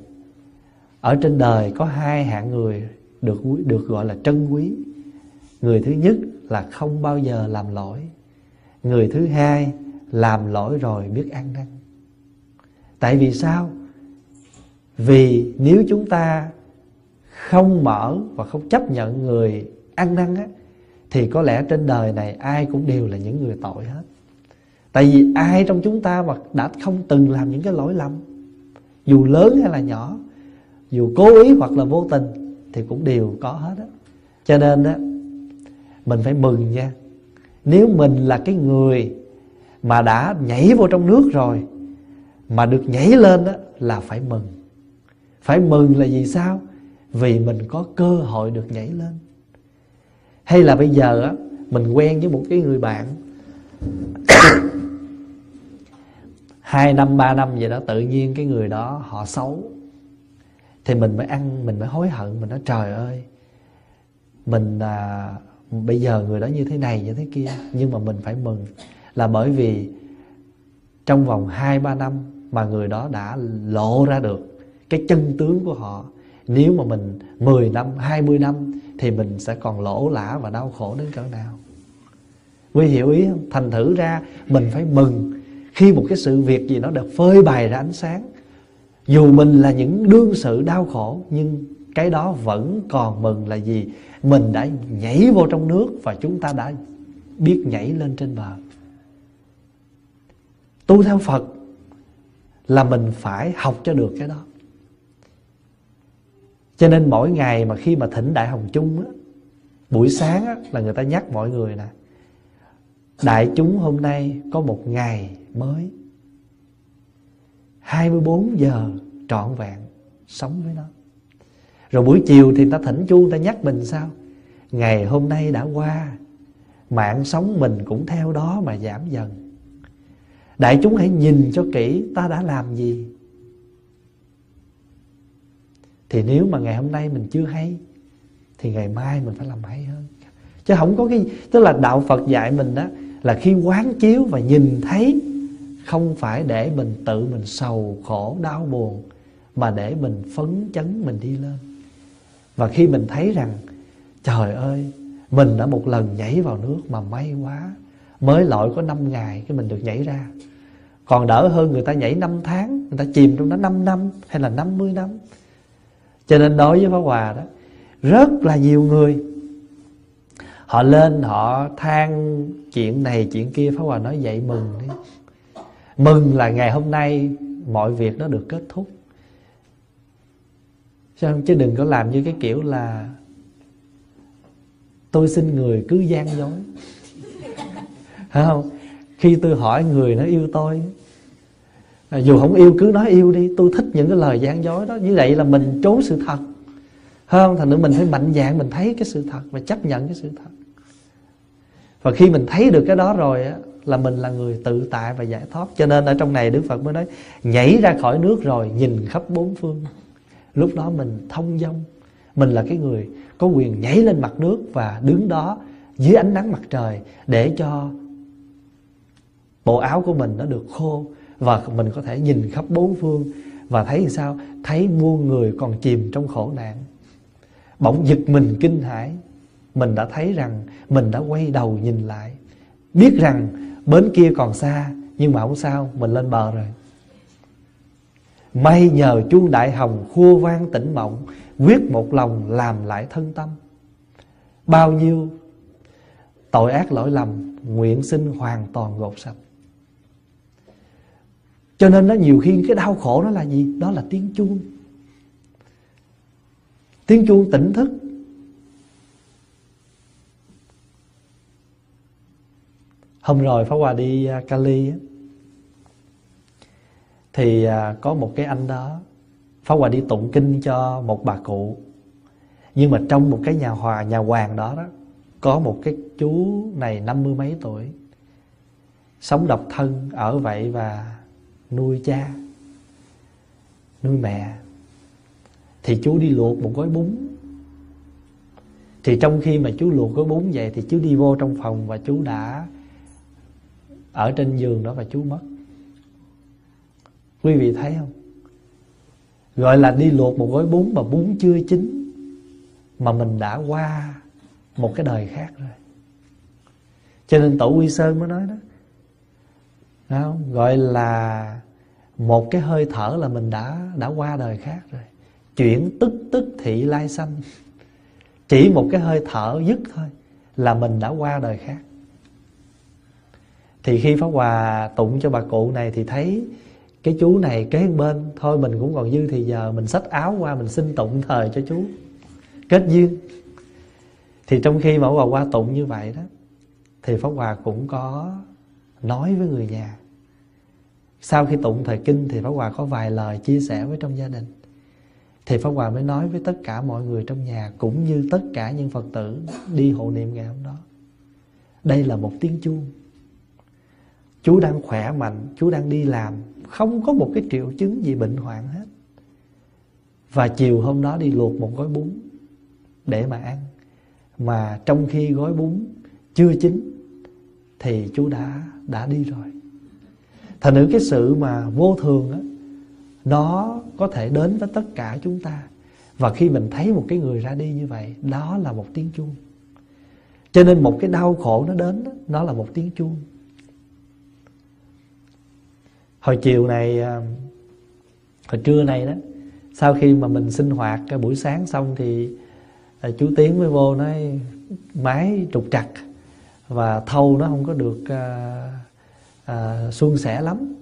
Speaker 1: Ở trên đời có hai hạng người được được gọi là trân quý. Người thứ nhất là không bao giờ làm lỗi. Người thứ hai, làm lỗi rồi biết ăn năn. Tại vì sao? Vì nếu chúng ta không mở và không chấp nhận người ăn năn á, Thì có lẽ trên đời này ai cũng đều là những người tội hết. Tại vì ai trong chúng ta mà đã không từng làm những cái lỗi lầm, dù lớn hay là nhỏ, dù cố ý hoặc là vô tình, thì cũng đều có hết á. Cho nên đó mình phải mừng nha. Nếu mình là cái người mà đã nhảy vô trong nước rồi, mà được nhảy lên đó là phải mừng. Phải mừng là vì sao? Vì mình có cơ hội được nhảy lên. Hay là bây giờ á mình quen với một cái người bạn (coughs) hai năm ba năm vậy đó tự nhiên cái người đó họ xấu. Thì mình mới ăn mình mới hối hận mình nói trời ơi mình à, bây giờ người đó như thế này như thế kia. Nhưng mà mình phải mừng là bởi vì trong vòng hai ba năm mà người đó đã lộ ra được cái chân tướng của họ nếu mà mình 10 năm, 20 năm thì mình sẽ còn lỗ lã và đau khổ đến cỡ nào. Quý hiểu ý không? Thành thử ra mình phải mừng khi một cái sự việc gì nó được phơi bày ra ánh sáng dù mình là những đương sự đau khổ nhưng cái đó vẫn còn mừng là gì mình đã nhảy vô trong nước và chúng ta đã biết nhảy lên trên bờ tu theo phật là mình phải học cho được cái đó cho nên mỗi ngày mà khi mà thỉnh đại hồng chung á buổi sáng á, là người ta nhắc mọi người nè đại chúng hôm nay có một ngày mới. 24 giờ trọn vẹn sống với nó. Rồi buổi chiều thì ta thỉnh chuông ta nhắc mình sao? Ngày hôm nay đã qua mạng sống mình cũng theo đó mà giảm dần. Đại chúng hãy nhìn cho kỹ ta đã làm gì thì nếu mà ngày hôm nay mình chưa hay, thì ngày mai mình phải làm hay hơn. Chứ không có cái, tức là đạo phật dạy mình đó là khi quán chiếu và nhìn thấy, không phải để mình tự mình sầu khổ, đau buồn, mà để mình phấn chấn mình đi lên. Và khi mình thấy rằng, trời ơi, mình đã một lần nhảy vào nước mà may quá, mới lội có 5 ngày cái mình được nhảy ra. Còn đỡ hơn người ta nhảy 5 tháng, người ta chìm trong đó 5 năm hay là 50 năm cho nên đối với Pháp Hòa đó, rất là nhiều người, họ lên, họ than chuyện này, chuyện kia. Pháp Hòa nói vậy, mừng đi. Mừng là ngày hôm nay mọi việc nó được kết thúc. Chứ đừng có làm như cái kiểu là, tôi xin người cứ gian dối. (laughs) Phải không? Khi tôi hỏi người nó yêu tôi à, dù không yêu cứ nói yêu đi. Tôi thích những cái lời gian dối đó. Như vậy là mình trốn sự thật. Hơn thành nữa mình phải mạnh dạn mình thấy cái sự thật và chấp nhận cái sự thật. Và khi mình thấy được cái đó rồi á là mình là người tự tại và giải thoát. Cho nên ở trong này đức phật mới nói nhảy ra khỏi nước rồi nhìn khắp bốn phương. Lúc đó mình thông dong. Mình là cái người có quyền nhảy lên mặt nước và đứng đó dưới ánh nắng mặt trời để cho bộ áo của mình nó được khô và mình có thể nhìn khắp bốn phương và thấy sao? Thấy muôn người còn chìm trong khổ nạn. Bỗng giật mình kinh hãi. Mình đã thấy rằng mình đã quay đầu nhìn lại. Biết rằng bến kia còn xa, nhưng mà không sao, mình lên bờ rồi. May nhờ chuông đại hồng khua vang tỉnh mộng, quyết một lòng làm lại thân tâm. Bao nhiêu tội ác lỗi lầm, nguyện sinh hoàn toàn gột sạch cho nên nó nhiều khi cái đau khổ nó là gì? Đó là tiếng chuông. Tiếng chuông tỉnh thức. Hôm rồi Pháp Hòa đi à, Cali thì à, có một cái anh đó. Pháp Hòa đi tụng kinh cho một bà cụ. Nhưng mà trong một cái nhà hòa, nhà hoàng đó đó, có một cái chú này năm mươi mấy tuổi, sống độc thân ở vậy và nuôi cha, nuôi mẹ. Thì chú đi luộc một gói bún. Thì trong khi mà chú luộc gói bún vậy thì chú đi vô trong phòng và chú đã ở trên giường đó và chú mất. Quý vị thấy không? Gọi là đi luộc một gói bún mà bún chưa chín mà mình đã qua một cái đời khác rồi. Cho nên tổ quy sơn mới nói đó không? gọi là một cái hơi thở là mình đã đã qua đời khác rồi. Chuyển tức tức thị lai sanh. Chỉ một cái hơi thở dứt thôi là mình đã qua đời khác. Thì khi pháp hòa tụng cho bà cụ này thì thấy cái chú này kế bên, thôi mình cũng còn dư thì giờ mình xách áo qua mình xin tụng thời cho chú. Kết duyên. Thì trong khi mà bà Hòa qua tụng như vậy đó, thì Pháp Hòa cũng có nói với người nhà sau khi tụng thời kinh thì Pháp Hòa có vài lời chia sẻ với trong gia đình. Thì Pháp Hòa mới nói với tất cả mọi người trong nhà, cũng như tất cả những Phật tử đi hộ niệm ngày hôm đó. Đây là một tiếng chuông. Chú đang khỏe mạnh, chú đang đi làm, không có một cái triệu chứng gì bệnh hoạn hết. Và chiều hôm đó đi luộc một gói bún để mà ăn. Mà trong khi gói bún chưa chín thì chú đã đã đi rồi thành nữ cái sự mà vô thường á nó có thể đến với tất cả chúng ta. Và khi mình thấy một cái người ra đi như vậy đó là một tiếng chuông. Cho nên một cái đau khổ nó đến đó, nó là một tiếng chuông. Hồi chiều này à, hồi trưa này đó sau khi mà mình sinh hoạt cái buổi sáng xong thì à, chú tiến mới vô nói máy trục trặc và thâu nó không có được à, à, suôn sẻ lắm.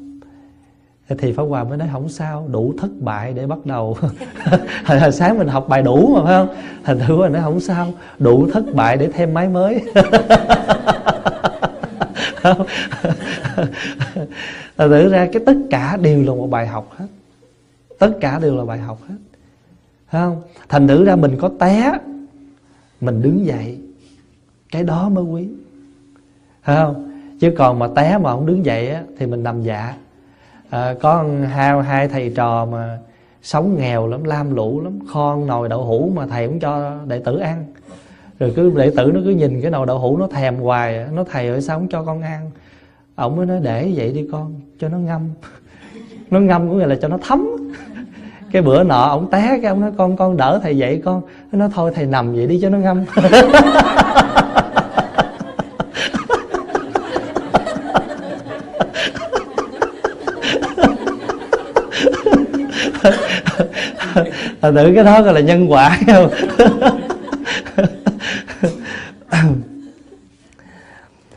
Speaker 1: Thì Pháp Hòa mới nói không sao đủ thất bại để bắt đầu. (laughs) Hồi sáng mình học bài đủ mà phải không? Thành thử là nói không sao đủ thất bại để thêm máy mới. (laughs) Thành thử ra cái tất cả đều là một bài học hết. Tất cả đều là bài học hết. Phải không? Thành thử ra mình có té mình đứng dậy. Cái đó mới quý. Phải không? Chứ còn mà té mà không đứng dậy á, thì mình nằm dạ. À, có hai, hai thầy trò mà sống nghèo lắm lam lũ lắm kho nồi đậu hũ mà thầy cũng cho đệ tử ăn. Rồi cứ đệ tử nó cứ nhìn cái nồi đậu hũ nó thèm hoài nó thầy ơi sao không cho con ăn? Ổng mới nói để vậy đi con cho nó ngâm. (laughs) Nó ngâm có nghĩa là cho nó thấm. (laughs) Cái bữa nọ ổng té cái ông nói con con đỡ thầy dậy con. Nó nói thôi thầy nằm vậy đi cho nó ngâm. (laughs) (laughs) Thật tự cái đó gọi là nhân quả. Không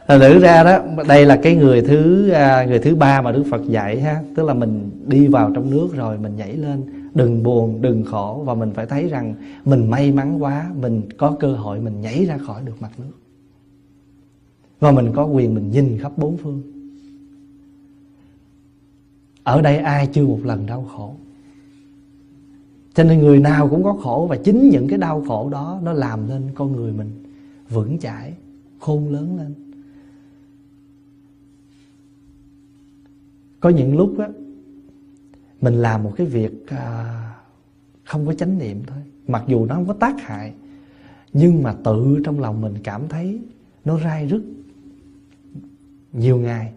Speaker 1: Thật tự ra đó Đây là cái người thứ à, người thứ ba mà Đức Phật dạy ha. Tức là mình đi vào trong nước rồi Mình nhảy lên. Đừng buồn, đừng khổ. Và mình phải thấy rằng Mình may mắn quá Mình có cơ hội mình nhảy ra khỏi được mặt nước. Và mình có quyền mình nhìn khắp bốn phương. Ở đây ai chưa một lần đau khổ? Cho nên người nào cũng có khổ Và chính những cái đau khổ đó Nó làm nên con người mình vững chãi Khôn lớn lên. Có những lúc á Mình làm một cái việc à, Không có chánh niệm thôi Mặc dù nó không có tác hại Nhưng mà tự trong lòng mình cảm thấy Nó rai rứt. Nhiều ngày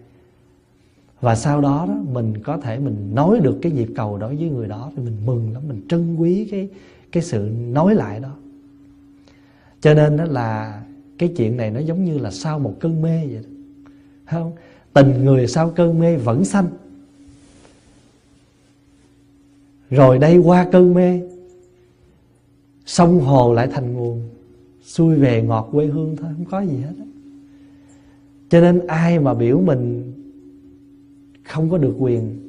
Speaker 1: và sau đó đó, mình có thể mình nói được cái nhịp cầu đó với người đó, thì mình mừng lắm, mình trân quý cái cái sự nói lại đó cho nên đó là cái chuyện này nó giống như là sau một cơn mê vậy đó. không tình người sau cơn mê vẫn xanh rồi đây qua cơn mê, sông hồ lại thành nguồn, xuôi về ngọt quê hương thôi, không có gì hết đó. cho nên ai mà biểu mình không có được quyền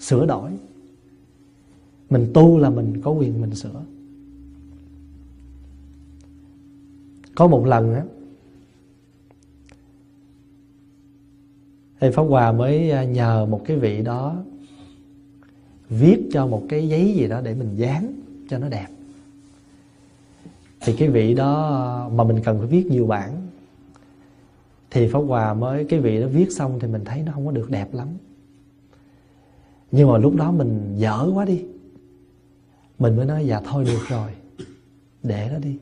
Speaker 1: sửa đổi. Mình tu là mình có quyền mình sửa. Có một lần á, thầy pháp hòa mới à, nhờ một cái vị đó viết cho một cái giấy gì đó để mình dán cho nó đẹp. Thì cái vị đó à, mà mình cần phải viết nhiều bản thì Pháp Hòa mới cái vị đó viết xong thì mình thấy nó không có được đẹp lắm. Nhưng mà lúc đó mình dở quá đi. Mình mới nói dạ thôi, được rồi. Để nó đi.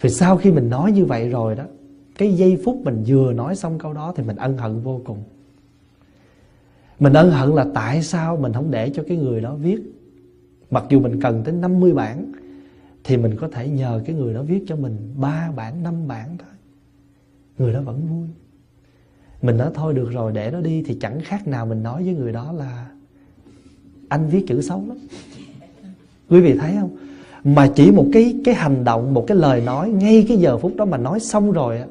Speaker 1: Vì sau khi mình nói như vậy rồi đó, cái giây phút mình vừa nói xong câu đó thì mình ân hận vô cùng. Mình ân hận là tại sao mình không để cho cái người đó viết. Mặc dù mình cần tới 50 bản thì mình có thể nhờ cái người đó viết cho mình ba bản năm bản thôi. Người đó vẫn vui. Mình nói thôi được rồi để nó đi. Thì chẳng khác nào mình nói với người đó là anh viết chữ xấu lắm. (laughs) Quý vị thấy không? Mà chỉ một cái cái hành động một cái lời nói ngay cái giờ phút đó mà nói xong rồi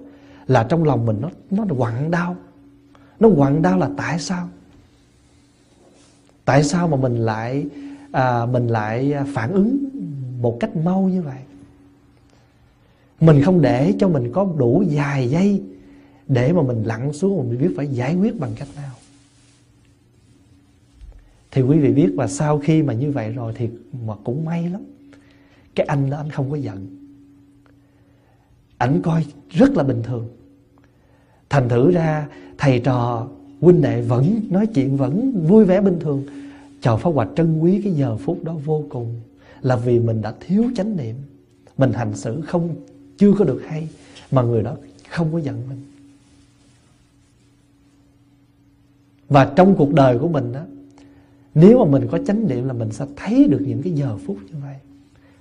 Speaker 1: là trong lòng mình nó nó quặn đau. Nó quặn đau là tại sao? Tại sao mà mình lại à, mình lại phản ứng một cách mau như vậy. Mình không để cho mình có đủ dài giây để mà mình lặn xuống mình biết phải giải quyết bằng cách nào. Thì quý vị biết và sau khi mà như vậy rồi thì mà cũng may lắm. Cái anh đó anh không có giận. Ảnh coi rất là bình thường. Thành thử ra thầy trò huynh đệ vẫn nói chuyện vẫn vui vẻ bình thường. Chào pháp Hoạch trân quý cái giờ phút đó vô cùng là vì mình đã thiếu chánh niệm. Mình hành xử không, chưa có được hay, mà người đó không có giận mình. Và trong cuộc đời của mình đó, nếu mà mình có chánh niệm là mình sẽ thấy được những cái giờ phút như vậy.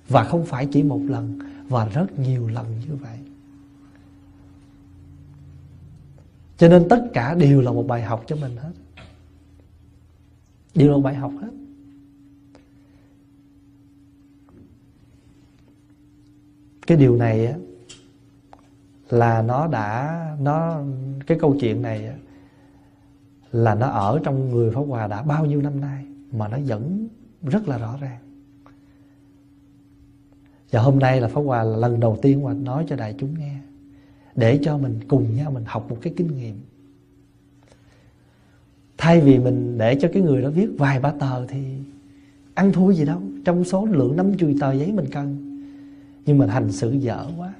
Speaker 1: Và không phải chỉ một lần, và rất nhiều lần như vậy. Cho nên tất cả đều là một bài học cho mình hết. Đều là bài học hết. Cái điều này á là nó đã nó cái câu chuyện này á, là nó ở trong người Pháp Hòa đã bao nhiêu năm nay mà nó vẫn rất là rõ ràng. Và hôm nay là Pháp Hòa là lần đầu tiên Hòa nói cho đại chúng nghe để cho mình cùng nhau mình học một cái kinh nghiệm. Thay vì mình để cho cái người đó viết vài ba tờ thì ăn thua gì đâu trong số lượng năm chùi tờ giấy mình cần. Nhưng mình hành xử dở quá.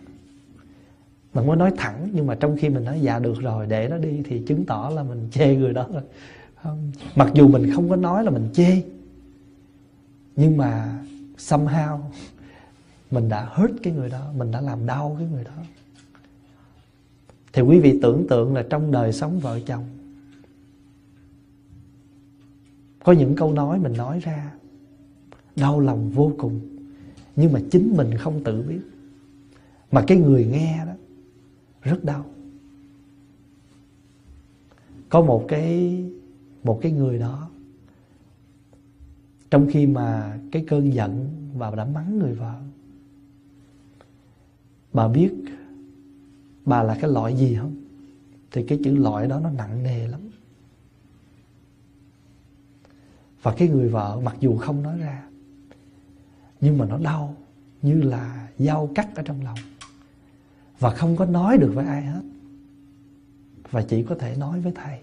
Speaker 1: Mình mới nói thẳng, nhưng mà trong khi mình nói dạ được rồi, để nó đi thì chứng tỏ là mình chê người đó rồi. Không. mặc dù mình không có nói là mình chê, nhưng mà somehow mình đã hurt cái người đó, mình đã làm đau cái người đó. Thì quý vị tưởng tượng là trong đời sống vợ chồng, có những câu nói mình nói ra, đau lòng vô cùng nhưng mà chính mình không tự biết. Mà cái người nghe đó, rất đau. Có một cái một cái người đó, trong khi mà cái cơn giận và đã mắng người vợ, bà biết bà là cái loại gì không? Thì cái chữ loại đó nó nặng nề lắm. Và cái người vợ, mặc dù không nói ra nhưng mà nó đau, như là dao cắt ở trong lòng. Và không có nói được với ai hết. Và chỉ có thể nói với thầy.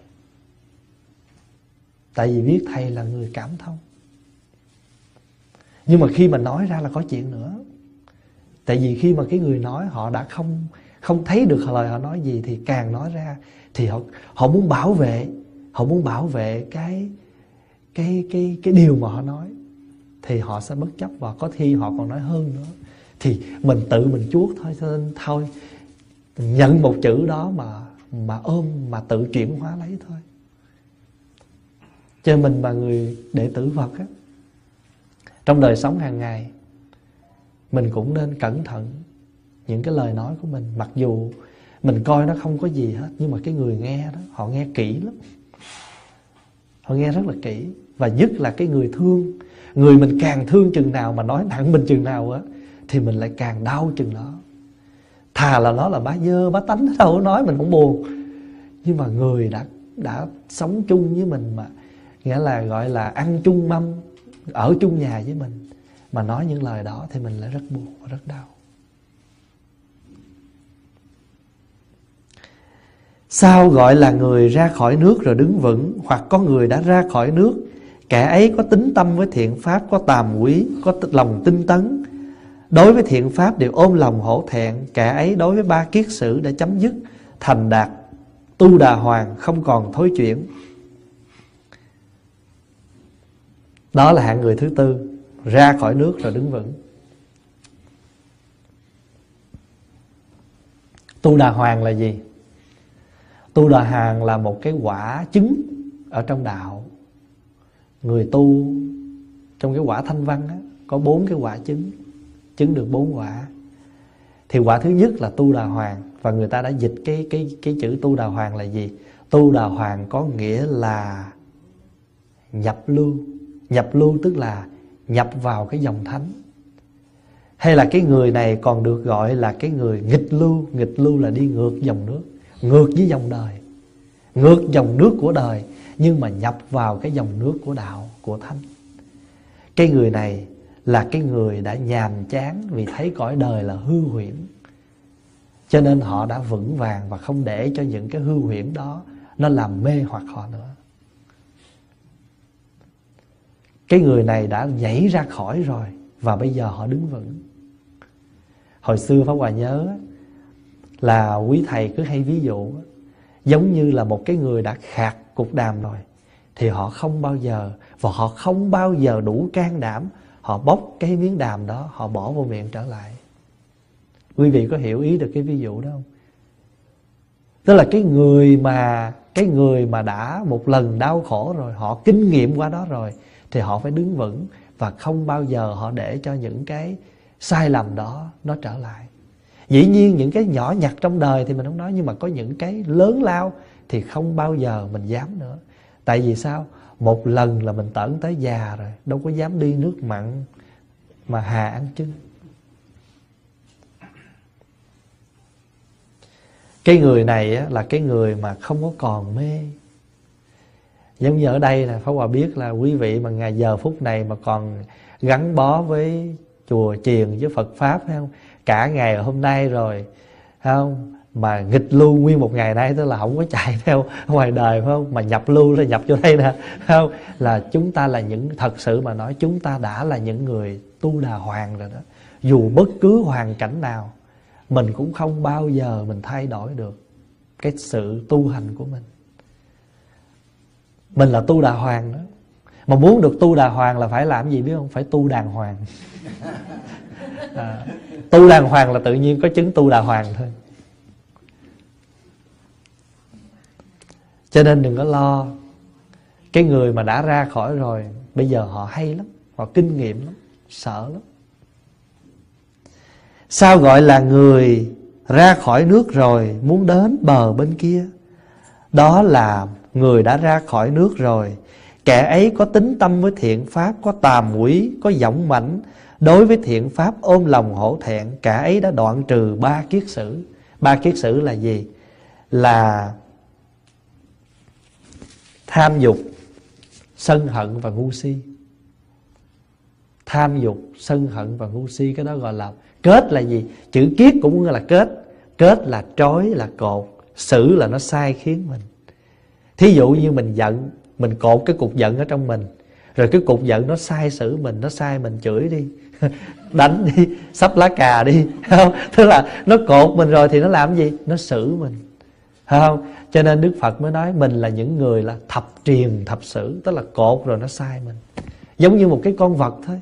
Speaker 1: Tại vì biết thầy là người cảm thông. Nhưng mà khi mà nói ra là có chuyện nữa. Tại vì khi mà cái người nói, họ đã không không thấy được lời họ nói gì, thì càng nói ra, thì họ họ muốn bảo vệ, họ muốn bảo vệ cái cái cái cái điều mà họ nói thì họ sẽ bất chấp và có khi họ còn nói hơn nữa. Thì mình tự mình chuốt thôi, cho nên thôi, nhận một chữ đó mà mà ôm, mà tự chuyển hóa lấy thôi. Cho mình mà người đệ tử Phật á, trong đời sống hàng ngày, mình cũng nên cẩn thận những cái lời nói của mình. Mặc dù mình coi nó không có gì hết, nhưng mà cái người nghe đó, họ nghe kỹ lắm. Họ nghe rất là kỹ, và nhất là cái người thương người mình càng thương chừng nào mà nói nặng mình chừng nào á, thì mình lại càng đau chừng đó. Thà là nó là bá dơ bá tánh, (laughs) đâu nói mình cũng buồn. Nhưng mà người đã đã sống chung với mình mà, nghĩa là gọi là ăn chung mâm, ở chung nhà với mình, mà nói những lời đó thì mình lại rất buồn và rất đau. Sao gọi là người ra khỏi nước rồi đứng vững, Hoặc có người đã ra khỏi nước Kẻ ấy có tính tâm với thiện pháp Có tàm quý, có lòng tinh tấn. Đối với thiện pháp đều ôm lòng hổ thẹn Kẻ ấy đối với ba kiết sử đã chấm dứt Thành đạt Tu đà hoàng không còn thối chuyển. Đó là hạng người thứ tư Ra khỏi nước rồi đứng vững. Tu đà hoàng là gì? Tu đà hoàng là một cái quả chứng Ở trong đạo. Người tu Trong cái quả thanh văn á, Có bốn cái quả chứng chứng được bốn quả. Thì quả thứ nhất là tu đà hoàng và người ta đã dịch cái cái cái chữ tu đà hoàng là gì? Tu đà hoàng có nghĩa là nhập lưu. Nhập lưu tức là nhập vào cái dòng thánh. Hay là cái người này còn được gọi là cái người nghịch lưu. Nghịch lưu là đi ngược dòng nước ngược với dòng đời. Ngược dòng nước của đời nhưng mà nhập vào cái dòng nước của đạo, của thánh. Cái người này là cái người đã nhàm chán vì thấy cõi đời là hư huyễn. Cho nên họ đã vững vàng và không để cho những cái hư huyễn đó nó làm mê hoặc họ nữa. Cái người này đã nhảy ra khỏi rồi và bây giờ họ đứng vững. Hồi xưa pháp hòa nhớ là quý thầy cứ hay ví dụ giống như là một cái người đã khạc cục đàm rồi. Thì họ không bao giờ, và họ không bao giờ đủ can đảm. Họ bóc cái miếng đàm đó, họ bỏ vô miệng trở lại. Quý vị có hiểu ý được cái ví dụ đó không? Tức là cái người mà, cái người mà đã một lần đau khổ rồi, họ kinh nghiệm qua đó rồi, thì họ phải đứng vững và không bao giờ họ để cho những cái sai lầm đó nó trở lại dĩ nhiên những cái nhỏ nhặt trong đời thì mình không nói, nhưng mà có những cái lớn lao thì không bao giờ mình dám nữa. Tại vì sao? Một lần là mình tởn tới già rồi, đâu có dám đi nước mặn mà hà ăn trứng. Cái người này là cái người mà không có còn mê. Giống như ở đây là Pháp Hòa biết là quý vị mà ngày giờ phút này mà còn gắn bó với chùa chiền với Phật Pháp hay không? Cả ngày hôm nay rồi không? Mà nghịch lưu nguyên một ngày nay, tức là không có chạy (laughs) theo ngoài đời, phải không? Mà nhập lưu là nhập vô đây nè không? Là chúng ta là những, thật sự mà nói, chúng ta đã là những người tu đà hoàng rồi đó. Dù bất cứ hoàn cảnh nào, mình cũng không bao giờ mình thay đổi được cái sự tu hành của mình. Mình là tu đà hoàng đó. Mà muốn được tu đà hoàng là phải làm gì biết không? Phải tu đàng hoàng à, tu đàng hoàng là tự nhiên có chứng tu đà hoàng thôi. Cho nên đừng có lo. Cái người mà đã ra khỏi rồi bây giờ họ hay lắm họ kinh nghiệm lắm sợ lắm. Sao gọi là người ra khỏi nước rồi muốn đến bờ bên kia? Đó là người đã ra khỏi nước rồi. Kẻ ấy có tính tâm với thiện pháp có tàm mũi, có giọng mảnh đối với thiện pháp ôm lòng hổ thẹn cả ấy đã đoạn trừ ba kiết sử. Ba kiết sử là gì? Là tham dục, sân hận và ngu si. Tham dục, sân hận và ngu si, cái đó gọi là kết là gì? Chữ kiết cũng là kết. Kết là trói, là cột. Xử là nó sai khiến mình. Thí dụ như mình giận, mình cột cái cục giận ở trong mình. Rồi cái cục giận nó sai xử mình, nó sai mình chửi đi. (laughs) đánh đi sắp lá cà đi (laughs) không? Tức là nó cột mình rồi thì nó làm gì? Nó xử mình không? Cho nên đức phật mới nói mình là những người là thập truyền thập xử, tức là cột rồi nó sai mình. Giống như một cái con vật thôi.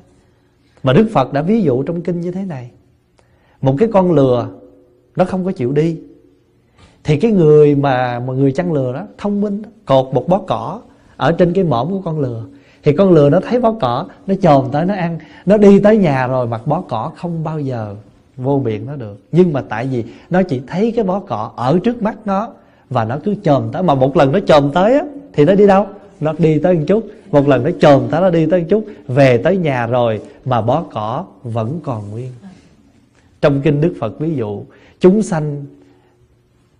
Speaker 1: Mà đức phật đã ví dụ trong kinh như thế này. Một cái con lừa nó không có chịu đi. Thì cái người mà mà người chăn lừa đó thông minh cột một bó cỏ ở trên cái mõm của con lừa thì con lừa nó thấy bó cỏ, nó chồm tới, nó ăn. Nó đi tới nhà rồi, mặc bó cỏ không bao giờ vô miệng nó được. Nhưng mà tại vì nó chỉ thấy cái bó cỏ ở trước mắt nó và nó cứ chồm tới. Mà một lần nó chồm tới á, thì nó đi đâu? Nó đi tới một chút. Một lần nó chồm tới, nó đi tới một chút. Về tới nhà rồi mà bó cỏ vẫn còn nguyên. Trong kinh đức phật ví dụ, chúng sanh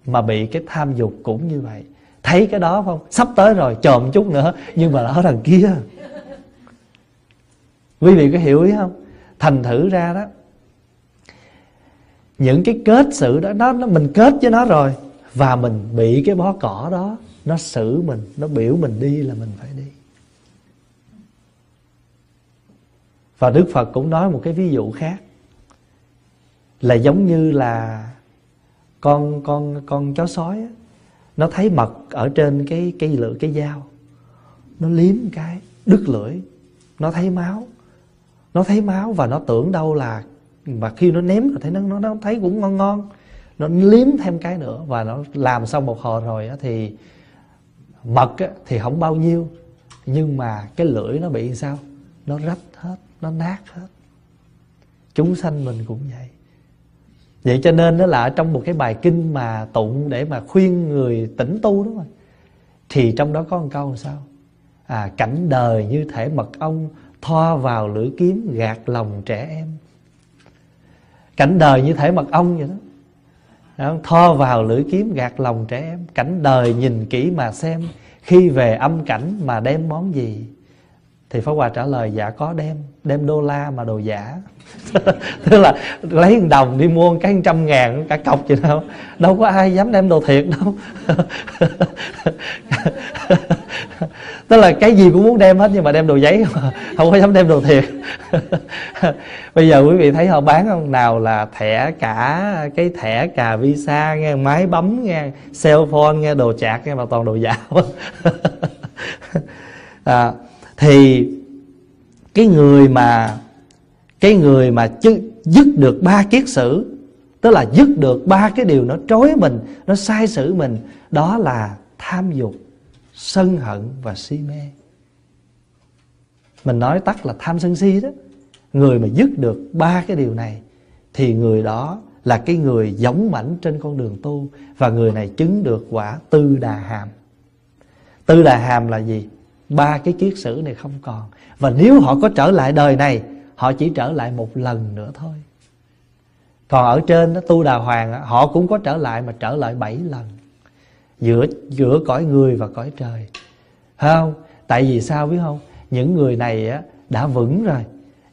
Speaker 1: mà bị cái tham dục cũng như vậy thấy cái đó không? Sắp tới rồi chờ một chút nữa. Nhưng mà ở đằng kia. Quý vị có hiểu ý không? Thành thử ra đó những cái kết sự đó nó, nó mình kết với nó rồi và mình bị cái bó cỏ đó nó xử mình nó biểu mình đi là mình phải đi. Và đức phật cũng nói một cái ví dụ khác là giống như là con con con chó sói á, nó thấy mật ở trên cái cây lưỡi cái dao. Nó liếm cái đứt lưỡi. Nó thấy máu. Nó thấy máu và nó tưởng đâu là mà khi nó ném rồi thấy nó nó thấy cũng ngon ngon. Nó liếm thêm cái nữa và nó làm xong một hồi rồi á, thì mật á, thì không bao nhiêu. Nhưng mà cái lưỡi nó bị sao? Nó rách hết nó nát hết. Chúng sanh mình cũng vậy vậy cho nên nó là trong một cái bài kinh mà tụng để mà khuyên người tỉnh tu đúng không thì trong đó có một câu làm sao? À cảnh đời như thể mật ong thoa vào lưỡi kiếm gạt lòng trẻ em. Cảnh đời như thể mật ong vậy đó. Đó, Tho vào lưỡi kiếm gạt lòng trẻ em. Cảnh đời nhìn kỹ mà xem Khi về âm cảnh mà đem món gì? Thì Pháp Hòa trả lời Dạ có đem Đem đô la mà đồ giả. (laughs) Tức là lấy một đồng đi mua cái trăm ngàn Cả cọc vậy đâu. Đâu có ai dám đem đồ thiệt đâu. (laughs) Tức là cái gì cũng muốn đem hết Nhưng mà đem đồ giấy mà không có dám đem đồ thiệt. (laughs) Bây giờ quý vị thấy họ bán không? Nào là thẻ cả Cái thẻ cà visa nghe Máy bấm nghe Cell phone nghe Đồ chạc nghe Mà toàn đồ giả. À, thì Cái người mà Cái người mà chứ, dứt được ba kiết sử Tức là dứt được ba cái điều nó trói mình Nó sai sử mình Đó là tham dục Sân hận và si mê. Mình nói tắt là tham sân si đó. Người mà dứt được ba cái điều này Thì người đó là cái người giống mảnh trên con đường tu Và người này chứng được quả tư đà hàm. Tư đà hàm là gì? Ba cái kiết sử này không còn. Và nếu họ có trở lại đời này họ chỉ trở lại một lần nữa thôi. Còn ở trên đó, tu đà hoàng họ cũng có trở lại mà trở lại bảy lần. Giữa giữa cõi người và cõi trời. Thấy không? Tại vì sao biết không? Những người này á, đã vững rồi.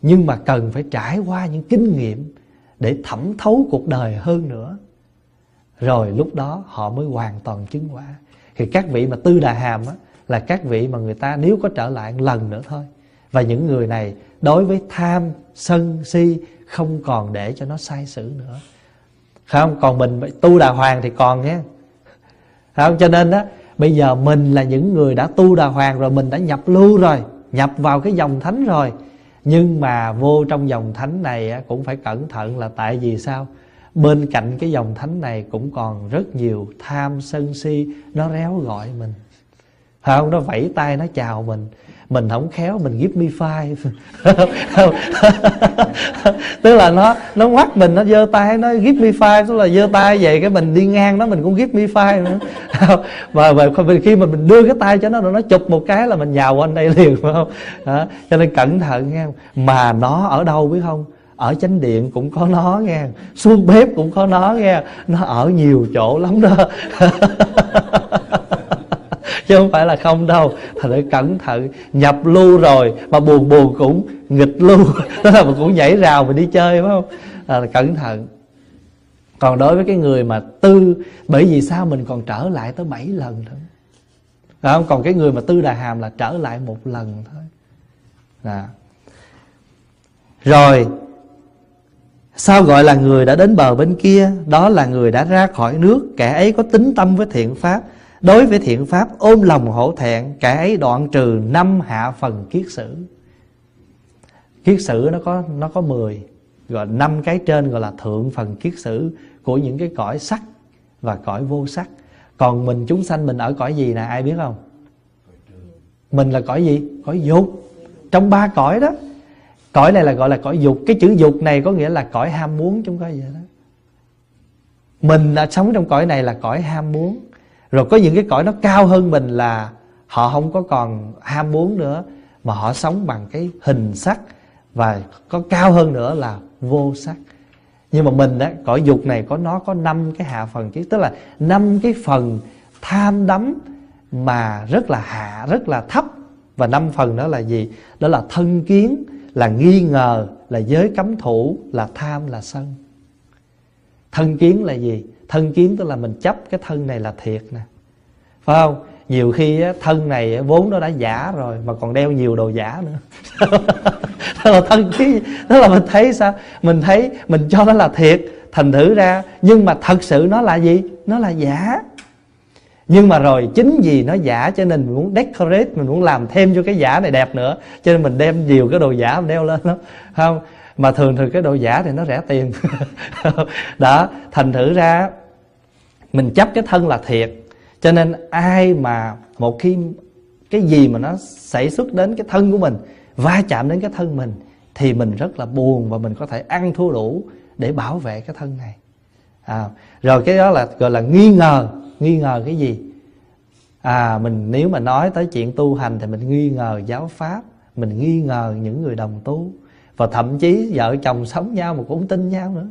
Speaker 1: Nhưng mà cần phải trải qua những kinh nghiệm để thẩm thấu cuộc đời hơn nữa. Rồi lúc đó họ mới hoàn toàn chứng quả. Thì các vị mà tư đà hàm á, là các vị mà người ta nếu có trở lại một lần nữa thôi. Và những người này đối với tham, sân, si không còn để cho nó sai sử nữa. Không? Còn mình tu đà hoàng thì còn nhé không? Cho nên đó bây giờ mình là những người đã tu đà hoàng rồi, mình đã nhập lưu rồi, nhập vào cái dòng thánh rồi. Nhưng mà vô trong dòng thánh này cũng phải cẩn thận là tại vì sao? Bên cạnh cái dòng thánh này cũng còn rất nhiều tham, sân, si, nó réo gọi mình không nó vẫy tay nó chào mình. Mình không khéo mình give me five. (laughs) Tức là nó nó ngoắt mình nó giơ tay nó give me five tức là giơ tay vậy cái mình đi ngang nó mình cũng give me five nữa. (laughs) Và, và khi mà mình đưa cái tay cho nó rồi nó chụp một cái là mình nhào quanh đây liền phải không? Đó. cho nên cẩn thận nghe. Mà nó ở đâu biết không? Ở chánh điện cũng có nó nghe. Xuống bếp cũng có nó nghe. Nó ở nhiều chỗ lắm đó. (laughs) chứ không phải là không đâu. Thành phải cẩn thận nhập lưu rồi mà buồn buồn cũng nghịch lưu. (laughs) Đó là mình cũng nhảy rào mình đi chơi phải không? À, là cẩn thận. Còn đối với cái người mà tư bởi vì sao mình còn trở lại tới 7 lần nữa? Phải không? Còn cái người mà tư đà hàm là trở lại một lần thôi. À. Rồi Sao gọi là người đã đến bờ bên kia? Đó là người đã ra khỏi nước Kẻ ấy có tính tâm với thiện pháp. Đối với thiện pháp, ôm lòng hổ thẹn, Kẻ ấy đoạn trừ năm hạ phần kiết sử. Kiết sử nó có nó có 10 Gọi năm cái trên gọi là thượng phần kiết sử Của những cái cõi sắc Và cõi vô sắc. Còn mình chúng sanh mình ở cõi gì nè, ai biết không? Mình là cõi gì? Cõi dục. Trong ba cõi đó, Cõi này là gọi là cõi dục. Cái chữ dục này có nghĩa là cõi ham muốn, chúng có vậy đó. Mình đã sống trong cõi này là cõi ham muốn rồi có những cái cõi nó cao hơn mình là họ không có còn ham muốn nữa, mà họ sống bằng cái hình sắc và có cao hơn nữa là vô sắc. Nhưng mà mình á, cõi dục này có, nó có năm cái hạ phần chứ tức là năm cái phần tham đắm mà rất là hạ, rất là thấp. Và năm phần đó là gì? Đó là thân kiến, là nghi ngờ, là giới cấm thủ, là tham, là sân. Thân kiến là gì? Thân kiến tức là mình chấp cái thân này là thiệt nè. Phải không? Nhiều khi thân này vốn nó đã giả rồi mà còn đeo nhiều đồ giả nữa. (laughs) Đó là thân kiến đó là mình thấy sao? Mình thấy mình cho nó là thiệt, thành thử ra, nhưng mà thật sự nó là gì? Nó là giả. Nhưng mà rồi chính vì nó giả cho nên mình muốn decorate, mình muốn làm thêm cho cái giả này đẹp nữa, cho nên mình đem nhiều cái đồ giả mình đeo lên đó không? Mà thường thường cái đồ giả thì nó rẻ tiền. (laughs) Đó thành thử ra mình chấp cái thân là thiệt. Cho nên ai mà một khi cái gì mà nó xảy xuất đến cái thân của mình va chạm đến cái thân mình thì mình rất là buồn và mình có thể ăn thua đủ để bảo vệ cái thân này. À, rồi cái đó là gọi là nghi ngờ. Nghi ngờ cái gì? À mình nếu mà nói tới chuyện tu hành thì mình nghi ngờ giáo pháp mình nghi ngờ những người đồng tu và thậm chí vợ chồng sống nhau mà cũng tin nhau nữa.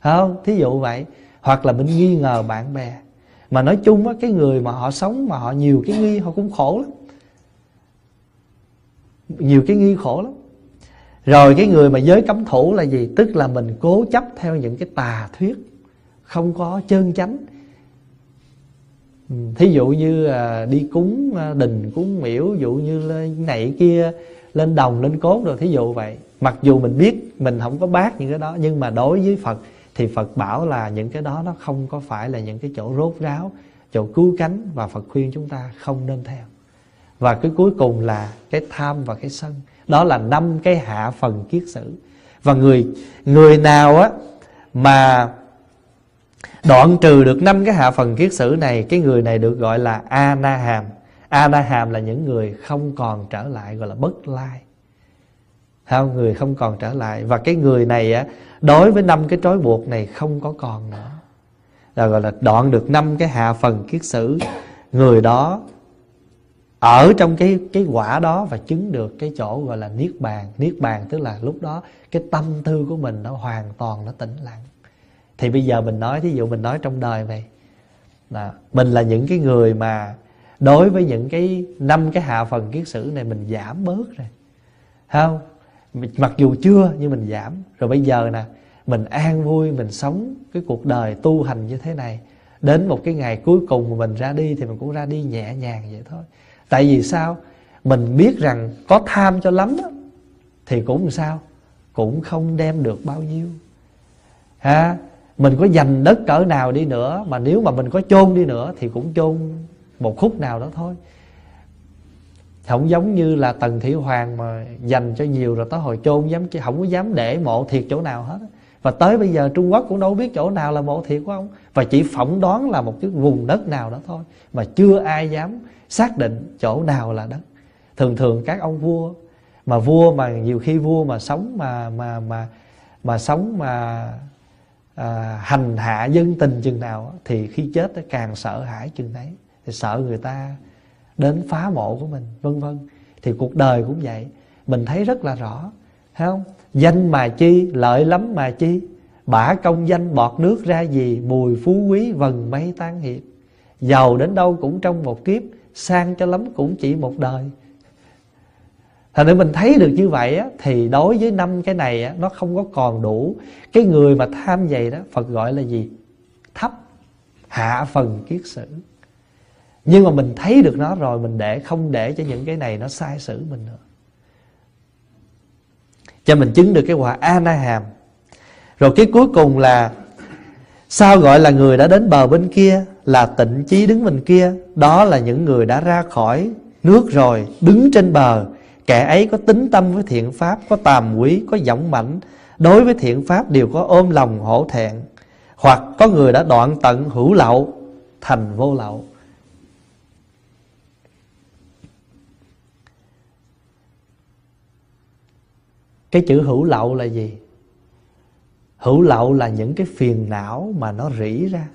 Speaker 1: Không? Thí dụ vậy. Hoặc là mình nghi ngờ bạn bè. Mà nói chung á, cái người mà họ sống mà họ nhiều cái nghi, họ cũng khổ lắm. Nhiều cái nghi khổ lắm. Rồi cái người mà giới cấm thủ là gì? Tức là mình cố chấp theo những cái tà thuyết không có chân chánh. Ừ, thí dụ như à, đi cúng à, đình cúng miễu dụ như này kia, lên đồng, lên cốt rồi, thí dụ vậy mặc dù mình biết mình không có bác những cái đó, nhưng mà đối với phật thì phật bảo là những cái đó nó không có phải là những cái chỗ rốt ráo, chỗ cứu cánh và phật khuyên chúng ta không nên theo. Và cái cuối cùng là cái tham và cái sân. Đó là năm cái hạ phần kiết sử. Và người người nào á mà đoạn trừ được năm cái hạ phần kiết sử này, cái người này được gọi là anaham anaham hàm hàm là những người không còn trở lại, gọi là bất lai sao người không còn trở lại. Và cái người này á, đối với năm cái trói buộc này không có còn nữa. Là gọi là đoạn được năm cái hạ phần kiết sử. Người đó ở trong cái cái quả đó và chứng được cái chỗ gọi là niết bàn. Niết bàn tức là lúc đó cái tâm tư của mình nó hoàn toàn nó tĩnh lặng. Thì bây giờ mình nói, thí dụ mình nói trong đời vậy, là mình là những cái người mà đối với những cái năm cái hạ phần kiết sử này mình giảm bớt rồi. Không mặc dù chưa nhưng mình giảm. Rồi bây giờ nè mình an vui mình sống cái cuộc đời tu hành như thế này. Đến một cái ngày cuối cùng mà mình ra đi thì mình cũng ra đi nhẹ nhàng vậy thôi. Tại vì sao? Mình biết rằng có tham cho lắm đó, thì cũng sao? Cũng không đem được bao nhiêu. Ha? Mình có dành đất cỡ nào đi nữa mà nếu mà mình có chôn đi nữa thì cũng chôn một khúc nào đó thôi không giống như là tần thủy hoàng mà dành cho nhiều rồi tới hồi chôn dám không có dám để mộ thiệt chỗ nào hết và tới bây giờ trung quốc cũng đâu biết chỗ nào là mộ thiệt của ông. Và chỉ phỏng đoán là một cái vùng đất nào đó thôi mà chưa ai dám xác định chỗ nào là đất. Thường thường các ông vua mà vua mà nhiều khi vua mà sống mà mà mà mà sống mà à, hành hạ dân tình chừng nào thì khi chết nó càng sợ hãi chừng đấy. Thì sợ người ta đến phá mộ của mình vân vân. Thì cuộc đời cũng vậy. Mình thấy rất là rõ thấy không? Danh mà chi lợi lắm mà chi. Bả công danh bọt nước ra gì mùi phú quý vần mây tan hiệp. Giàu đến đâu cũng trong một kiếp sang cho lắm cũng chỉ một đời. Thành ra mình thấy được như vậy á, Thì đối với năm cái này á, Nó không có còn đủ. Cái người mà tham vậy đó Phật gọi là gì? Thấp Hạ phần kiết sử. Nhưng mà mình thấy được nó rồi Mình để không để cho những cái này Nó sai sử mình nữa. Cho mình chứng được cái quả A-na hàm Rồi cái cuối cùng là Sao gọi là người đã đến bờ bên kia Là tịnh chí đứng bên kia? Đó là những người đã ra khỏi nước rồi Đứng trên bờ. Kẻ ấy có tính tâm với thiện pháp Có tàm quý, có giọng mạnh Đối với thiện pháp đều có ôm lòng hổ thẹn. Hoặc có người đã đoạn tận hữu lậu Thành vô lậu. Cái chữ hữu lậu là gì? Hữu lậu là những cái phiền não mà nó rỉ ra.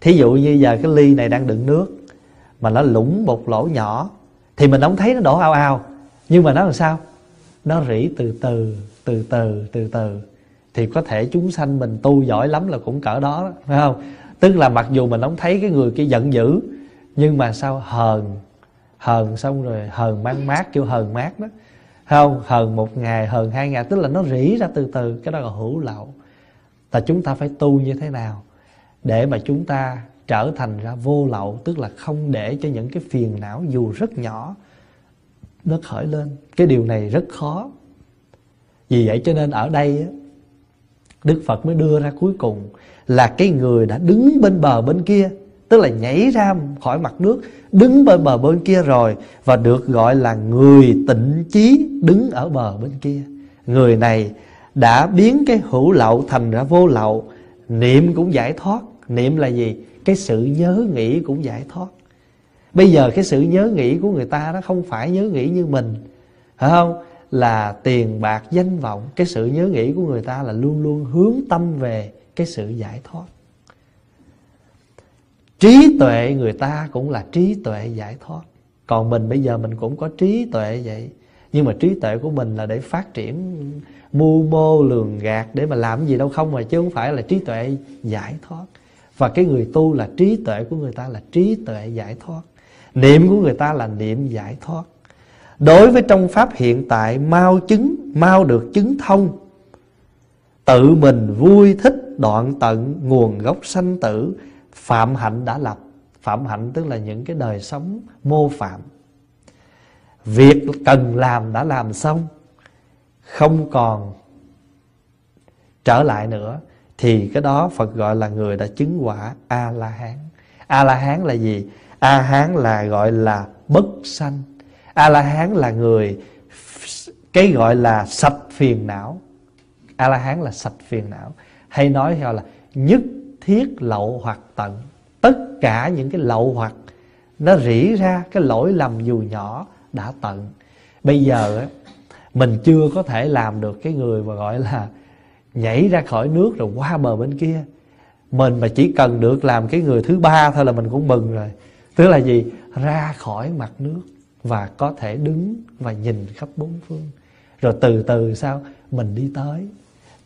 Speaker 1: Thí dụ như giờ cái ly này đang đựng nước Mà nó lũng một lỗ nhỏ Thì mình không thấy nó đổ ao ao. Nhưng mà nó làm sao? Nó rỉ từ từ Từ từ từ từ. Thì có thể chúng sanh mình tu giỏi lắm là cũng cỡ đó, Phải không? Tức là mặc dù mình không thấy cái người kia giận dữ, Nhưng mà sao hờn? Hờn xong rồi hờn mang mát, Kêu hờn mát đó không, hờn một ngày, hờn hai ngày, tức là nó rỉ ra từ từ, cái đó là hữu lậu. Và chúng ta phải tu như thế nào để mà chúng ta trở thành ra vô lậu, tức là không để cho những cái phiền não dù rất nhỏ, nó khởi lên. Cái điều này rất khó. Vì vậy cho nên ở đây đức phật mới đưa ra cuối cùng là cái người đã đứng bên bờ bên kia tức là nhảy ra khỏi mặt nước, đứng bên bờ bên kia rồi, và được gọi là người tịnh chí đứng ở bờ bên kia. Người này đã biến cái hữu lậu thành ra vô lậu. Niệm cũng giải thoát. Niệm là gì? Cái sự nhớ nghĩ cũng giải thoát. Bây giờ cái sự nhớ nghĩ của người ta đó không phải nhớ nghĩ như mình, phải không? Là tiền bạc danh vọng. Cái sự nhớ nghĩ của người ta là luôn luôn hướng tâm về cái sự giải thoát trí tuệ người ta cũng là trí tuệ giải thoát. Còn mình bây giờ mình cũng có trí tuệ vậy. Nhưng mà trí tuệ của mình là để phát triển, mưu mô, lường gạt, để mà làm gì đâu. Không mà chứ không phải là trí tuệ giải thoát. Và cái người tu là trí tuệ của người ta là trí tuệ giải thoát. Niệm của người ta là niệm giải thoát. Đối với trong pháp hiện tại, mau chứng, mau được chứng thông. Tự mình vui thích đoạn tận nguồn gốc sanh tử phạm hạnh đã lập phạm hạnh tức là những cái đời sống mô phạm việc cần làm đã làm xong, không còn trở lại nữa, thì cái đó Phật gọi là người đã chứng quả A La Hán. A La Hán là gì? A Hán là gọi là bất sanh. A La Hán là người cái gọi là sạch phiền não. A La Hán là sạch phiền não. Hay nói theo là nhất thiết lậu hoặc tận. Tất cả những cái lậu hoặc, nó rỉ ra cái lỗi lầm dù nhỏ đã tận. Bây giờ mình chưa có thể làm được cái người mà gọi là nhảy ra khỏi nước rồi qua bờ bên kia. Mình mà chỉ cần được làm cái người thứ ba thôi là mình cũng mừng rồi. Tức là gì? Ra khỏi mặt nước và có thể đứng và nhìn khắp bốn phương. Rồi từ từ sao? Mình đi tới.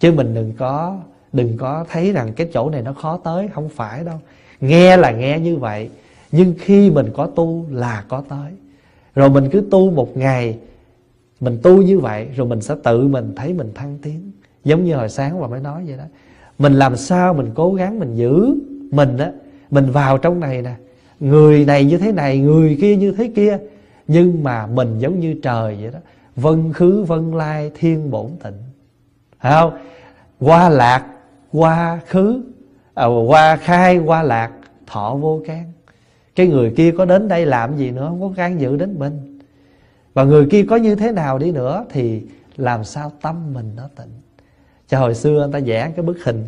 Speaker 1: Chứ mình đừng có đừng có thấy rằng cái chỗ này nó khó tới, không phải đâu. Nghe là nghe như vậy, nhưng khi mình có tu là có tới. Rồi mình cứ tu một ngày, mình tu như vậy, rồi mình sẽ tự mình thấy mình thăng tiến. Giống như hồi sáng mà mới nói vậy đó. Mình làm sao mình cố gắng mình giữ mình á, mình vào trong này nè. Người này như thế này, người kia như thế kia. Nhưng mà mình giống như trời vậy đó. Vân khứ, vân lai, thiên bổn tịnh. Phải không? Qua lạc qua khứ à, qua khai qua lạc thọ vô can. Cái người kia có đến đây làm gì nữa không có can dự đến mình. Và người kia có như thế nào đi nữa thì làm sao tâm mình nó tịnh cho hồi xưa người ta vẽ cái bức hình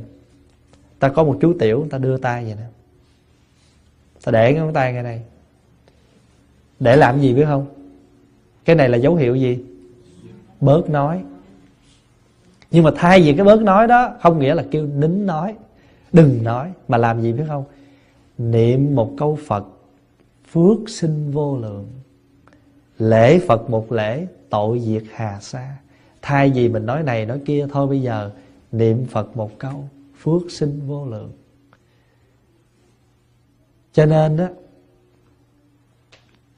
Speaker 1: ta có một chú tiểu người ta đưa tay vậy nè. Ta để ngón tay ngay đây. Để làm gì biết không? Cái này là dấu hiệu gì? Bớt nói nhưng mà thay vì cái bớt nói đó, không nghĩa là kêu nín nói, đừng nói, mà làm gì biết không? Niệm một câu phật, phước sinh vô lượng. Lễ phật một lễ, tội diệt hà sa. Thay vì mình nói này, nói kia, thôi bây giờ, niệm phật một câu, phước sinh vô lượng. Cho nên đó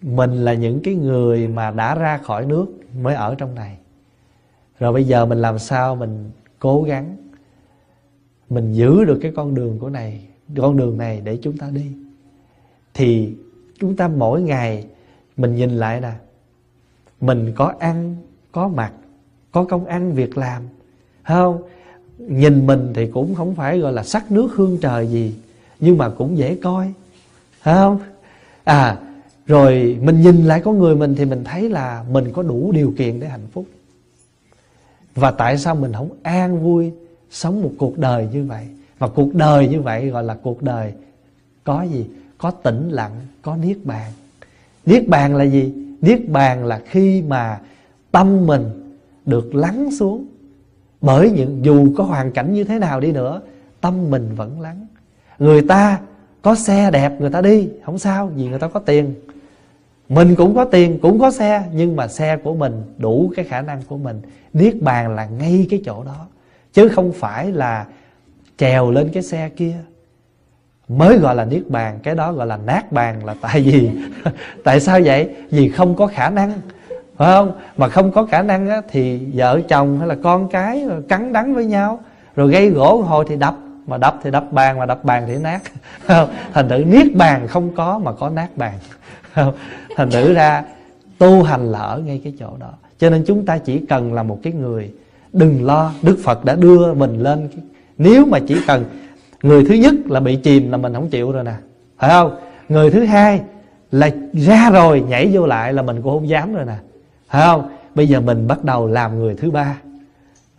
Speaker 1: mình là những cái người mà đã ra khỏi nước mới ở trong này rồi bây giờ mình làm sao mình cố gắng, mình giữ được cái con đường của này, con đường này để chúng ta đi. Thì chúng ta mỗi ngày mình nhìn lại nè, mình có ăn, có mặc, có công ăn, việc làm không? Nhìn mình thì cũng không phải gọi là sắc nước hương trời gì, nhưng mà cũng dễ coi phải không? À rồi mình nhìn lại con người mình thì mình thấy là mình có đủ điều kiện để hạnh phúc và tại sao mình không an vui sống một cuộc đời như vậy? Và cuộc đời như vậy gọi là cuộc đời có gì? Có tĩnh lặng, có niết bàn. Niết bàn là gì? Niết bàn là khi mà tâm mình được lắng xuống. Bởi những dù có hoàn cảnh như thế nào đi nữa, tâm mình vẫn lắng. Người ta có xe đẹp, người ta đi, không sao, vì người ta có tiền mình cũng có tiền cũng có xe nhưng mà xe của mình đủ cái khả năng của mình. Niết bàn là ngay cái chỗ đó. Chứ không phải là trèo lên cái xe kia. Mới gọi là niết bàn cái đó gọi là nát bàn là tại vì (laughs) tại sao vậy? Vì không có khả năng phải không? Mà không có khả năng á, thì vợ chồng hay là con cái cắn đắng với nhau rồi gây gỗ hồi thì đập mà đập thì đập bàn mà đập bàn thì nát. (laughs) Thành thử niết bàn không có mà có nát bàn. (laughs) thành thử ra, tu hành là ở ngay cái chỗ đó. Cho nên chúng ta chỉ cần là một cái người đừng lo, đức phật đã đưa mình lên nếu mà chỉ cần người thứ nhất là bị chìm là mình không chịu rồi nè. Phải không? Người thứ hai là ra rồi, nhảy vô lại là mình cũng không dám rồi nè. Phải không? Bây giờ mình bắt đầu làm người thứ ba.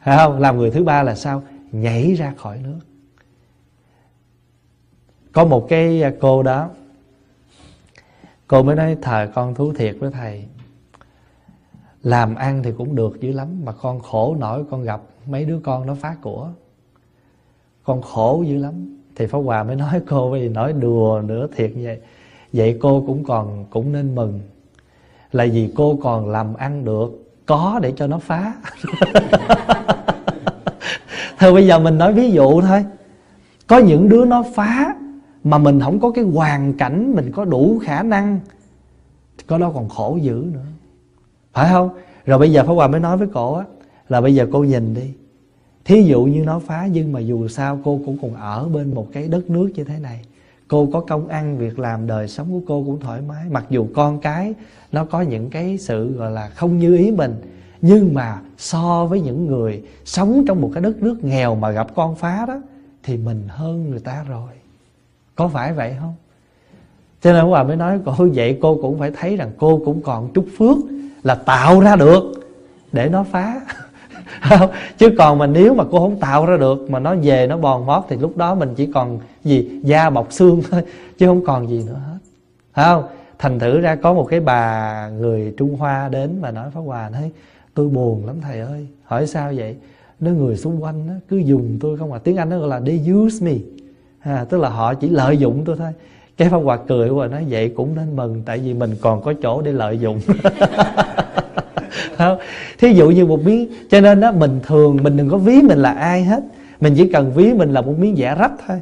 Speaker 1: Phải không? Làm người thứ ba là sao? Nhảy ra khỏi nước. Có một cái cô đó cô mới nói, thờ con thú thiệt với thầy. Làm ăn thì cũng được dữ lắm, mà con khổ nổi con gặp mấy đứa con nó phá của. Con khổ dữ lắm. Thì Pháp Hòa mới nói, (laughs) cô vì nói đùa nữa thiệt như vậy. Vậy cô cũng còn, cũng nên mừng. Là vì cô còn làm ăn được, có để cho nó phá. (laughs) Thôi bây giờ mình nói ví dụ thôi. Có những đứa nó phá mà mình không có cái hoàn cảnh, mình có đủ khả năng thì có đó còn khổ dữ nữa. Phải không? Rồi bây giờ pháp hòa mới nói với cổ á, là bây giờ cô nhìn đi. Thí dụ như nó phá nhưng mà dù sao cô cũng còn ở bên một cái đất nước như thế này. Cô có công ăn, việc làm, đời sống của cô cũng thoải mái. Mặc dù con cái nó có những cái sự gọi là không như ý mình, nhưng mà so với những người sống trong một cái đất nước nghèo mà gặp con phá đó, thì mình hơn người ta rồi có phải vậy không? Cho nên hòa mới nói cô vậy cô cũng phải thấy rằng cô cũng còn chút phước là tạo ra được để nó phá. (laughs) Chứ còn mà nếu mà cô không tạo ra được, mà nó về nó bòn mót thì lúc đó mình chỉ còn gì? Da bọc xương thôi, (laughs) chứ không còn gì nữa hết. Phải không? Thành thử ra có một cái bà người trung hoa đến mà nói pháp hòa, nói, tôi buồn lắm thầy ơi, hỏi sao vậy? Nó người xung quanh nó cứ dùng tôi không à. Tiếng anh nó gọi là, they use me à, tức là họ chỉ lợi dụng tôi thôi. Cái phong hòa cười và nói vậy cũng nên mừng tại vì mình còn có chỗ để lợi dụng. (laughs) Không? thí dụ như một miếng cho nên đó mình thường mình đừng có ví mình là ai hết. Mình chỉ cần ví mình là một miếng vẽ rách thôi.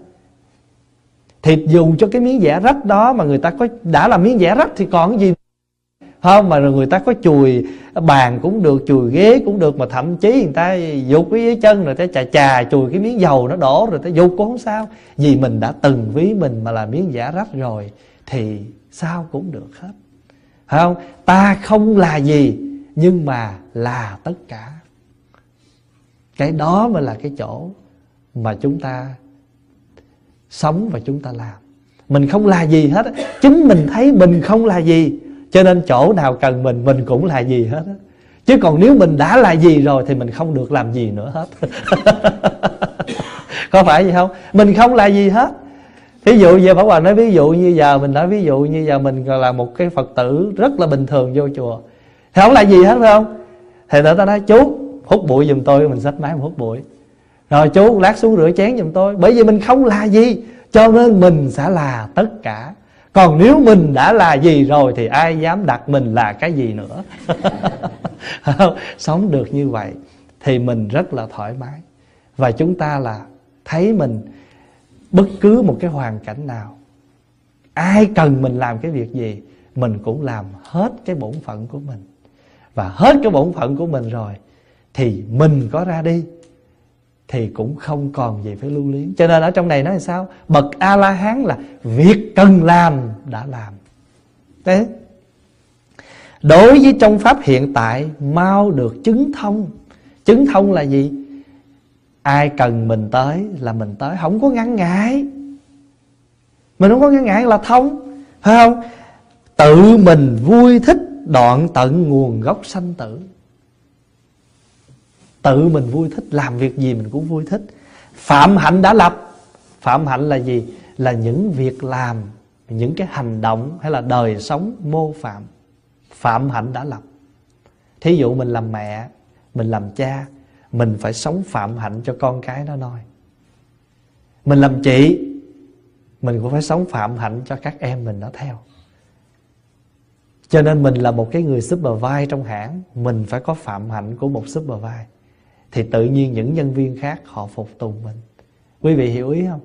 Speaker 1: Thì dùng cho cái miếng vẽ rách đó mà người ta có đã là miếng vẽ rách thì còn cái gì không, mà người ta có chùi bàn cũng được, chùi ghế cũng được, mà thậm chí người ta dục cái dưới chân rồi ta chà chà chùi cái miếng dầu nó đổ rồi ta dục cũng không sao. Vì mình đã từng ví mình mà là miếng giả rách rồi, thì sao cũng được hết. Không, ta không là gì, nhưng mà là tất cả. Cái đó mới là cái chỗ mà chúng ta sống và chúng ta làm. Mình không là gì hết chính mình thấy mình không là gì cho nên chỗ nào cần mình mình cũng là gì hết á. Chứ còn nếu mình đã là gì rồi thì mình không được làm gì nữa hết. (laughs) Có phải gì không? Mình không là gì hết. Ví dụ giờ Pháp Hoàng nói ví dụ như giờ, mình nói ví dụ như giờ mình là một cái Phật tử rất là bình thường vô chùa, thì không là gì hết, phải không? Thì người ta nói, chú, hút bụi giùm tôi, mình xách máy mình hút bụi. Rồi chú lát xuống rửa chén giùm tôi. Bởi vì mình không là gì, cho nên mình sẽ là tất cả còn nếu mình đã là gì rồi thì ai dám đặt mình là cái gì nữa? (laughs) Sống được như vậy thì mình rất là thoải mái. Và chúng ta là thấy mình bất cứ một cái hoàn cảnh nào, ai cần mình làm cái việc gì, mình cũng làm hết cái bổn phận của mình. Và hết cái bổn phận của mình rồi thì mình có ra đi thì cũng không còn gì phải lưu luyến. Cho nên ở trong này nói là sao? Bậc a la hán là việc cần làm đã làm. Thế đối với trong pháp hiện tại, mau được chứng thông. Chứng thông là gì? Ai cần mình tới là mình tới. Không có ngăn ngại. Mình không có ngăn ngại là thông. Phải không? Tự mình vui thích đoạn tận nguồn gốc sanh tử tự mình vui thích, làm việc gì mình cũng vui thích. Phạm hạnh đã lập. Phạm hạnh là gì? Là những việc làm, những cái hành động hay là đời sống mô phạm. Phạm hạnh đã lập. Thí dụ mình làm mẹ, mình làm cha, mình phải sống phạm hạnh cho con cái nó noi mình làm chị, mình cũng phải sống phạm hạnh cho các em mình nó theo. Cho nên mình là một cái người supervise trong hãng. Mình phải có phạm hạnh của một supervise thì tự nhiên những nhân viên khác họ phục tùng mình. Quý vị hiểu ý không?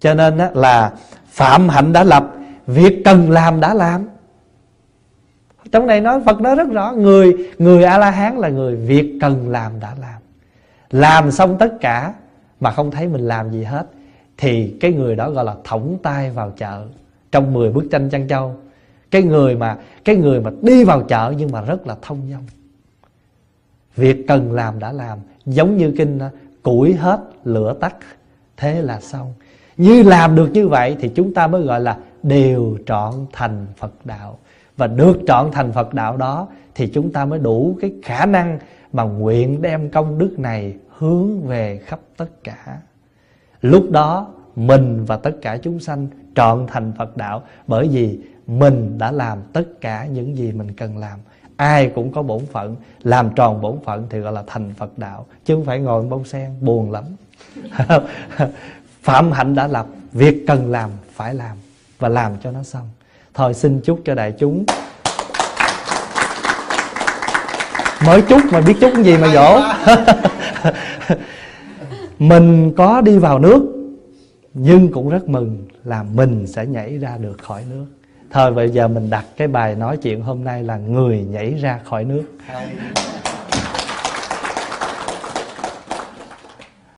Speaker 1: Cho nên là phạm hạnh đã lập, việc cần làm đã làm. Trong này nói, Phật nói rất rõ, người người a la hán là người việc cần làm đã làm. Làm xong tất cả mà không thấy mình làm gì hết, thì cái người đó gọi là thõng tay vào chợ trong 10 bức tranh chăn châu. Cái người mà, cái người mà đi vào chợ nhưng mà rất là thông dong. Việc cần làm đã làm, Giống như kinh ờ, Củi hết, lửa tắt, Thế là xong. Như làm được như vậy thì chúng ta mới gọi là Đều trọn thành Phật đạo. Và được trọn thành Phật đạo đó Thì chúng ta mới đủ cái khả năng Mà nguyện đem công đức này Hướng về khắp tất cả. Lúc đó, Mình và tất cả chúng sanh Trọn thành Phật đạo Bởi vì mình đã làm tất cả những gì mình cần làm ai cũng có bổn phận, làm tròn bổn phận thì gọi là thành phật đạo, chứ không phải ngồi bông sen, buồn lắm. (laughs) Phạm hạnh đã lập, việc cần làm, phải làm, và làm cho nó xong. Thôi, xin chúc cho đại chúng. Mới chúc mà biết chúc cái gì mà dỗ. (laughs) Mình có đi vào nước, nhưng cũng rất mừng là mình sẽ nhảy ra được khỏi nước. Thôi bây giờ mình đặt cái bài nói chuyện hôm nay là người nhảy ra khỏi nước.